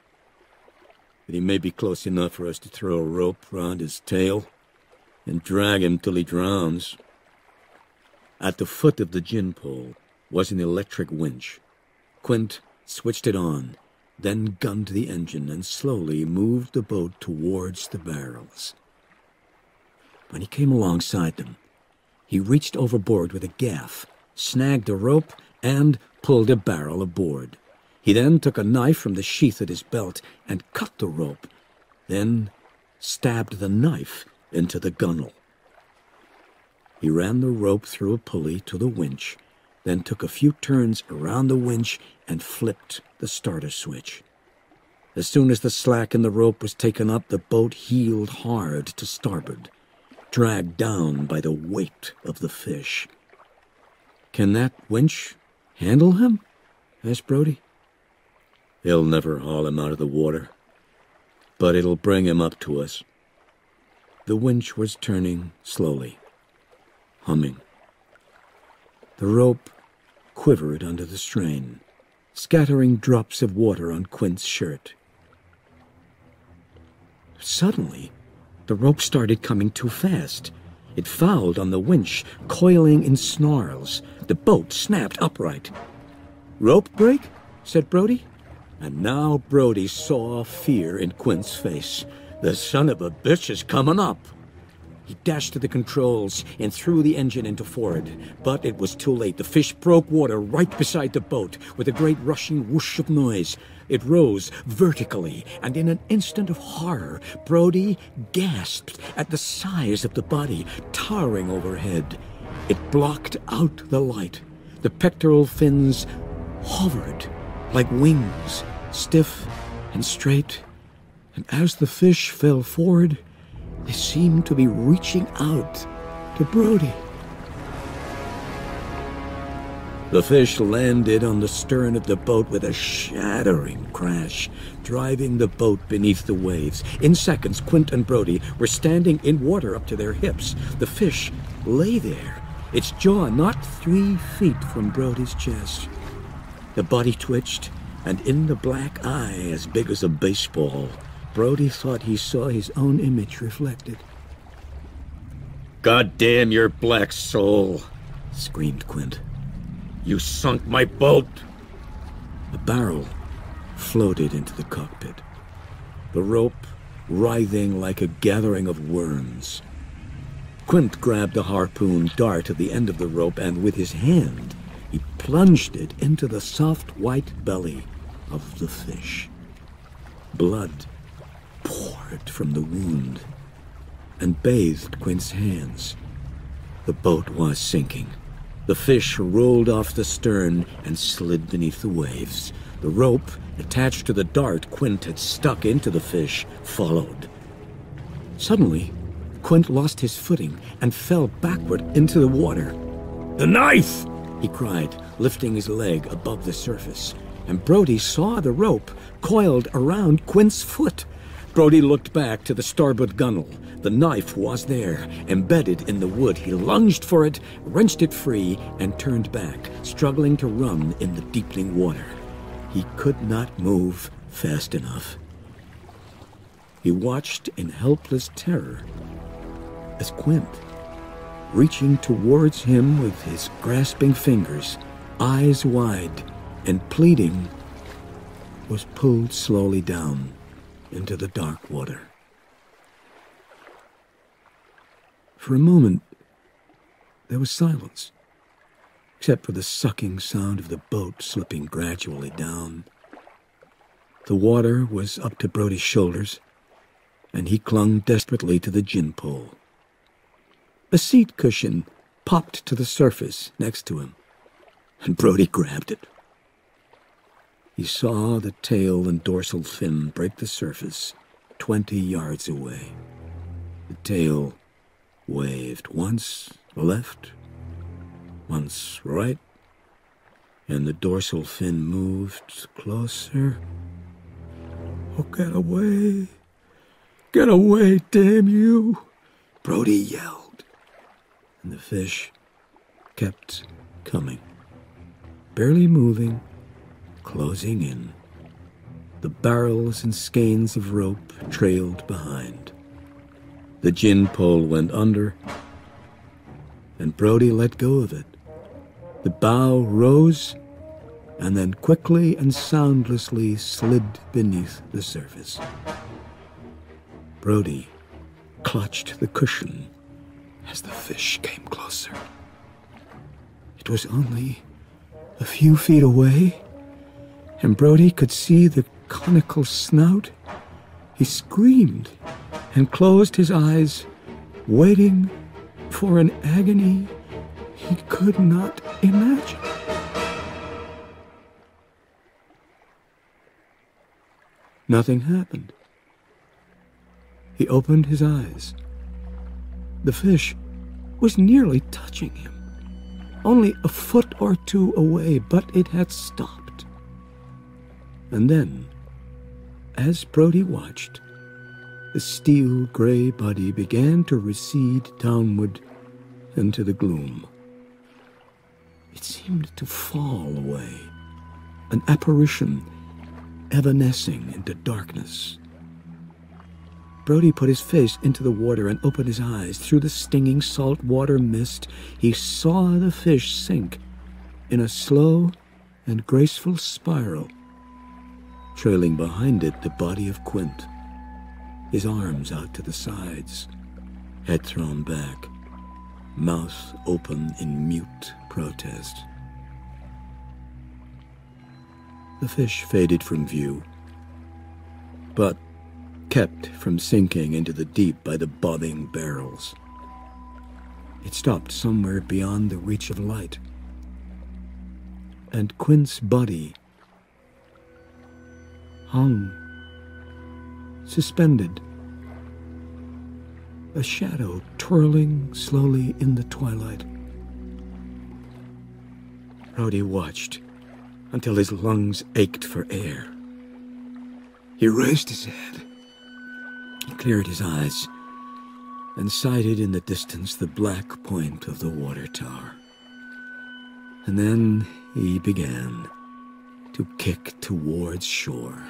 E: But he may be close enough for us to throw a rope round his tail and drag him till he drowns. At the foot of the gin pole was an electric winch. Quint switched it on, then gunned the engine and slowly moved the boat towards the barrels.
A: When he came alongside them, he reached overboard with a gaff, snagged a rope, and pulled a barrel aboard. He then took a knife from the sheath at his belt and cut the rope, then stabbed the knife into the gunwale. He ran the rope through a pulley to the winch, then took a few turns around the winch and flipped the starter switch. As soon as the slack in the rope was taken up, the boat heeled hard to starboard, dragged down by the weight of the fish. Can that winch handle him? asked Brody.
E: They'll never haul him out of the water, but it'll bring him up to us.
A: The winch was turning slowly, humming. The rope quivered under the strain, scattering drops of water on Quint's shirt. Suddenly, the rope started coming too fast. It fouled on the winch, coiling in snarls. The boat snapped upright. Rope break? said Brody. And now Brody saw fear in Quint's face. The son of a bitch is coming up. He dashed to the controls and threw the engine into forward. But it was too late. The fish broke water right beside the boat with a great rushing whoosh of noise. It rose vertically, and in an instant of horror, Brody gasped at the size of the body towering overhead. It blocked out the light. The pectoral fins hovered like wings, stiff and straight, and as the fish fell forward, they seemed to be reaching out to Brody. The fish landed on the stern of the boat with a shattering crash, driving the boat beneath the waves. In seconds, Quint and Brody were standing in water up to their hips. The fish lay there, its jaw not three feet from Brody's chest. The body twitched, and in the black eye as big as a baseball, Brody thought he saw his own image reflected.
E: God damn your black soul, screamed Quint. You sunk my boat!
A: The barrel floated into the cockpit, the rope writhing like a gathering of worms. Quint grabbed a harpoon dart at the end of the rope, and with his hand, he plunged it into the soft white belly of the fish. Blood poured from the wound and bathed Quint's hands. The boat was sinking. The fish rolled off the stern and slid beneath the waves. The rope, attached to the dart Quint had stuck into the fish, followed. Suddenly, Quint lost his footing and fell backward into the water.
C: The knife!
A: he cried, lifting his leg above the surface. And Brody saw the rope coiled around Quint's foot. Brody looked back to the starboard gunwale. The knife was there, embedded in the wood. He lunged for it, wrenched it free, and turned back, struggling to run in the deepening water. He could not move fast enough. He watched in helpless terror as Quint, reaching towards him with his grasping fingers, eyes wide and pleading, was pulled slowly down into the dark water. For a moment, there was silence, except for the sucking sound of the boat slipping gradually down. The water was up to Brody's shoulders, and he clung desperately to the gin pole. A seat cushion popped to the surface next to him, and Brody grabbed it. He saw the tail and dorsal fin break the surface twenty yards away. The tail waved once left, once right, and the dorsal fin moved closer. Oh, get away! Get away, damn you! Brody yelled, and the fish kept coming, barely moving closing in. The barrels and skeins of rope trailed behind. The gin pole went under, and Brody let go of it. The bow rose and then quickly and soundlessly slid beneath the surface. Brody clutched the cushion as the fish came closer. It was only a few feet away and Brody could see the conical snout. He screamed and closed his eyes, waiting for an agony he could not imagine. Nothing happened. He opened his eyes. The fish was nearly touching him, only a foot or two away, but it had stopped. And then, as Brody watched, the steel gray body began to recede downward into the gloom. It seemed to fall away, an apparition evanescing into darkness. Brody put his face into the water and opened his eyes. Through the stinging salt water mist, he saw the fish sink in a slow and graceful spiral trailing behind it the body of Quint, his arms out to the sides, head thrown back, mouth open in mute protest. The fish faded from view, but kept from sinking into the deep by the bobbing barrels. It stopped somewhere beyond the reach of light, and Quint's body hung, suspended, a shadow twirling slowly in the twilight. Brody watched until his lungs ached for air. He raised his head. He cleared his eyes and sighted in the distance the black point of the water tower. And then he began to kick towards shore.